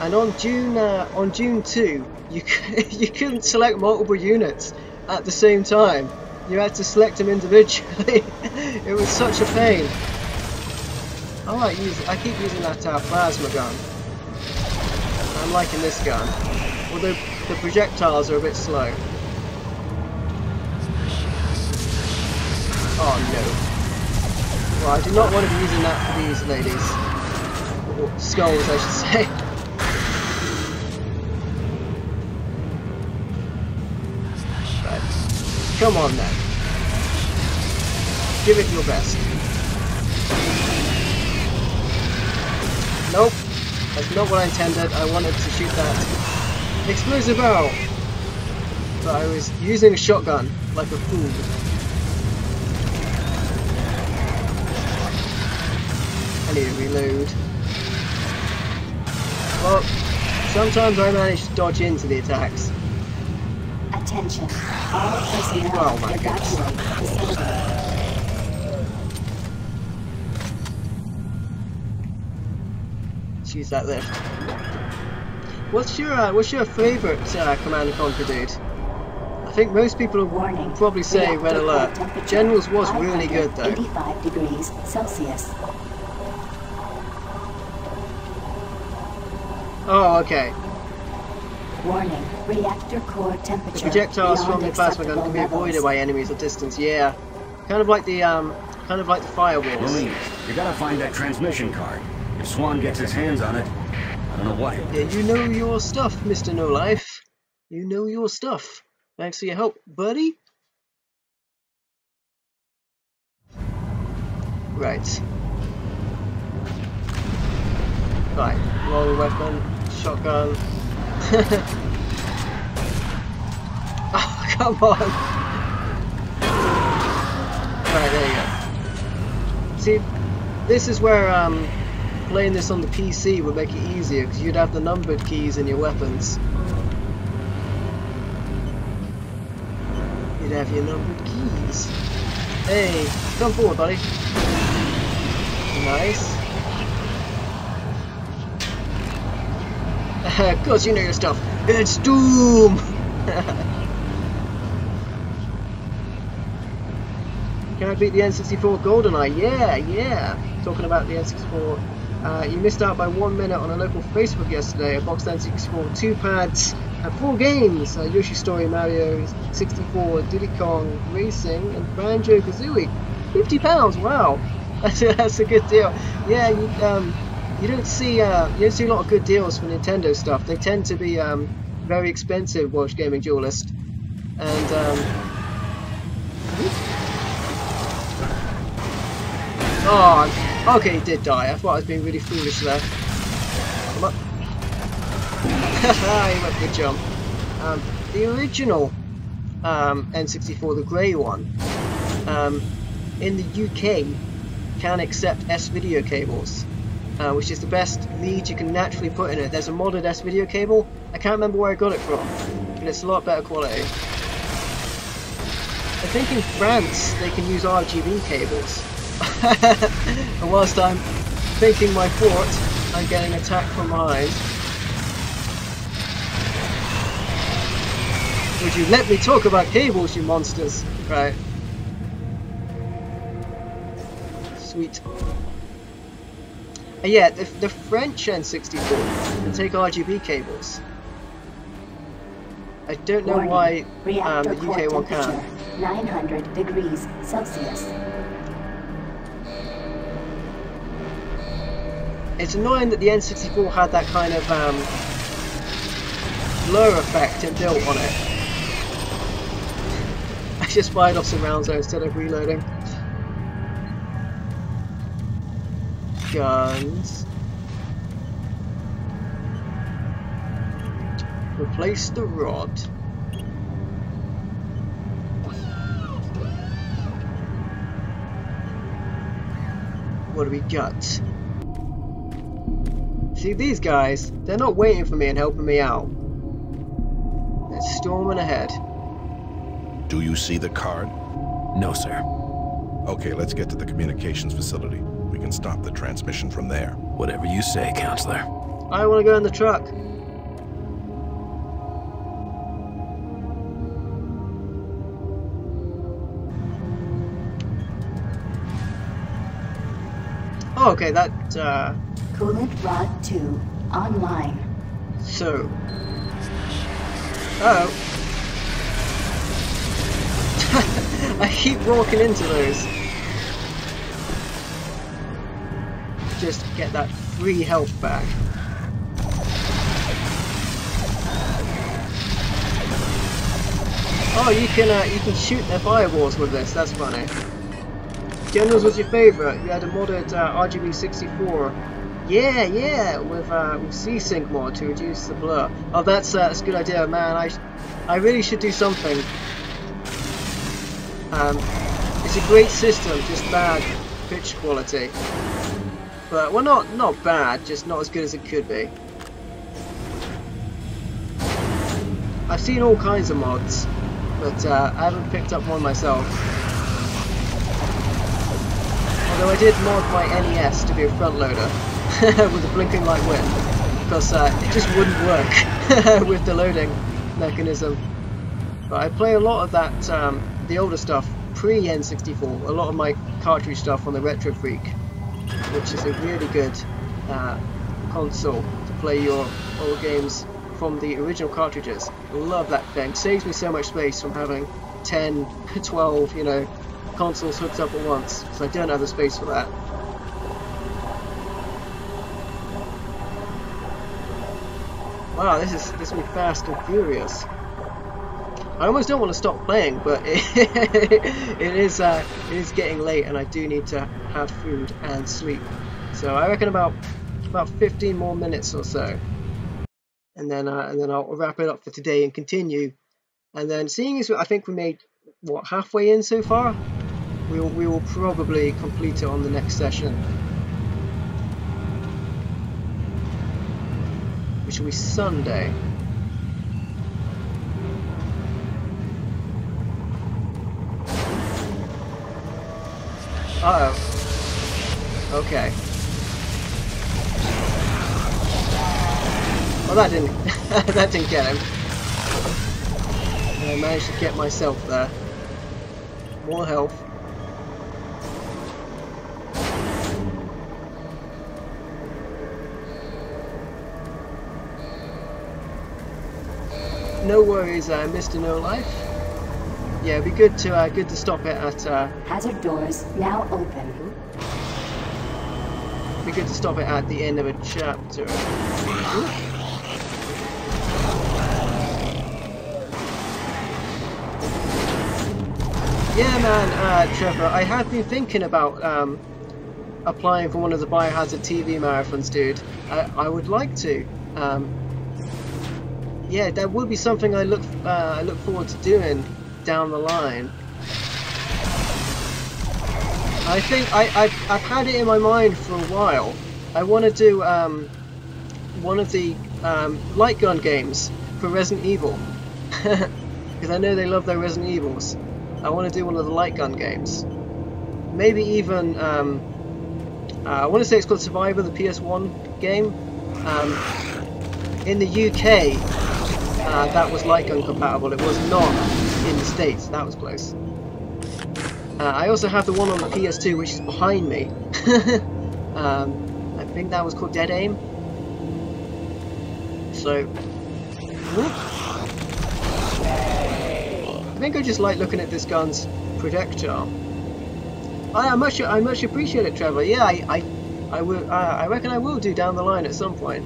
And on Dune uh, on Dune 2, you *laughs* you couldn't select multiple units at the same time. You had to select them individually. *laughs* it was such a pain. I like using. I keep using that uh, plasma gun. I'm liking this gun, although the projectiles are a bit slow. Oh no. Well, I do not want to be using that for these ladies. Or skulls, I should say. *laughs* Come on then. Give it your best. Nope. That's not what I intended. I wanted to shoot that explosive barrel. But I was using a shotgun like a fool. I need to reload. Well, sometimes I manage to dodge into the attacks. Attention. All personnel Oh my goodness. evacuate the facility. Let's use that lift. What's your uh, what's your favourite uh, Command and Conquer dude? I think most people would probably say Red Alert. core Generals was really good though. 85 degrees Celsius. Oh, okay. Warning. Reactor core temperature. The temperature. projectiles from the plasma gun can be avoided levels. by enemies at distance. Yeah, kind of like the um, kind of like the firewalls. Marine, you gotta find that transmission card. If Swann gets his hands on it, I don't know why. Yeah, you know your stuff, Mr. No Life. You know your stuff. Thanks for your help, buddy. Right. Right, long weapon, shotgun. *laughs* oh, come on! Right, there you go. See, this is where um, playing this on the PC would make it easier, because you'd have the numbered keys in your weapons. You'd have your numbered keys. Hey, come forward, buddy. Nice. *laughs* of course you know your stuff. It's Doom! *laughs* Can I beat the N64 GoldenEye? Yeah, yeah. Talking about the N64. Uh, you missed out by one minute on a local Facebook yesterday. A boxed N64, two pads, and four games. Uh, Yoshi Story, Mario 64, Diddy Kong Racing, and Banjo Kazooie. Fifty pounds. Wow, *laughs* that's a, good deal. Yeah, you, um, you don't see uh, you don't see a lot of good deals for Nintendo stuff. They tend to be um, very expensive. Watch Gaming Duelist, and um, oh, okay, he did die. I thought I was being really foolish there. Come up. *laughs* he went for a jump. Um, the original um, N64, the grey one, um, in the UK can accept S-video cables, uh, which is the best lead you can naturally put in it. There's a modded S-video cable. I can't remember where I got it from, but it's a lot better quality. I think in France they can use RGB cables. *laughs* and whilst I'm thinking my fort, I'm getting attacked from behind. Would you let me talk about cables, you monsters? Right. Sweet. Uh, yeah, the, the French N64 can take RGB cables. I don't know Warning. why um, the UK one can. 900 degrees Celsius. It's annoying that the N64 had that kind of um, blur effect inbuilt on it. *laughs* I just fired off some rounds there instead of reloading. Guns. Replace the rod. What do we got? See, these guys, they're not waiting for me and helping me out. They're storming ahead. Do you see the card? No, sir. Okay, let's get to the communications facility. We can stop the transmission from there. Whatever you say, Counselor. I want to go in the truck. Oh, okay, that, uh, Coolant rod 2 online. so. Oh. *laughs* I keep walking into those. Just get that free health back. Oh, you can uh, you can shoot their fireballs with this. That's funny. Generals was your favourite. You had a modded uh, RGB 64. Yeah, yeah, with uh, with C-Sync mod to reduce the blur. Oh, that's uh, that's a good idea, man. I I really should do something. Um, it's a great system, just bad pitch quality. But well, not not bad, just not as good as it could be. I've seen all kinds of mods, but uh, I haven't picked up one myself. Although I did mod my NES to be a front loader *laughs* with a blinking light win, because uh, it just wouldn't work *laughs* with the loading mechanism. But I play a lot of that, um, the older stuff, pre-N64, a lot of my cartridge stuff on the Retro Freak, which is a really good uh, console to play your old games from the original cartridges. Love that thing. Saves me so much space from having 10, 12, you know, consoles hooked up at once, because I don't have the space for that. Wow, this is this will be fast and furious. I almost don't want to stop playing, but it, *laughs* it is uh, it is getting late, and I do need to have food and sleep. So I reckon about about 15 more minutes or so, and then uh, and then I'll wrap it up for today and continue. And then seeing as I think we made what halfway in so far, we will, we will probably complete it on the next session, which will be Sunday. Uh oh. Okay. Well, that didn't *laughs* that didn't get him. I managed to get myself there. More health. No worries, uh, Mr. No Life. Yeah, it'd be good to uh, good to stop it at. Uh, Hazard doors now open. be good to stop it at the end of a chapter. Yeah, man, uh, Trevor, I have been thinking about um, applying for one of the Biohazard TV marathons, dude. I, I would like to. Um, yeah, that would be something I look uh, I look forward to doing down the line. I think I, I've, I've had it in my mind for a while. I want to do um, one of the um, light gun games for Resident Evil. *laughs* Because I know they love their Resident Evils. I want to do one of the light gun games. Maybe even, um, uh, I want to say it's called Survivor, the PS1 game. Um, in the UK, uh, that was gun compatible. It was not in the States. That was close. Uh, I also have the one on the PS2, which is behind me. *laughs* um, I think that was called Dead Aim. So, whoop. think I just like looking at this gun's projectile. I, I much I much appreciate it, Trevor. Yeah, I I, I will. Uh, I reckon I will do down the line at some point.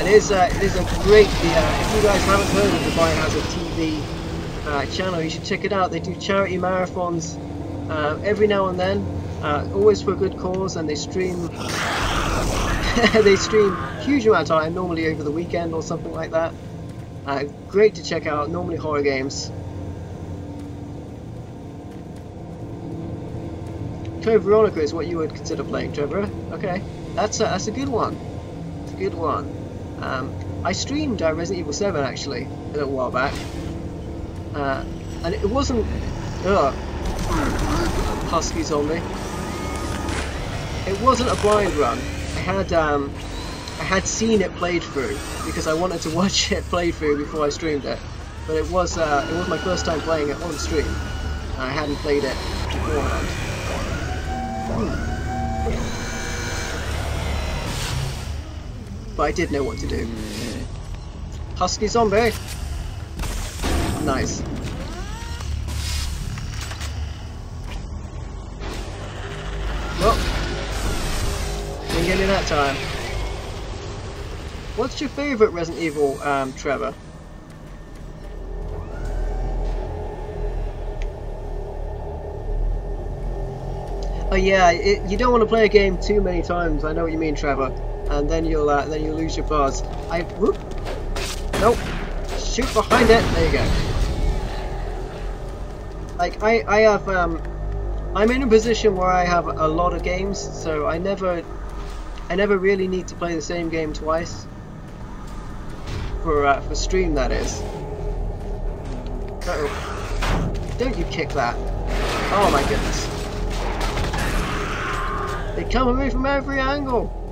It is uh, it is a great. Uh, if you guys haven't heard of the Biohazard TV uh, channel, you should check it out. They do charity marathons uh, every now and then, uh, always for a good cause, and they stream. *laughs* they stream huge amount of time, normally over the weekend or something like that. Uh, great to check out, normally horror games. Code Veronica is what you would consider playing, Trevor. Okay, that's a, that's a good one. It's a good one. Um, I streamed uh, Resident Evil 7 actually a little while back, uh, and it wasn't. Ugh, huskies on me. It wasn't a blind run. I had um, I had seen it played through because I wanted to *laughs* watch it played through before I streamed it. But it was uh, it was my first time playing it on stream. I hadn't played it beforehand. But I did know what to do. Husky zombie. Nice. Well, didn't get me that time. What's your favourite Resident Evil, um, Trevor? Oh yeah, it, you don't want to play a game too many times. I know what you mean, Trevor. And then you'll uh, then you'll lose your bars. I whoop. Nope. Shoot behind it. There you go. Like I I have um I'm in a position where I have a lot of games, so I never I never really need to play the same game twice for uh, for stream that is. Uh -oh. Don't you kick that? Oh my goodness! They come at me from every angle.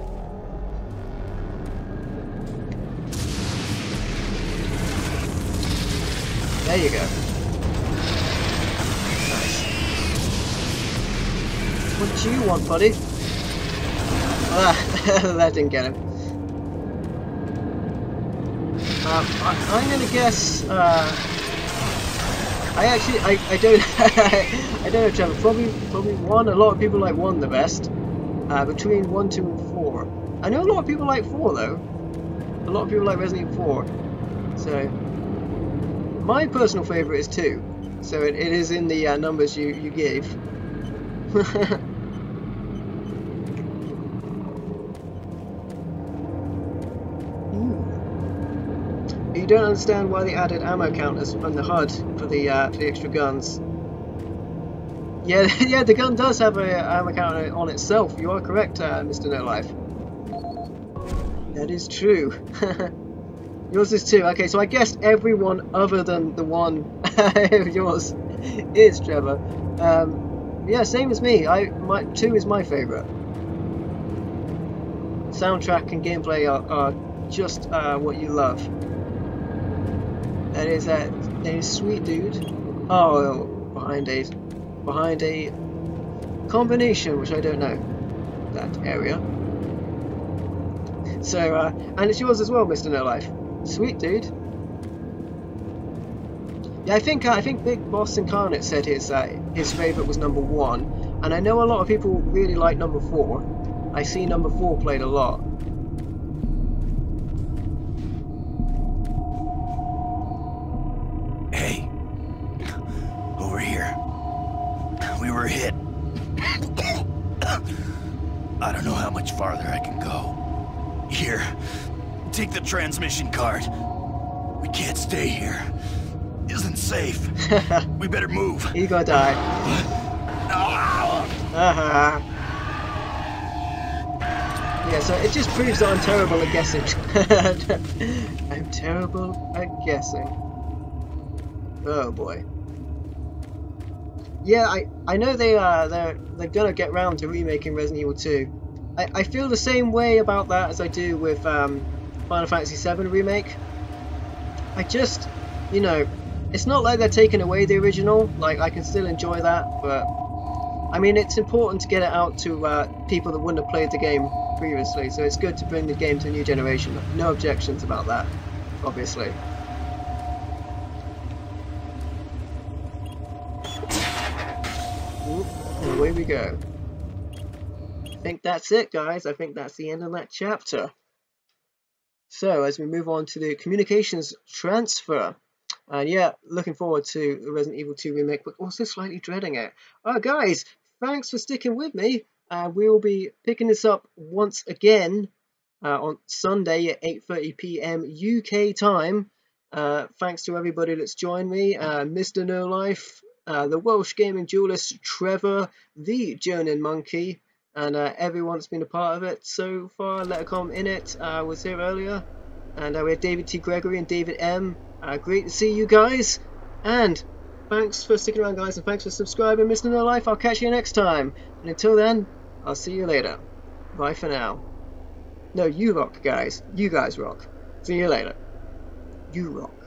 There you go. Nice. What do you want, buddy? Ah, *laughs* that didn't get him. Um, I, am gonna guess. Uh, I actually, I, I don't, *laughs* I don't know, Trevor. Probably, probably one. A lot of people like one the best. Uh, between one, two, and four. I know a lot of people like four though. A lot of people like Resident Evil 4. So, my personal favourite is two. So it, it is in the uh, numbers you you gave. *laughs* you don't understand why they added ammo counters on the HUD for the uh, for the extra guns. Yeah, *laughs* yeah, the gun does have a ammo counter on itself. You are correct, uh, Mr. No Life. That is true. *laughs* yours is too. Okay, so I guessed everyone other than the one *laughs* of yours is Trevor. Um, yeah, same as me. I my two is my favorite. Soundtrack and gameplay are, are just uh, what you love. That is that. Sweet, dude. Oh, behind a behind a combination, which I don't know that area. So, uh, and it's yours as well, Mr. No Life. Sweet, dude. Yeah, I think uh, I think Big Boss Incarnate said his uh, his favorite was number one, and I know a lot of people really like number four. I see number four played a lot. Card. We can't stay here. Isn't safe. *laughs* we better move. You gonna die. uh-huh. Yeah, so it just proves that I'm terrible at guessing. *laughs* I'm terrible at guessing. Oh boy. Yeah, I, I know they are they're they're gonna get round to remaking Resident Evil 2. I, I feel the same way about that as I do with um, Final Fantasy 7 remake. I just, you know, it's not like they're taking away the original. Like I can still enjoy that, but I mean it's important to get it out to uh, people that wouldn't have played the game previously. So it's good to bring the game to a new generation. No objections about that. obviously. Ooh, and away we go. I think that's it, guys. I think that's the end of that chapter. So, as we move on to the communications transfer, and yeah, looking forward to the Resident Evil 2 remake, but also slightly dreading it. Uh, guys, thanks for sticking with me. Uh, we will be picking this up once again uh, on Sunday at 8.30 p.m. UK time. Uh, thanks to everybody that's joined me, uh, Mr. No Life, uh, the Welsh gaming duelist Trevor, the Jonin Monkey, and uh, everyone that's been a part of it so far. Lettercom in it uh, was here earlier, and we had David T. Gregory and David M. great to see you guys, and thanks for sticking around, guys, and thanks for subscribing, Mr. No Life. I'll catch you next time, and until then, I'll see you later. Bye for now. No, you rock, guys. You guys rock. See you later. You rock.